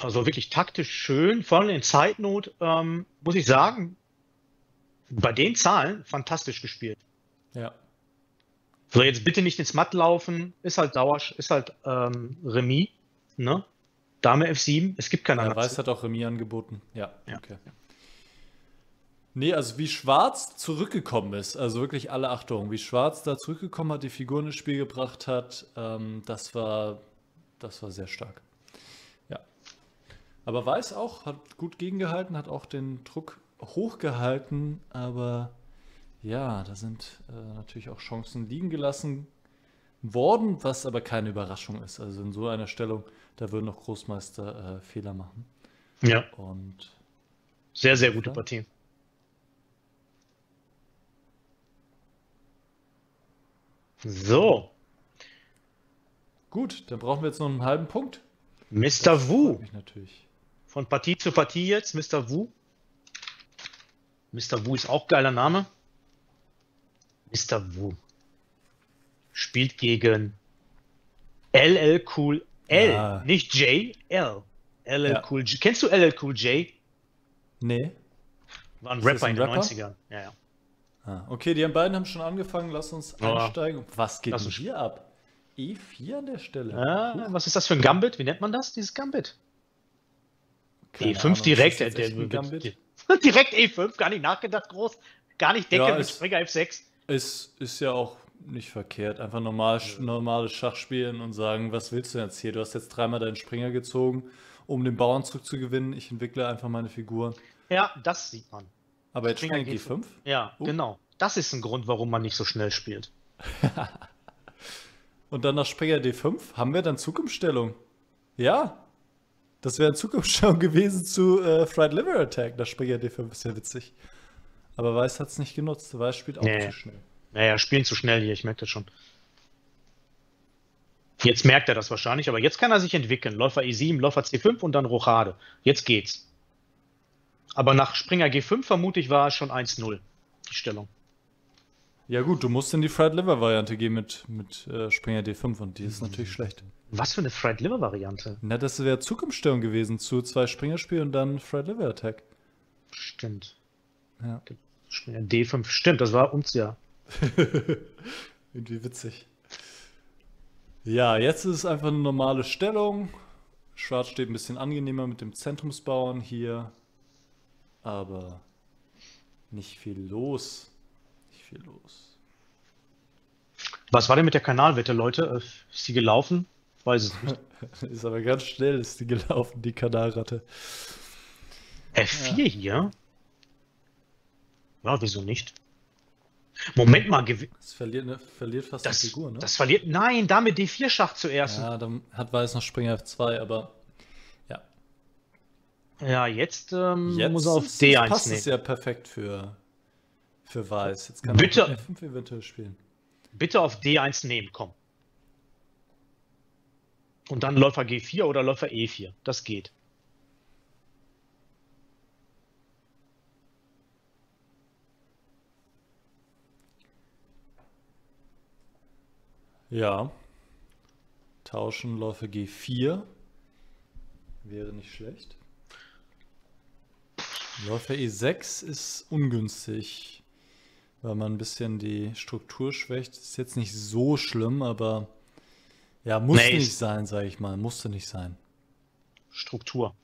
Also wirklich taktisch schön, vor allem in Zeitnot, ähm, muss ich sagen, bei den Zahlen fantastisch gespielt. Ja. So, jetzt bitte nicht ins Matt laufen. Ist halt Dauersch, ist halt ähm, Remis. Ne? Dame F7, es gibt keine ja, Weiß hat auch Remis angeboten. Ja, ja. okay. Nee, also wie Schwarz zurückgekommen ist, also wirklich alle Achtung, wie Schwarz da zurückgekommen hat, die Figuren ins Spiel gebracht hat, ähm, das war, das war sehr stark. Aber Weiß auch, hat gut gegengehalten, hat auch den Druck hochgehalten, aber ja, da sind äh, natürlich auch Chancen liegen gelassen worden, was aber keine Überraschung ist. Also in so einer Stellung, da würden noch Großmeister äh, Fehler machen. Ja. Und sehr, sehr gute Partie. So. Gut, dann brauchen wir jetzt noch einen halben Punkt. Mr. Wu. Natürlich. Von Partie zu Partie jetzt, Mr. Wu. Mr. Wu ist auch geiler Name. Mr. Wu spielt gegen LL Cool L, Ja. nicht J, L. LL Ja. Cool J. Kennst du LL Cool J? Nee. War ein Rapper ein in den Rapper? 90ern. Ja, ja. Ah, okay, die beiden haben schon angefangen. Lass uns Ja. einsteigen. Was geht Lass denn hier ab? E4 an der Stelle. Ah, was ist das für ein Gambit? Wie nennt man das, dieses Gambit? Keine E5 Ahnung, ist direkt. Gambit? [LAUGHS] direkt E5, gar nicht nachgedacht groß. Gar nicht denken Ja, mit Springer F6. Ist, ist ja auch nicht verkehrt. Einfach normal, normales Schach spielen und sagen, was willst du jetzt hier? Du hast jetzt dreimal deinen Springer gezogen, um den Bauernzug zu gewinnen. Ich entwickle einfach meine Figuren. Ja, das sieht man. Aber jetzt Springer Springer G5? Ja, Oh. genau. Das ist ein Grund, warum man nicht so schnell spielt. [LAUGHS] Und dann nach Springer D5 haben wir dann Zukunftsstellung. Ja. Das wäre Zukunftsstellung [LAUGHS] gewesen zu äh, Fried Liver Attack nach Springer D5. Ist ja witzig. Aber Weiß hat es nicht genutzt. Weiß spielt auch Nee. zu schnell. Naja, spielen zu schnell hier, ich merke das schon. Jetzt merkt er das wahrscheinlich, aber jetzt kann er sich entwickeln. Läufer E7, Läufer C5 und dann Rochade. Jetzt geht's. Aber nach Springer G5 vermute ich war es schon 1-0, die Stellung. Ja gut, du musst in die Fried Liver Variante gehen mit, mit äh, Springer D5 und die ist natürlich schlecht. Was für eine Fried Liver Variante. Na, das wäre Zukunftsstellung gewesen zu zwei Springerspielen und dann Fried Liver Attack. Stimmt. Ja. Springer D5, stimmt, das war uns ja. [LAUGHS] Irgendwie witzig. Ja, jetzt ist es einfach eine normale Stellung. Schwarz steht ein bisschen angenehmer mit dem Zentrumsbauern hier. Aber nicht viel los. Viel los. Was war denn mit der Kanalwette, Leute? Äh, Ist die gelaufen? Ich weiß es nicht. [LAUGHS] Ist aber ganz schnell, ist die gelaufen, die Kanalratte. F4 hier? Ja, wieso nicht? Moment mal, Das verliert, ne, verliert fast das, die Figur, ne? das verliert. Nein, damit D4 Schach zuerst. ja, dann hat Weiß noch Springer F2, aber ja. Ja, jetzt, ähm, Jetzt muss er auf ist- D1 passt nehmen. es ja perfekt für, für Weiß. Jetzt kann Bitte. er F5 eventuell spielen. Bitte auf D1 nehmen, komm. Und dann Läufer G4 oder Läufer E4. Das geht. Ja. Tauschen Läufer G4. Wäre nicht schlecht. Läufer E6 ist ungünstig, weil man ein bisschen die Struktur schwächt. Ist jetzt nicht so schlimm, aber ja, muss Nee, nicht sein, sage ich mal. Musste nicht sein. Struktur.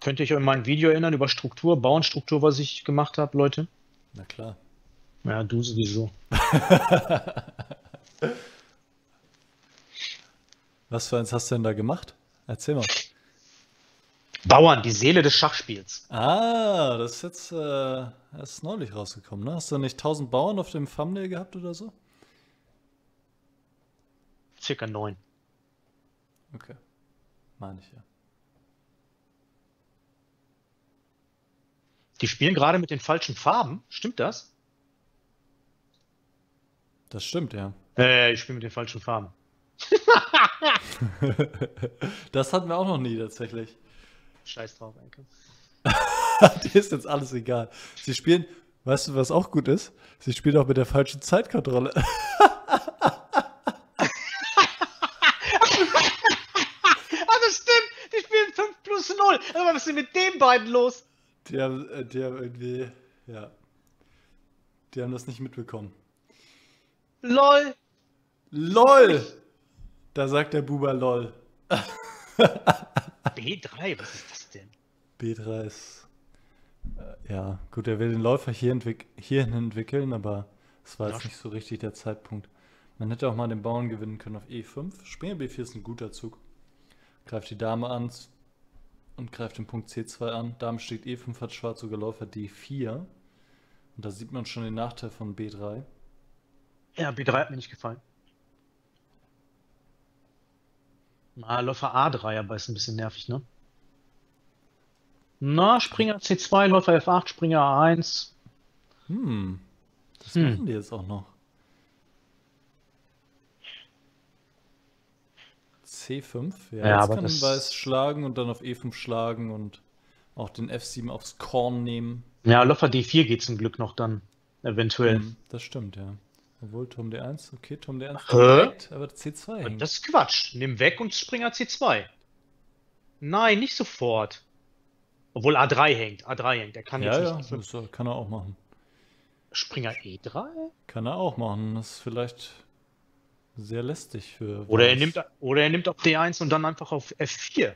Könnt ihr euch an mein Video erinnern über Struktur, Bauernstruktur, was ich gemacht habe, Leute? Na klar. Ja, du sowieso. [LAUGHS] Was für eins hast du denn da gemacht? Erzähl mal. Bauern, die Seele des Schachspiels. Ah, das ist jetzt äh, erst neulich rausgekommen, ne? Hast du nicht 1000 Bauern auf dem Thumbnail gehabt oder so? Circa neun. Okay. Meine ich ja. Die spielen gerade mit den falschen Farben. Stimmt das? Das stimmt, ja. Äh, ich spiele mit den falschen Farben. [LAUGHS] Das hatten wir auch noch nie tatsächlich. Scheiß drauf, Enkel. [LAUGHS] Dir ist jetzt alles egal. Sie spielen, weißt du, was auch gut ist? Sie spielen auch mit der falschen Zeitkontrolle. Das [LAUGHS] stimmt! Die spielen 5 plus 0. Aber was ist denn mit den beiden los? Die haben, äh, die haben irgendwie, ja. Die haben das nicht mitbekommen. LOL! LOL! Da sagt der Buber LOL. B3, was ist B3 ist. Äh, ja, gut, er will den Läufer hier entwick hierhin entwickeln, aber es war jetzt nicht so richtig der Zeitpunkt. Man hätte auch mal den Bauern gewinnen können auf E5. Springer B4 ist ein guter Zug. Greift die Dame an und greift den Punkt C2 an. Dame steht E5, hat Schwarz sogar Läufer D4. Und da sieht man schon den Nachteil von B3. Ja, B3 hat mir nicht gefallen. Na, Läufer A3, aber ist ein bisschen nervig, ne? Na, Springer C2, Läufer F8, Springer A1. Hm, das Hm. machen die jetzt auch noch. C5. Ja, Ja, jetzt kann das- Weiß schlagen und dann auf E5 schlagen und auch den F7 aufs Korn nehmen. Ja, Läufer D4 geht zum Glück noch dann. Eventuell. Hm, das stimmt, ja. Obwohl Turm D1, okay, Turm D1 Hä? direkt, aber C2 Und hängt. Das ist Quatsch. Nimm weg und Springer C2. Nein, nicht sofort. Obwohl A3 hängt. A3 hängt. Er kann ja, jetzt ja, nicht auf das kann er auch machen. Springer E3? Kann er auch machen. Das ist vielleicht sehr lästig für Oder er nimmt, oder er nimmt auf D1 und dann einfach auf F4.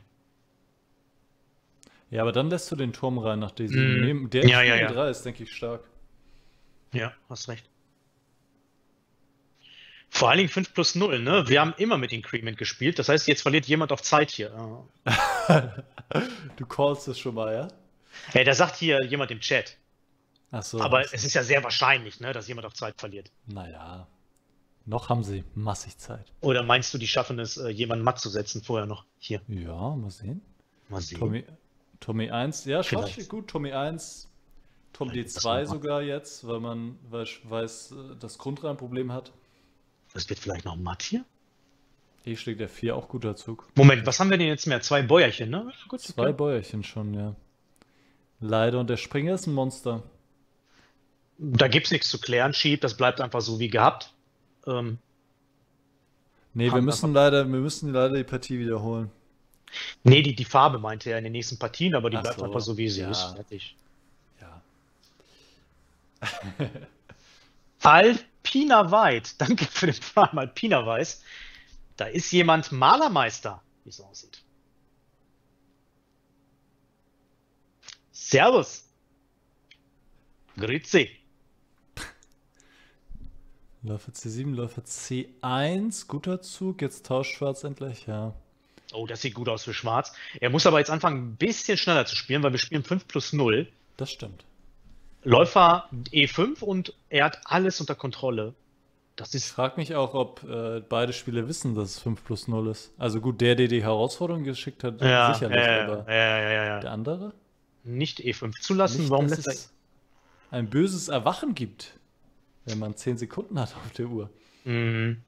Ja, aber dann lässt du den Turm rein nach D7. Mhm. Neben- Der Ja, ja, ja. E3 ist, denke ich, stark. Ja, hast recht. Vor allen Dingen 5 plus 0, ne? Wir haben immer mit Increment gespielt. Das heißt, jetzt verliert jemand auf Zeit hier. [LAUGHS] Du callst es schon mal, ja? Ja, da sagt hier jemand im Chat. Ach so. Aber es ist ja sehr wahrscheinlich, ne, dass jemand auf Zeit verliert. Naja. Noch haben sie massig Zeit. Oder meinst du, die schaffen es, äh, jemanden matt zu setzen vorher noch? Hier, Ja, mal sehen. mal sehen. Tommy, Tommy 1, ja, steht gut. Tommy 1, Tom Vielleicht das D2 noch mal. sogar jetzt, weil man weil weiß, äh, das Grundreihenproblem hat. Das wird vielleicht noch matt hier? E schlägt der 4 auch guter Zug. Moment, was haben wir denn jetzt mehr? Zwei Bäuerchen, ne? Gut, Zwei Bäuerchen schon, ja. Leider, und der Springer ist ein Monster. Da gibt's nichts zu klären. Schieb, das bleibt einfach so wie gehabt. Ähm, Nee, wir müssen leider, wir müssen leider die Partie wiederholen. nee, die, die Farbe meinte er in den nächsten Partien, aber die Ach bleibt so, einfach so wie sie ja. ist. Fertig. Ja. Alpina Weit, [LAUGHS] danke für den Prime, Alpina Weiß. Da ist jemand Malermeister, wie es aussieht. Servus. Grüezi. [LAUGHS] Läufer C7, Läufer C1, guter Zug. Jetzt tauscht Schwarz endlich, ja. Oh, das sieht gut aus für Schwarz. Er muss aber jetzt anfangen, ein bisschen schneller zu spielen, weil wir spielen 5 plus 0. Das stimmt. Läufer E5 und er hat alles unter Kontrolle. Das Ich ist. frage mich auch, ob äh, beide Spieler wissen, dass es 5 plus 0 ist. Also gut, der, der die Herausforderung geschickt hat, Ja, sicherlich, ja, aber ja, ja, ja, ja. der andere? Nicht E5 zulassen. Nicht, Warum lässt es ein böses Erwachen gibt, wenn man 10 Sekunden hat auf der Uhr. Mhm.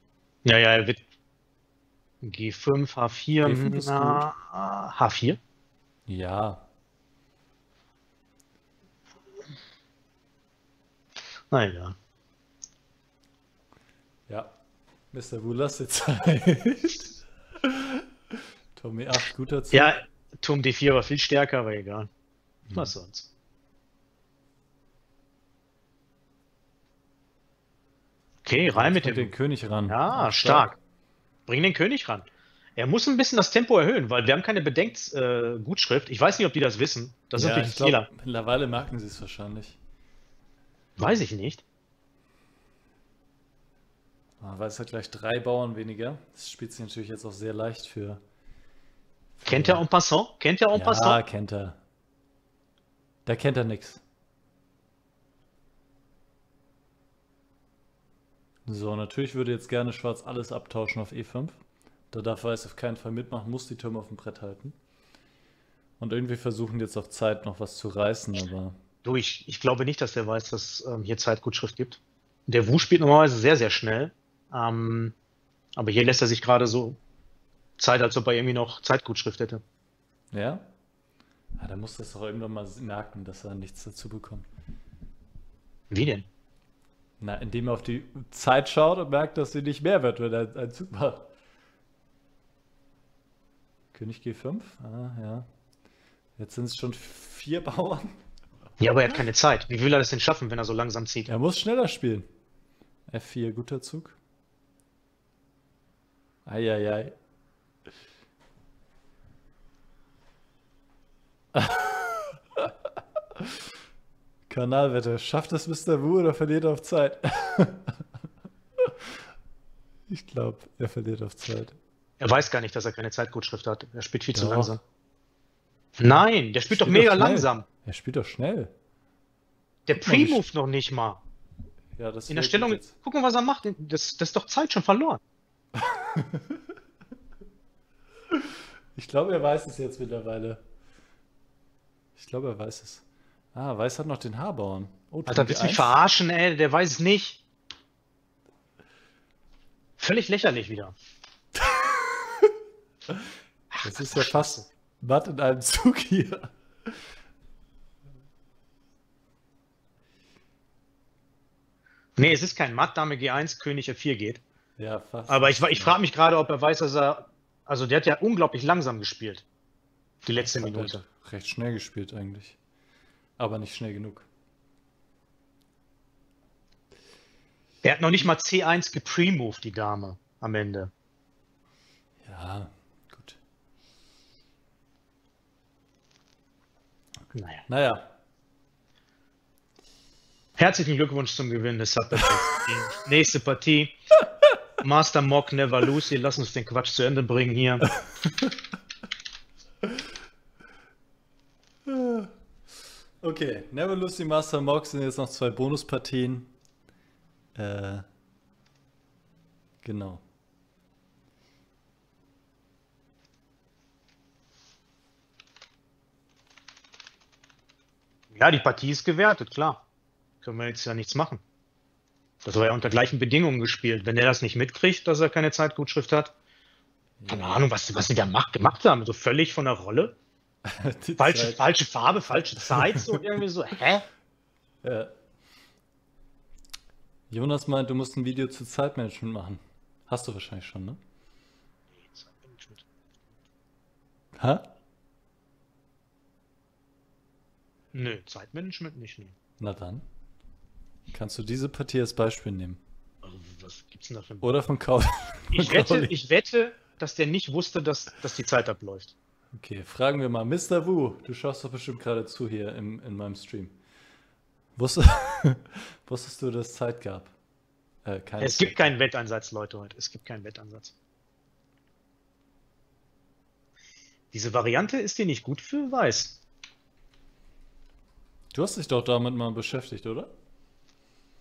Ja, ja, er wird G5, H4, G5 ist na, H4. Ja, Na egal. ja. Mr. Wu, lass dir Zeit. Tommy 8, guter Zug. Ja, Turm D4 war viel stärker, aber egal. Hm. Was sonst? Okay, rein mit dem. den König ran. Ja, stark. Bring den König ran. Er muss ein bisschen das Tempo erhöhen, weil wir haben keine Bedenkgutschrift. Äh, ich weiß nicht, ob die das wissen. Das ist ja, natürlich ich ein glaub, Fehler. Mittlerweile merken sie es wahrscheinlich. Weiß ich nicht. Ah, Weiß hat gleich drei Bauern weniger. Das spielt sich natürlich jetzt auch sehr leicht für. Kennt er en passant? Kennt er en Ja, passant? kennt er. Da kennt er nix. So, natürlich würde jetzt gerne Schwarz alles abtauschen auf E5. Da darf Weiß auf keinen Fall mitmachen, muss die Türme auf dem Brett halten. Und irgendwie versuchen jetzt auf Zeit noch was zu reißen, aber Du, ich, ich glaube nicht, dass der weiß, dass es ähm, hier Zeitgutschrift gibt. Der Wu spielt normalerweise sehr, sehr schnell. Ähm, aber hier lässt er sich gerade so Zeit, als ob er irgendwie noch Zeitgutschrift hätte. ja. Ja, da muss das doch irgendwann mal merken, dass er nichts dazu bekommt. Wie denn? Na, indem er auf die Zeit schaut und merkt, dass sie nicht mehr wird, wenn er einen Zug macht. König G5? Ah, ja. Jetzt sind es schon vier Bauern. Ja, aber er hat keine Zeit. Wie will er das denn schaffen, wenn er so langsam zieht? Er muss schneller spielen. F4, guter Zug. Eieiei. [LAUGHS] Kanalwette. Schafft es Mr. Wu oder verliert er auf Zeit? [LAUGHS] ich glaube, er verliert auf Zeit. Er weiß gar nicht, dass er keine Zeitgutschrift hat. Er spielt viel zu Doch. langsam. Nein, der spielt doch Spielt mega doch schnell. langsam. Er spielt doch schnell. Der Pre-Move noch nicht mal. Ja, das In der Stellung, jetzt. guck mal, was er macht. Das, das ist doch Zeit schon verloren. [LAUGHS] Ich glaube, er weiß es jetzt mittlerweile. Ich glaube, er weiß es. Ah, Weiß hat noch den Haarbauern. Oh, Alter, willst du mich D1? verarschen, ey? Der weiß es nicht. Völlig lächerlich wieder. [LAUGHS] Das ist ja fast matt in einem Zug hier. Nee, es ist kein Matt, Dame G1, König F4 geht. Ja, fast. Aber ich, ich frage mich gerade, ob er weiß, dass er. Also der hat ja unglaublich langsam gespielt. Die letzte Hat Minute. halt recht schnell gespielt eigentlich. Aber nicht schnell genug. Der hat noch nicht mal C1 gepremoved, die Dame, am Ende. Ja, gut. Naja. Naja, Herzlichen Glückwunsch zum Gewinn des Subway. [LAUGHS] Nächste Partie. Master Mock Never Lucy. Lass uns den Quatsch zu Ende bringen hier. [LAUGHS] okay. Never Lucy Master Mox sind jetzt noch zwei Bonuspartien. Äh, genau. Ja, die Partie ist gewertet, klar. Können wir jetzt ja nichts machen. Das war ja unter gleichen Bedingungen gespielt. Wenn er das nicht mitkriegt, dass er keine Zeitgutschrift hat, keine Ahnung, was, was sie da macht, gemacht haben. So völlig von der Rolle. [LAUGHS] Falsche, Zeit- falsche Farbe, falsche Zeit. So irgendwie so, hä? Ja. Jonas meint, du musst ein Video zu Zeitmanagement machen. Hast du wahrscheinlich schon, ne? Hä? Nö, Zeitmanagement nicht. Nee. Na dann. Kannst du diese Partie als Beispiel nehmen? Also, was gibt's denn da für ein Oder von Kaul. Ich wette, ich wette, dass der nicht wusste, dass, dass die Zeit abläuft. Okay, fragen wir mal. Mr. Wu, du schaust doch bestimmt gerade zu hier im, in meinem Stream. Wusste, [LAUGHS] wusstest du, dass es Zeit gab? Äh, Es gibt keinen Wetteinsatz, Leute, heute. Es gibt keinen Wetteinsatz. Diese Variante ist dir nicht gut für Weiß. Du hast dich doch damit mal beschäftigt, oder?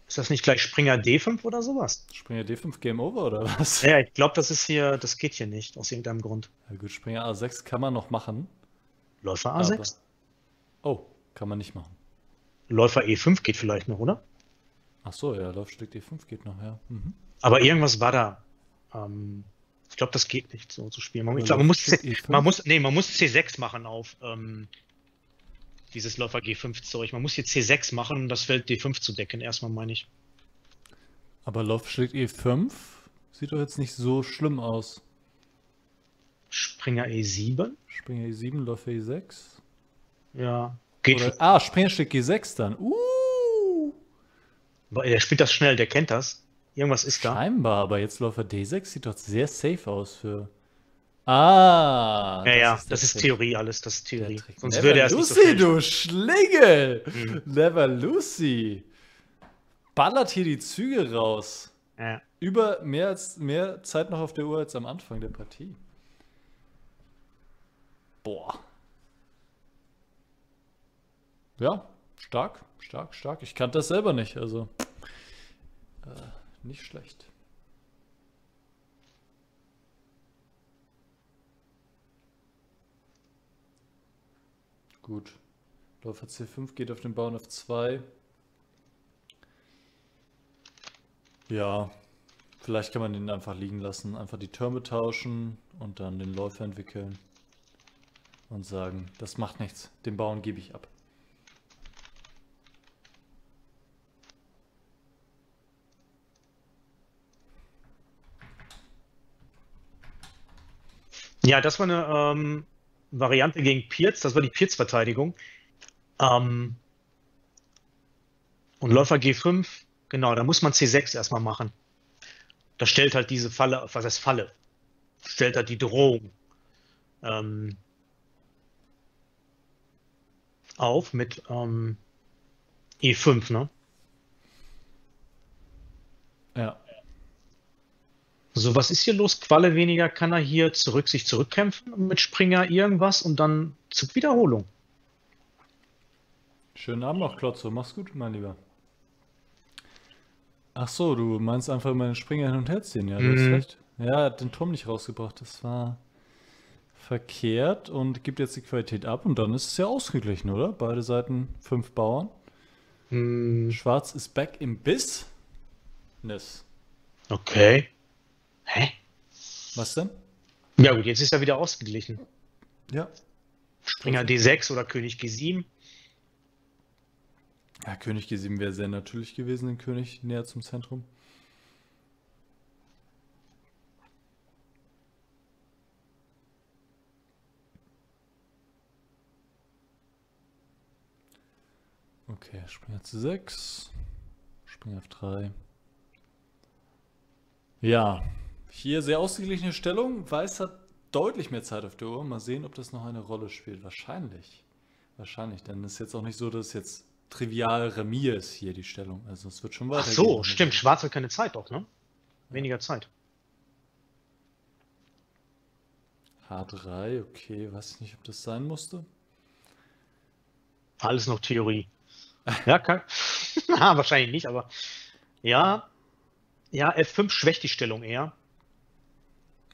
Ist das nicht gleich Springer D5 oder sowas? Springer D5 Game Over oder was? Ja, ich glaube, das ist hier, das geht hier nicht, aus irgendeinem Grund. Ja gut, Springer A6 kann man noch machen. Läufer Aber- A6? Oh, kann man nicht machen. Läufer E5 geht vielleicht noch, oder? Ach so, ja, Laufstück D5 geht noch, ja. Mhm. Aber irgendwas war da. Ähm, ich glaube, das geht nicht so zu spielen. Man, ich glaub, man, muss, C, E5? man muss, nee, man muss C6 machen auf ähm, dieses Läufer G5 Zeug. Man muss hier C6 machen, um das Feld D5 zu decken. Erstmal meine ich. Aber Laufstück E5 sieht doch jetzt nicht so schlimm aus. Springer E7? Springer E7, Läufer E6. Ja. Geht. Oder, ah, Springerstück G6 dann. Uh! Der spielt das schnell, der kennt das. Irgendwas ist da. Scheinbar, aber jetzt Läufer D6 sieht doch sehr safe aus für. Ah! Ja, ja, das ist Trick. Theorie, alles, das ist Theorie. Sonst Never würde er es nicht so Lucy, du Schlingel! Mhm. Never Lucy! Ballert hier die Züge raus. Ja. Über mehr als mehr Zeit noch auf der Uhr als am Anfang der Partie. Boah. Ja, stark, stark, stark. Ich kannte das selber nicht, also äh, nicht schlecht. Gut. Läufer C5 geht auf den Bauern F2. Ja, vielleicht kann man den einfach liegen lassen. Einfach die Türme tauschen und dann den Läufer entwickeln. Und sagen, das macht nichts. Den Bauern gebe ich ab. Ja, das war eine ähm, Variante gegen Pirz, das war die Pirz-Verteidigung. Ähm, und Läufer G5, genau, da muss man C6 erstmal machen. Das stellt halt diese Falle, was heißt Falle? Stellt halt die Drohung ähm, auf mit ähm, E5, ne? Ja. So, was ist hier los? Qualle weniger kann er hier zurück sich zurückkämpfen mit Springer irgendwas und dann Zugwiederholung. Schönen Abend noch, Klotzo. Mach's gut, mein Lieber. Ach so, du meinst einfach meine Springer hin und her ziehen. Ja, du hast Mhm. recht. Ja, er hat den Turm nicht rausgebracht. Das war verkehrt und gibt jetzt die Qualität ab und dann ist es ja ausgeglichen, oder? Beide Seiten fünf Bauern. Hm, Schwarz ist back im Biss. Ness. okay. Hä? Was denn? Ja gut, jetzt ist er wieder ausgeglichen. Ja. Springer D6 oder König G7. Ja, König G7 wäre sehr natürlich gewesen, den König näher zum Zentrum. Okay, Springer zu 6. Springer F3. Ja, hier sehr ausgeglichene Stellung. Weiß hat deutlich mehr Zeit auf der Uhr. Mal sehen, ob das noch eine Rolle spielt. Wahrscheinlich. Wahrscheinlich, denn es ist jetzt auch nicht so, dass jetzt trivial Remis ist hier die Stellung. Also es wird schon Ach weiter. so, stimmt. Schwarz hat keine Zeit doch, ne? Weniger Zeit. H3, okay, weiß ich nicht, ob das sein musste. Alles noch Theorie. Ja, kann. [LAUGHS] ah, wahrscheinlich nicht, aber ja. Ja, F5 schwächt die Stellung eher.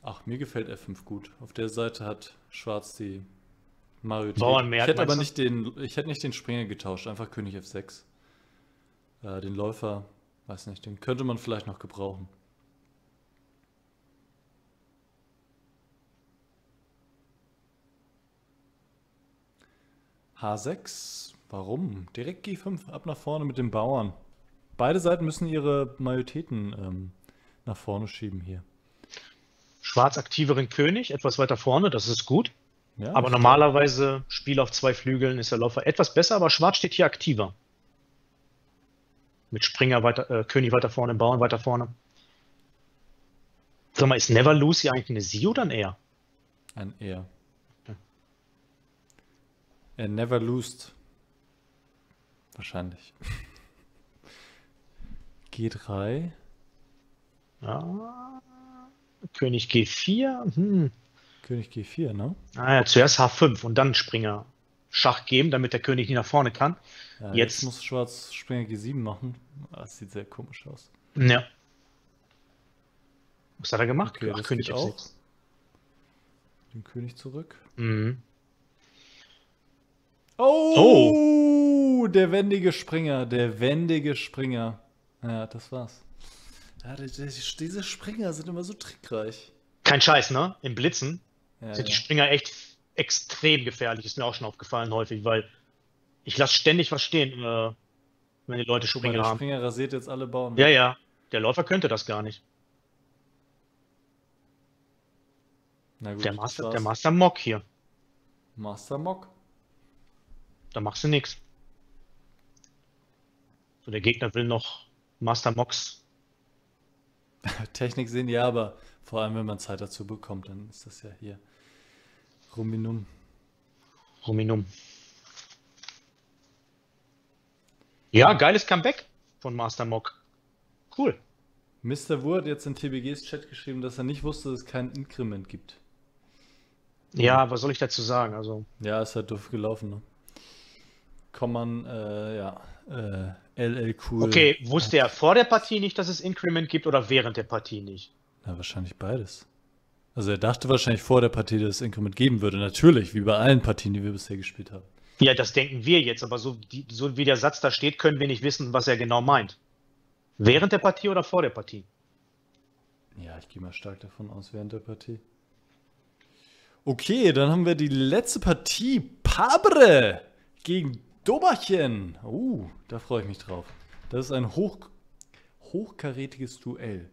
Ach, mir gefällt F5 gut. Auf der Seite hat Schwarz die mehr, ich hätte aber nicht den, ich hätte nicht den Springer getauscht, einfach König F6. Äh, den Läufer, weiß nicht, den könnte man vielleicht noch gebrauchen. H6, warum? Direkt G5, ab nach vorne mit den Bauern. Beide Seiten müssen ihre Majoritäten ähm, nach vorne schieben hier. Schwarz aktiveren König, etwas weiter vorne, das ist gut. Ja, Aber normalerweise Spiel auf zwei Flügeln ist der Läufer etwas besser, aber Schwarz steht hier aktiver. Mit Springer weiter, äh, König weiter vorne, Bauern weiter vorne. Sag mal, ist Never Lose hier eigentlich eine Sie oder ein Er? Ein Er. Er never lost. Wahrscheinlich. [LAUGHS] G3. Ja. König G4. Hm. König G4, ne? Ah ja, zuerst H5 und dann Springer Schach geben, damit der König nicht nach vorne kann. Ja, Jetzt- jetzt muss Schwarz Springer G7 machen. Das sieht sehr komisch aus. Ja. Was hat er gemacht? Okay, Ach, König geht F6. auch. Den König zurück. Mhm. Oh, Der wendige Springer. Der wendige Springer. Ja, das war's. Ja, die, die, diese Springer sind immer so trickreich. Kein Scheiß, ne? Im Blitzen Ja, sind die. Springer echt extrem gefährlich. Ist mir auch schon aufgefallen häufig, weil ich lasse ständig was stehen, äh, wenn die Leute Springer der haben. Springer rasiert jetzt alle Bauern. Ja, ja. Der Läufer könnte das gar nicht. Gut, Der Master, der Master Mock hier. Master Mock. Da machst du nichts. So, der Gegner will noch Master Mocks. [LAUGHS] Technik sehen, ja, aber vor allem, wenn man Zeit dazu bekommt, dann ist das ja hier Ruminum. Ruminum. Ja, geiles Comeback von Master Mock. Cool. Mr. Wu hat jetzt in TBGs Chat geschrieben, dass er nicht wusste, dass es kein Inkrement gibt. Ja, was soll ich dazu sagen? Also, Ja, ist halt doof gelaufen, ne? Kann man, äh, ja, äh, LL cool. okay, wusste er vor der Partie nicht, dass es Increment gibt oder während der Partie nicht? Na, wahrscheinlich beides. Also er dachte wahrscheinlich vor der Partie, dass es Inkrement geben würde. Natürlich, wie bei allen Partien, die wir bisher gespielt haben. Ja, das denken wir jetzt, aber so, die, so wie der Satz da steht, können wir nicht wissen, was er genau meint. Während der Partie oder vor der Partie? Ja, ich gehe mal stark davon aus, während der Partie. Okay, dann haben wir die letzte Partie. Pabre gegen Doberchen. Uh, da freue ich mich drauf. Das ist ein hoch, hochkarätiges Duell.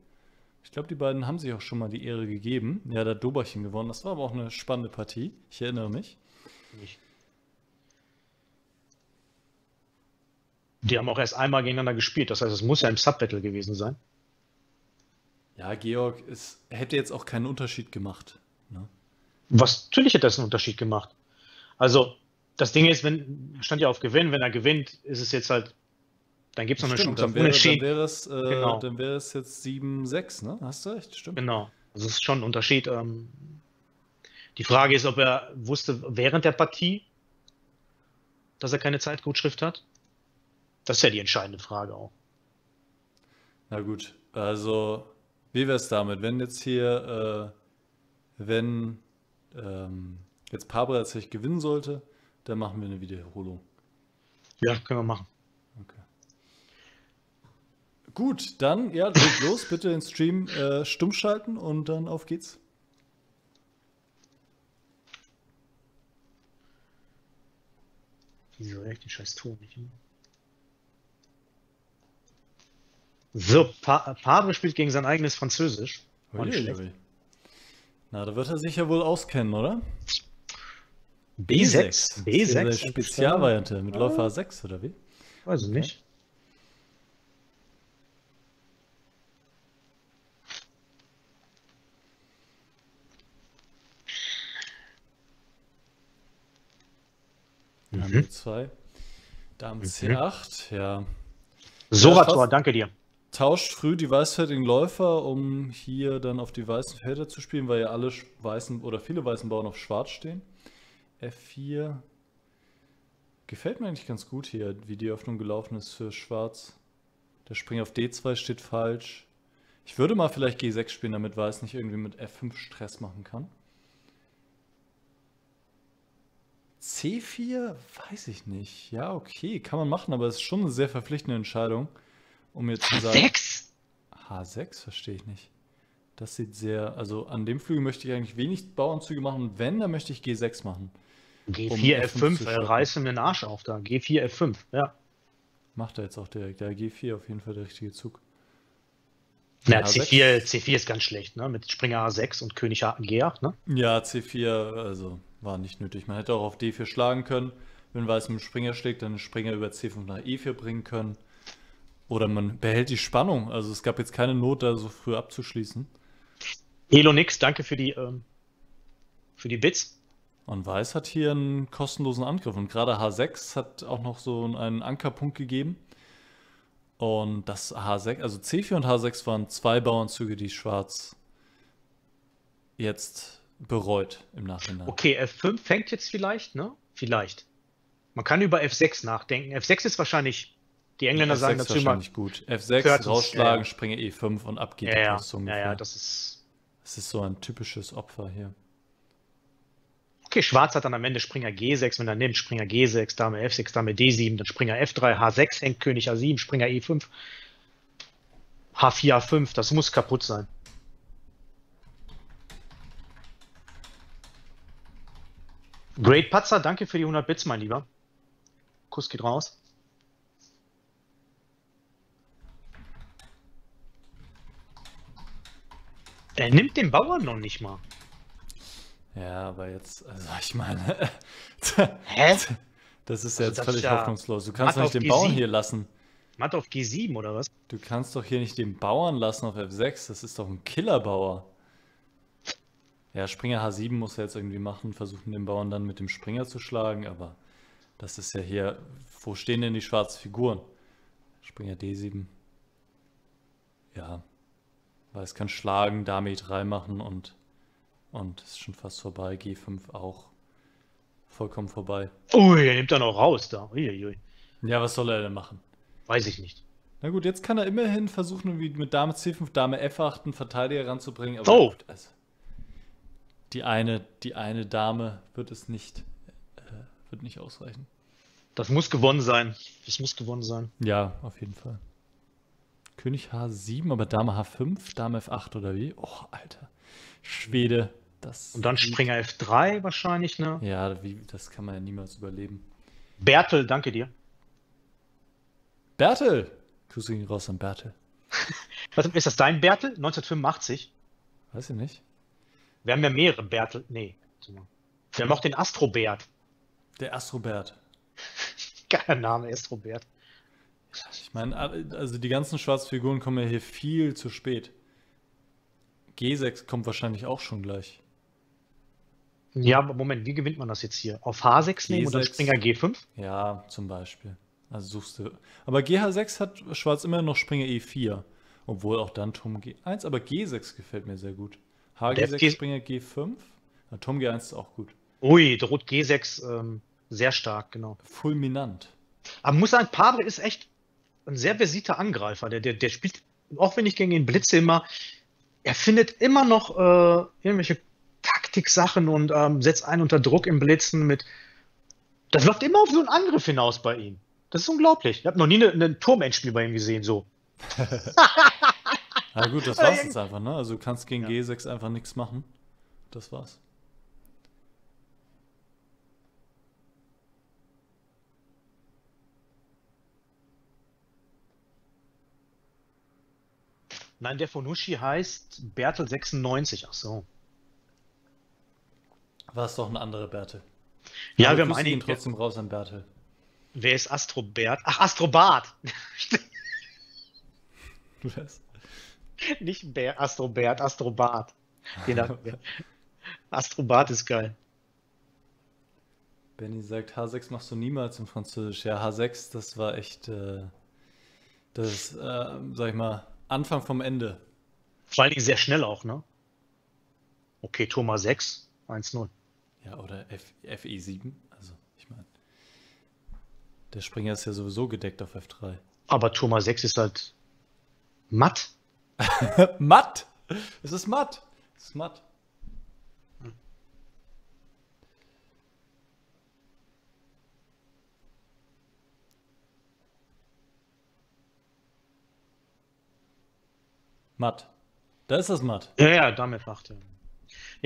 Ich glaube, die beiden haben sich auch schon mal die Ehre gegeben. Ja, da hat Doberchen gewonnen. Das war aber auch eine spannende Partie. Ich erinnere mich. Nicht. Die haben auch erst einmal gegeneinander gespielt, das heißt, es muss ja im Subbattle gewesen sein. Ja, Georg, es hätte jetzt auch keinen Unterschied gemacht. Ne? Was natürlich hat das einen Unterschied gemacht. Also, das Ding ist, wenn stand ja auf Gewinn, wenn er gewinnt, ist es jetzt halt, dann gibt es noch eine Stimmt, Chance dann wäre, dann wäre es, äh, Genau. dann wäre es jetzt 7-6, ne? Hast du recht, stimmt. Genau. Also es ist schon ein Unterschied. Ähm, die Frage ist, ob er wusste während der Partie, dass er keine Zeitgutschrift hat. Das ist ja die entscheidende Frage auch. Na gut, also wie wäre es damit, wenn jetzt hier, äh, wenn ähm, jetzt Pabra tatsächlich gewinnen sollte, dann machen wir eine Wiederholung. Ja, können wir machen. Okay. Gut, dann, ja, geht los. Bitte den Stream äh, stumm schalten und dann auf geht's. Wieso echt den scheiß Ton nicht? So, pa spielt gegen sein eigenes Französisch. Ui, ui. Na, da wird er sich ja wohl auskennen, oder? B6. B6. B6. Spezialvariante mit Läufer A6, oder wie? Weiß ich nicht. Dame mhm. 2. Dame C8, ja. Sorator, danke dir. Tauscht früh die weißfertigen Läufer, um hier dann auf die weißen Felder zu spielen, weil ja alle weißen oder viele weißen Bauern auf schwarz stehen. F4. Gefällt mir eigentlich ganz gut hier, wie die Öffnung gelaufen ist für schwarz. Der Springer auf D2 steht falsch. Ich würde mal vielleicht G6 spielen, damit Weiß nicht irgendwie mit F5 Stress machen kann. C4? Weiß ich nicht. Ja, okay, kann man machen, aber es ist schon eine sehr verpflichtende Entscheidung, um jetzt zu sagen. H6? H6 verstehe ich nicht. Das sieht sehr, also an dem Flügel möchte ich eigentlich wenig Bauernzüge machen. Wenn, dann möchte ich G6 machen. G4, um F5, F5 reißt ihm den Arsch auf da. G4, F5, ja. Macht er jetzt auch direkt. Ja, G4 auf jeden Fall der richtige Zug. Ja, C4, C4 ist ganz schlecht, ne? Mit Springer A6 und König G8, ne? Ja, C4, also war nicht nötig. Man hätte auch auf D4 schlagen können. Wenn Weiß mit dem Springer schlägt, dann den Springer über C5 nach E4 bringen können. Oder man behält die Spannung. Also es gab jetzt keine Not, da so früh abzuschließen. Elo nix, danke für die, ähm, für die Bits. Und Weiß hat hier einen kostenlosen Angriff. Und gerade H6 hat auch noch so einen Ankerpunkt gegeben. Und das H6, also C4 und H6 waren zwei Bauernzüge, die Schwarz jetzt bereut im Nachhinein. Okay, F5 fängt jetzt vielleicht, ne? Vielleicht. Man kann über F6 nachdenken. F6 ist wahrscheinlich, die Engländer F6 sagen dazu wahrscheinlich gut. F6 Curtains, rausschlagen, ja. springe E5 und ab geht ja, ja. Rüstung. Ja, ja, das ist. Das ist so ein typisches Opfer hier. Okay, Schwarz hat dann am Ende Springer G6, wenn er nimmt, Springer G6, Dame F6, Dame D7, dann Springer F3, H6 hängt König A7, Springer E5, H4, A5, das muss kaputt sein. Great Patzer, danke für die 100 Bits, mein Lieber. Kuss geht raus. Er nimmt den Bauern noch nicht mal. Ja, aber jetzt, also ich meine. [LAUGHS] Hä? Das ist ja also jetzt völlig ja hoffnungslos. Du kannst doch nicht den G7. Bauern hier lassen. Matt auf G7 oder was? Du kannst doch hier nicht den Bauern lassen auf F6. Das ist doch ein Killerbauer. Ja, Springer H7 muss er jetzt irgendwie machen, versuchen den Bauern dann mit dem Springer zu schlagen, aber das ist ja hier, wo stehen denn die schwarzen Figuren? Springer D7. Ja, Weiß kann schlagen, Dame E3 machen und, und ist schon fast vorbei, G5 auch vollkommen vorbei. Ui, er nimmt dann auch raus da. Uiuiui. Ja, was soll er denn machen? Weiß ich nicht. Na gut, jetzt kann er immerhin versuchen, irgendwie mit Dame C5, Dame F8 einen Verteidiger ranzubringen. Aber oh! Also, die eine, die eine Dame wird es nicht, äh, wird nicht ausreichen. Das muss gewonnen sein. Das muss gewonnen sein. Ja, auf jeden Fall. König H7, aber Dame H5, Dame F8 oder wie? Oh, Alter. Schwede. Das Und dann Springer F3 wahrscheinlich, ne? Ja, wie, das kann man ja niemals überleben. Bertel, danke dir. Bertel! Grüße ihn raus an Bertel. [LAUGHS] Was, ist das dein Bertel? 1985? Weiß ich nicht. Wir haben ja mehrere Bertel. Nee. Wir haben auch den Astrobert. Der Astrobert. [LAUGHS] Geiler Name, Astrobert. Ich meine, also die ganzen Schwarzfiguren kommen ja hier viel zu spät. G6 kommt wahrscheinlich auch schon gleich. Ja, aber Moment, wie gewinnt man das jetzt hier? Auf H6 G6, nehmen und dann Springer G5? Ja, zum Beispiel. Also suchst du. Aber GH6 hat Schwarz immer noch Springer E4. Obwohl auch dann Turm G1, aber G6 gefällt mir sehr gut. HG6, G Springer G5. Ja, Turm G1 ist auch gut. Ui, droht G6 ähm, sehr stark, genau. Fulminant. Aber muss sagen, Padre ist echt ein sehr versierter Angreifer. Der, der, der spielt, auch wenn ich gegen ihn blitze immer, er findet immer noch äh, irgendwelche Taktiksachen und ähm, setzt einen unter Druck im Blitzen mit. Das läuft immer auf so einen Angriff hinaus bei ihm. Das ist unglaublich. Ich habe noch nie ein ne, Turmendspiel bei ihm gesehen, so. [LAUGHS] Na gut, das war's jetzt einfach, ne? Also du kannst gegen ja. G6 einfach nichts machen. Das war's. Nein, der von Nushi heißt Bertel 96, ach so. War es doch ein anderer Bertel. Ja, Aber wir haben ihn einige. trotzdem raus an Bertel. Wer ist Astrobert? Ach, Astrobart. [LAUGHS] Du weißt. Nicht Bär, Astrobert, Astrobart. Je nach- [LAUGHS] Astrobart ist geil. Benny sagt, H6 machst du niemals im Französisch. Ja, H6, das war echt, äh, das, äh, sag ich mal, Anfang vom Ende. Vor allen Dingen sehr schnell auch, ne? Okay, Thomas 6, 1-0. Ja, oder F, FE7. Also, ich meine, der Springer ist ja sowieso gedeckt auf F3. Aber Thomas 6 ist halt matt. [LAUGHS] matt! Es ist matt! Es ist matt. Matt. Da ist das Matt. Ja, ja, damit macht er. Ja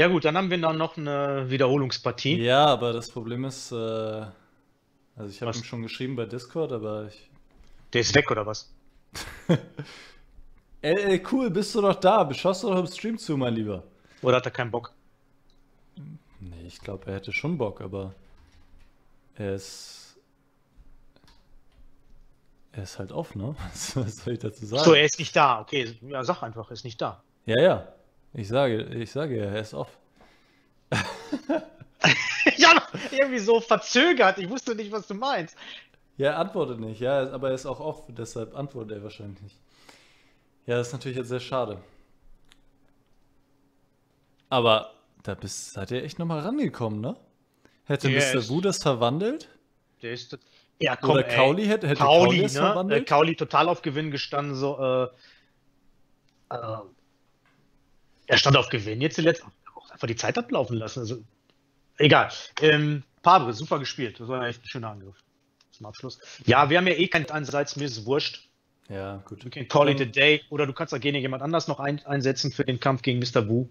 gut, dann haben wir dann noch eine Wiederholungspartie. Ja, aber das Problem ist, äh, also ich habe ihm schon geschrieben bei Discord, aber ich. Der ist weg oder was? [LAUGHS] Ey, ey, cool, bist du doch da? Schaust du doch im Stream zu, mein Lieber. Oder hat er keinen Bock? Nee, ich glaube, er hätte schon Bock, aber er ist. Er ist halt off, ne? Was, [LAUGHS] was soll ich dazu sagen? So, er ist nicht da. Okay, ja, sag einfach, er ist nicht da. Ja, ja. Ich sage, ich sage ja, er ist off. [LAUGHS] ja, irgendwie so verzögert. Ich wusste nicht, was du meinst. Ja, er antwortet nicht, ja, aber er ist auch off, deshalb antwortet er wahrscheinlich nicht. Ja, das ist natürlich jetzt sehr schade. Aber da bist, seid ihr echt nochmal rangekommen, ne? Hätte Der Mr. Wu das verwandelt? Der ist. Ja, komm, Oder. Kauli hätte, hätte Kauli, Kauli, das ne? verwandelt? Äh, Kauli total auf Gewinn gestanden, so, äh, äh, er stand auf Gewinn, jetzt zuletzt einfach die Zeit ablaufen lassen. Also, egal. Ähm, Pabre, super gespielt. Das war echt ein schöner Angriff. Zum Abschluss. Ja, wir haben ja eh keinen Einsatz, mir ist es wurscht. Ja, gut. You can call it a day. Oder du kannst auch gerne jemand anders noch ein, einsetzen für den Kampf gegen Mr. Wu.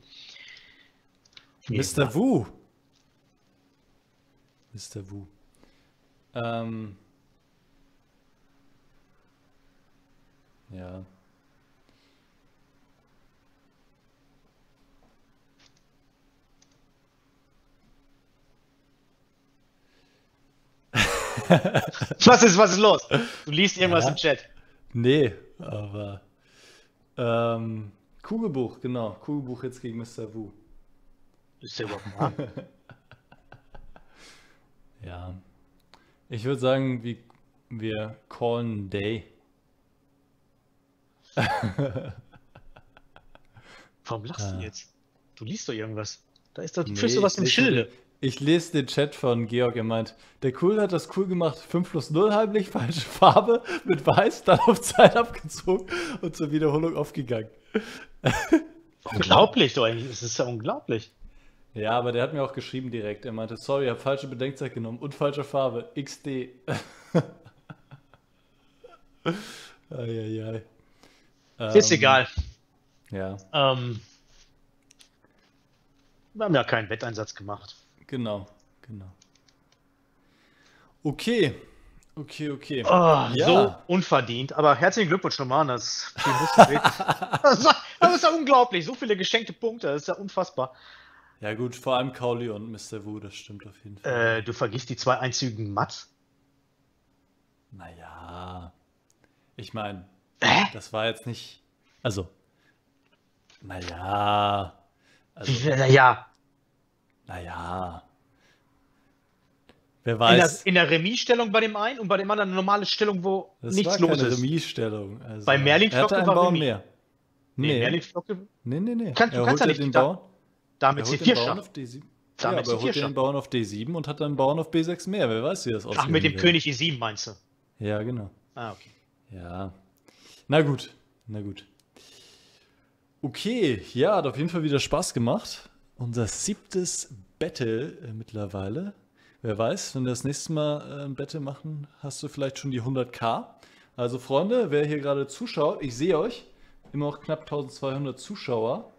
Mr. Wu. Mr. Wu. Ähm. Ja. [LAUGHS] Was ist, was ist los? Du liest irgendwas Ja. im Chat. Nee, aber. Ähm, Kugelbuch, genau. Kugelbuch jetzt gegen Mr. Wu. Ist der überhaupt mal? [LAUGHS] Ja. Ich würde sagen, wir, wir callen Day. Warum lachst du Ah. jetzt? Du liest doch irgendwas. Da ist doch, Nee, du was im Schilde. Ich lese den Chat von Georg, er meint, der Cool hat das cool gemacht, 5 plus 0 heimlich, [LAUGHS] falsche Farbe, mit Weiß, dann auf Zeit abgezogen und zur Wiederholung aufgegangen. [LAUGHS] Unglaublich, doch eigentlich. Es ist ja unglaublich. Ja, aber der hat mir auch geschrieben direkt, er meinte, sorry, ich habe falsche Bedenkzeit genommen und falsche Farbe, XD. [LAUGHS] Eieiei. Ist Ähm, egal. Ja, Ähm, wir haben ja keinen Wetteinsatz gemacht. Genau, genau. Okay, okay, okay. Oh, Ja. So unverdient. Aber herzlichen Glückwunsch nochmal an das [LAUGHS] das, das ist ja unglaublich. So viele geschenkte Punkte. Das ist ja unfassbar. Ja gut, vor allem Kauli und Mr. Wu, das stimmt auf jeden Fall. Äh, du vergisst die zwei einzigen Mats. Naja, ich meine, das war jetzt nicht. Also, naja, also, [LAUGHS] Ja, naja. Wer in der, weiß, in der Remis-Stellung bei dem einen und bei dem anderen eine normale Stellung, wo das nichts war los keine ist. Remis-Stellung. Also, Bei Merlin er Flocke war Remis. mehr. Nee, Nee, Merlin-Flocke, nee, nee, nee. Kannst- du er kannst ja nicht den da- Bauern, da mit er holte C4 den Bauern schafft. auf D7. Da ja, aber er C4 holte den. Bauern auf D7 und hat dann Bauern auf B6 mehr. Wer weiß, wie das Ach, ausgeht. mit dem König E7 meinst du? Ja, genau. Ah, okay. Ja. Na gut, na gut. Okay, ja, hat auf jeden Fall wieder Spaß gemacht. Unser siebtes Battle äh, mittlerweile. Wer weiß, wenn wir das nächste Mal äh, ein Battle machen, hast du vielleicht schon die 100k. Also Freunde, wer hier gerade zuschaut, ich sehe euch. Immer noch knapp 1200 Zuschauer.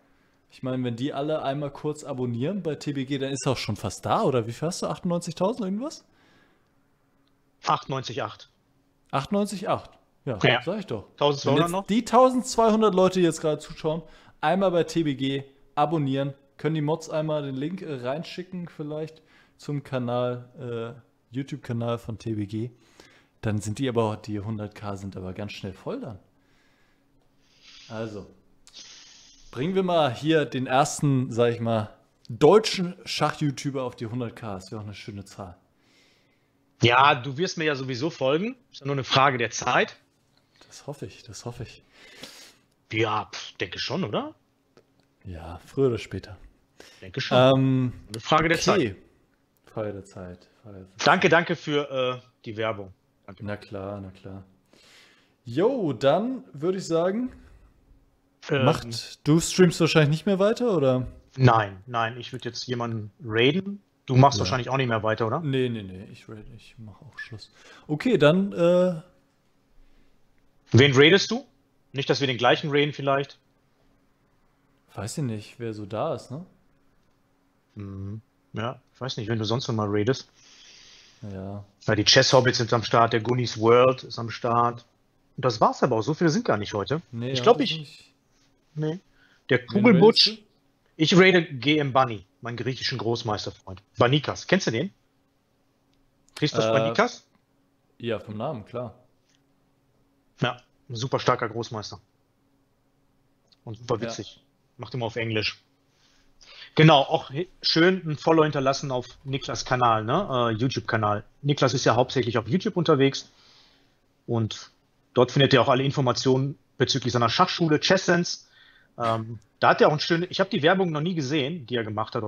Ich meine, wenn die alle einmal kurz abonnieren bei TBG, dann ist er auch schon fast da, oder wie viel hast du? 98.000 irgendwas? 98,8. 98,8. Ja, Ja. sag ich doch. 1200 Wenn jetzt noch? Die 1200 Leute, die jetzt gerade zuschauen, einmal bei TBG abonnieren, können die Mods einmal den Link äh, reinschicken, vielleicht zum Kanal, äh, YouTube-Kanal von TBG. Dann sind die aber, die 100k sind aber ganz schnell voll dann. Also, bringen wir mal hier den ersten, sag ich mal, deutschen Schach-YouTuber auf die 100k. Das wäre auch eine schöne Zahl. Ja, du wirst mir ja sowieso folgen. Ist ja nur eine Frage der Zeit. Das hoffe ich, das hoffe ich. Ja, denke schon, oder? Ja, früher oder später. Denke schon. Ähm, eine Frage der Zeit. okay. Der Zeit. Feier der Zeit. Danke, danke für äh, die Werbung. Danke. Na klar, na klar. Jo, dann würde ich sagen, Ähm, macht, du streamst wahrscheinlich nicht mehr weiter, oder? Nein, nein, ich würde jetzt jemanden raiden. Du machst Ja. wahrscheinlich auch nicht mehr weiter, oder? Nee, nee, nee, ich, raid- ich mache auch Schluss. Okay, dann, äh, Wen raidest du? Nicht, dass wir den gleichen raiden vielleicht. weiß ich nicht, wer so da ist, ne? Hm, ja, ich weiß nicht, wenn du sonst noch mal raidest. Ja, Ja, die Chess Hobbits sind am Start, der Goonies World ist am Start. Und das war's aber auch. So viele sind gar nicht heute. nee. ich ja, glaube, ich. nicht. Nee. Der Kugelbutsch. Ich raide GM Bunny, meinen griechischen Großmeisterfreund. Banikas. Kennst du den? Christoph Äh, Banikas? Ja, vom Namen, klar. Ja, ein super starker Großmeister. Und super Ja. witzig. Macht immer auf Englisch. Genau, auch schön ein Follow hinterlassen auf Niklas Kanal, ne? Äh, YouTube-Kanal. Niklas ist ja hauptsächlich auf YouTube unterwegs und dort findet ihr auch alle Informationen bezüglich seiner Schachschule, Chesssense. Ähm, da hat er auch ein schönes, ich habe die Werbung noch nie gesehen, die er gemacht hat.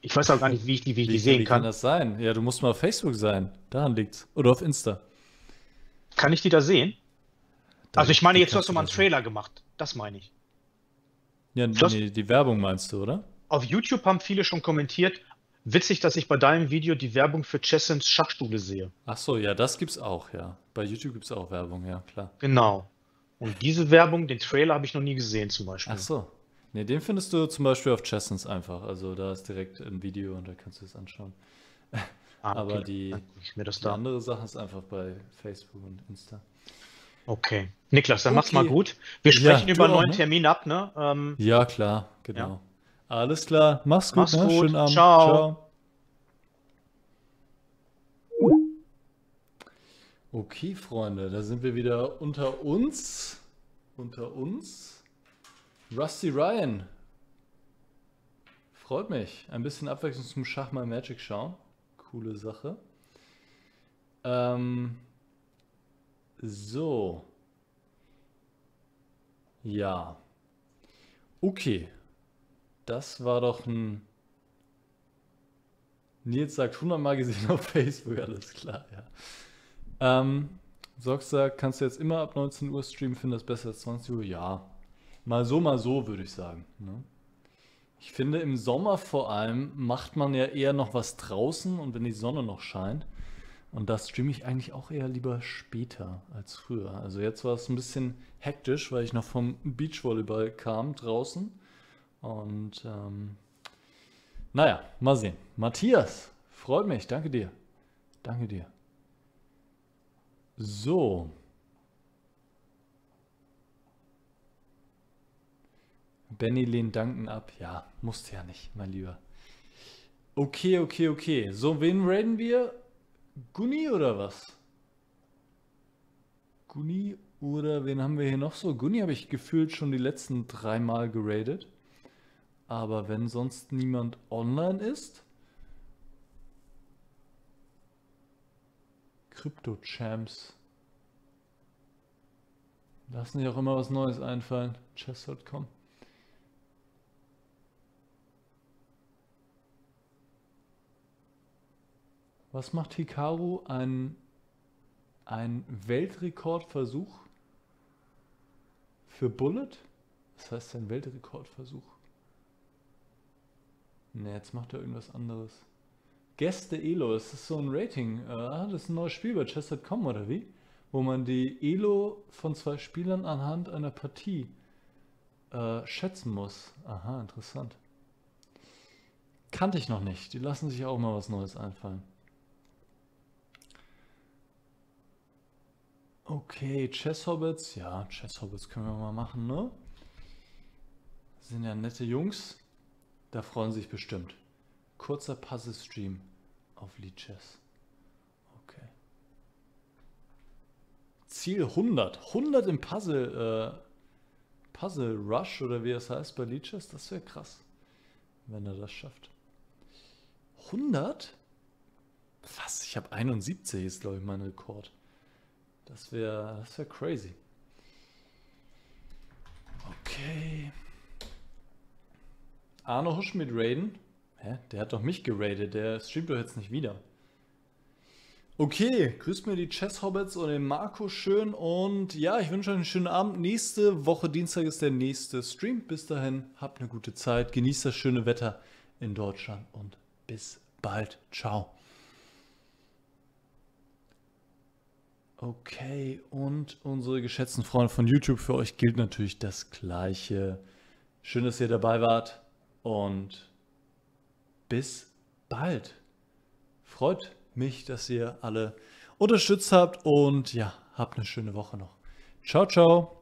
Ich weiß auch gar nicht, wie ich die, wie ich die Wie, sehen wie kann kann. das sein? Ja, du musst mal auf Facebook sein. Daran liegt's. Oder auf Insta. Kann ich die da sehen? Da- Also ich meine, jetzt hast du mal einen. Trailer gemacht. Das meine ich. Ja, Das- nee, die Werbung meinst du, oder? Auf YouTube haben viele schon kommentiert. Witzig, dass ich bei deinem Video die Werbung für Chessens Schachstule sehe. Ach so, ja, das gibt's auch, ja. Bei YouTube gibt's auch Werbung, ja, klar. Genau. Und diese Werbung, den Trailer habe ich noch nie gesehen zum Beispiel. Ach so. Nee, den findest du zum Beispiel auf Chessens einfach. Also da ist direkt ein Video und da kannst du es anschauen. Ah, aber die- Die da. andere Sache ist einfach bei Facebook und Insta. Okay. Niklas, dann mach's mal Okay. gut. Wir Ja, sprechen du über einen neuen ne? Termin ab, ne? Ähm, Ja, klar, genau. Alles klar. Mach's gut, Mach's ne? gut. Schönen Abend. Ciao. Okay, Freunde, da sind wir wieder unter uns. Unter uns. Rusty Ryan. Freut mich. Ein bisschen Abwechslung zum Schach mal Magic schauen. Coole Sache. Ähm, so. Ja. Okay. Das war doch ein. Nils sagt 100 Mal gesehen auf [LAUGHS] Facebook, alles klar, ja. Ähm, Sox sagt, kannst du jetzt immer ab 19 Uhr streamen, finde das besser als 20 Uhr? Ja. Mal so, mal so, würde ich sagen. Ne? Ich finde, im Sommer vor allem macht man ja eher noch was draußen und wenn die Sonne noch scheint. Und da streame ich eigentlich auch eher lieber später als früher. Also jetzt war es ein bisschen hektisch, weil ich noch vom Beachvolleyball kam draußen. Und ähm, naja, mal sehen. Matthias, freut mich, danke dir. Danke dir. So. Benny lehnt Danken ab. Ja, musste ja nicht, mein Lieber. Okay, okay, okay. So, wen raiden wir? Gunni oder was? Gunni oder wen haben wir hier noch so? Gunni habe ich gefühlt schon die letzten drei Mal geradet. Aber wenn sonst niemand online ist. Crypto-Champs. Lassen sich auch immer was Neues einfallen. Chess.com. Was macht Hikaru? Ein, ein Weltrekordversuch für Bullet? Was heißt ein Weltrekordversuch? Ne, jetzt macht er irgendwas anderes. Gäste Elo, ist das so ein Rating? Äh, das ist ein neues Spiel bei Chess.com oder wie? Wo man die Elo von zwei Spielern anhand einer Partie äh, schätzen muss. Aha, interessant. Kannte ich noch nicht. Die lassen sich auch mal was Neues einfallen. Okay, Chess Hobbits. Ja, Chess Hobbits können wir mal machen, ne? sind ja nette Jungs. Da freuen sich bestimmt. Kurzer Puzzle-Stream auf Leadchess. Okay. Ziel 100. 100 im Puzzle, äh, Puzzle Rush oder wie es heißt bei Leadchess. Das wäre krass, wenn er das schafft. 100? Was? Ich habe 71 ist, glaube ich, mein Rekord. Das wäre das wär crazy. Okay. Arno Husch mit Raiden. Hä? Der hat doch mich geradet. Der streamt doch jetzt nicht wieder. Okay, grüßt mir die Chess Hobbits und den Marco schön und ja, ich wünsche euch einen schönen Abend. Nächste Woche Dienstag ist der nächste Stream. Bis dahin, habt eine gute Zeit, genießt das schöne Wetter in Deutschland und bis bald. Ciao. Okay, und unsere geschätzten Freunde von YouTube, für euch gilt natürlich das Gleiche. Schön, dass ihr dabei wart und bis bald. Freut mich, dass ihr alle unterstützt habt und ja, habt eine schöne Woche noch. Ciao, ciao.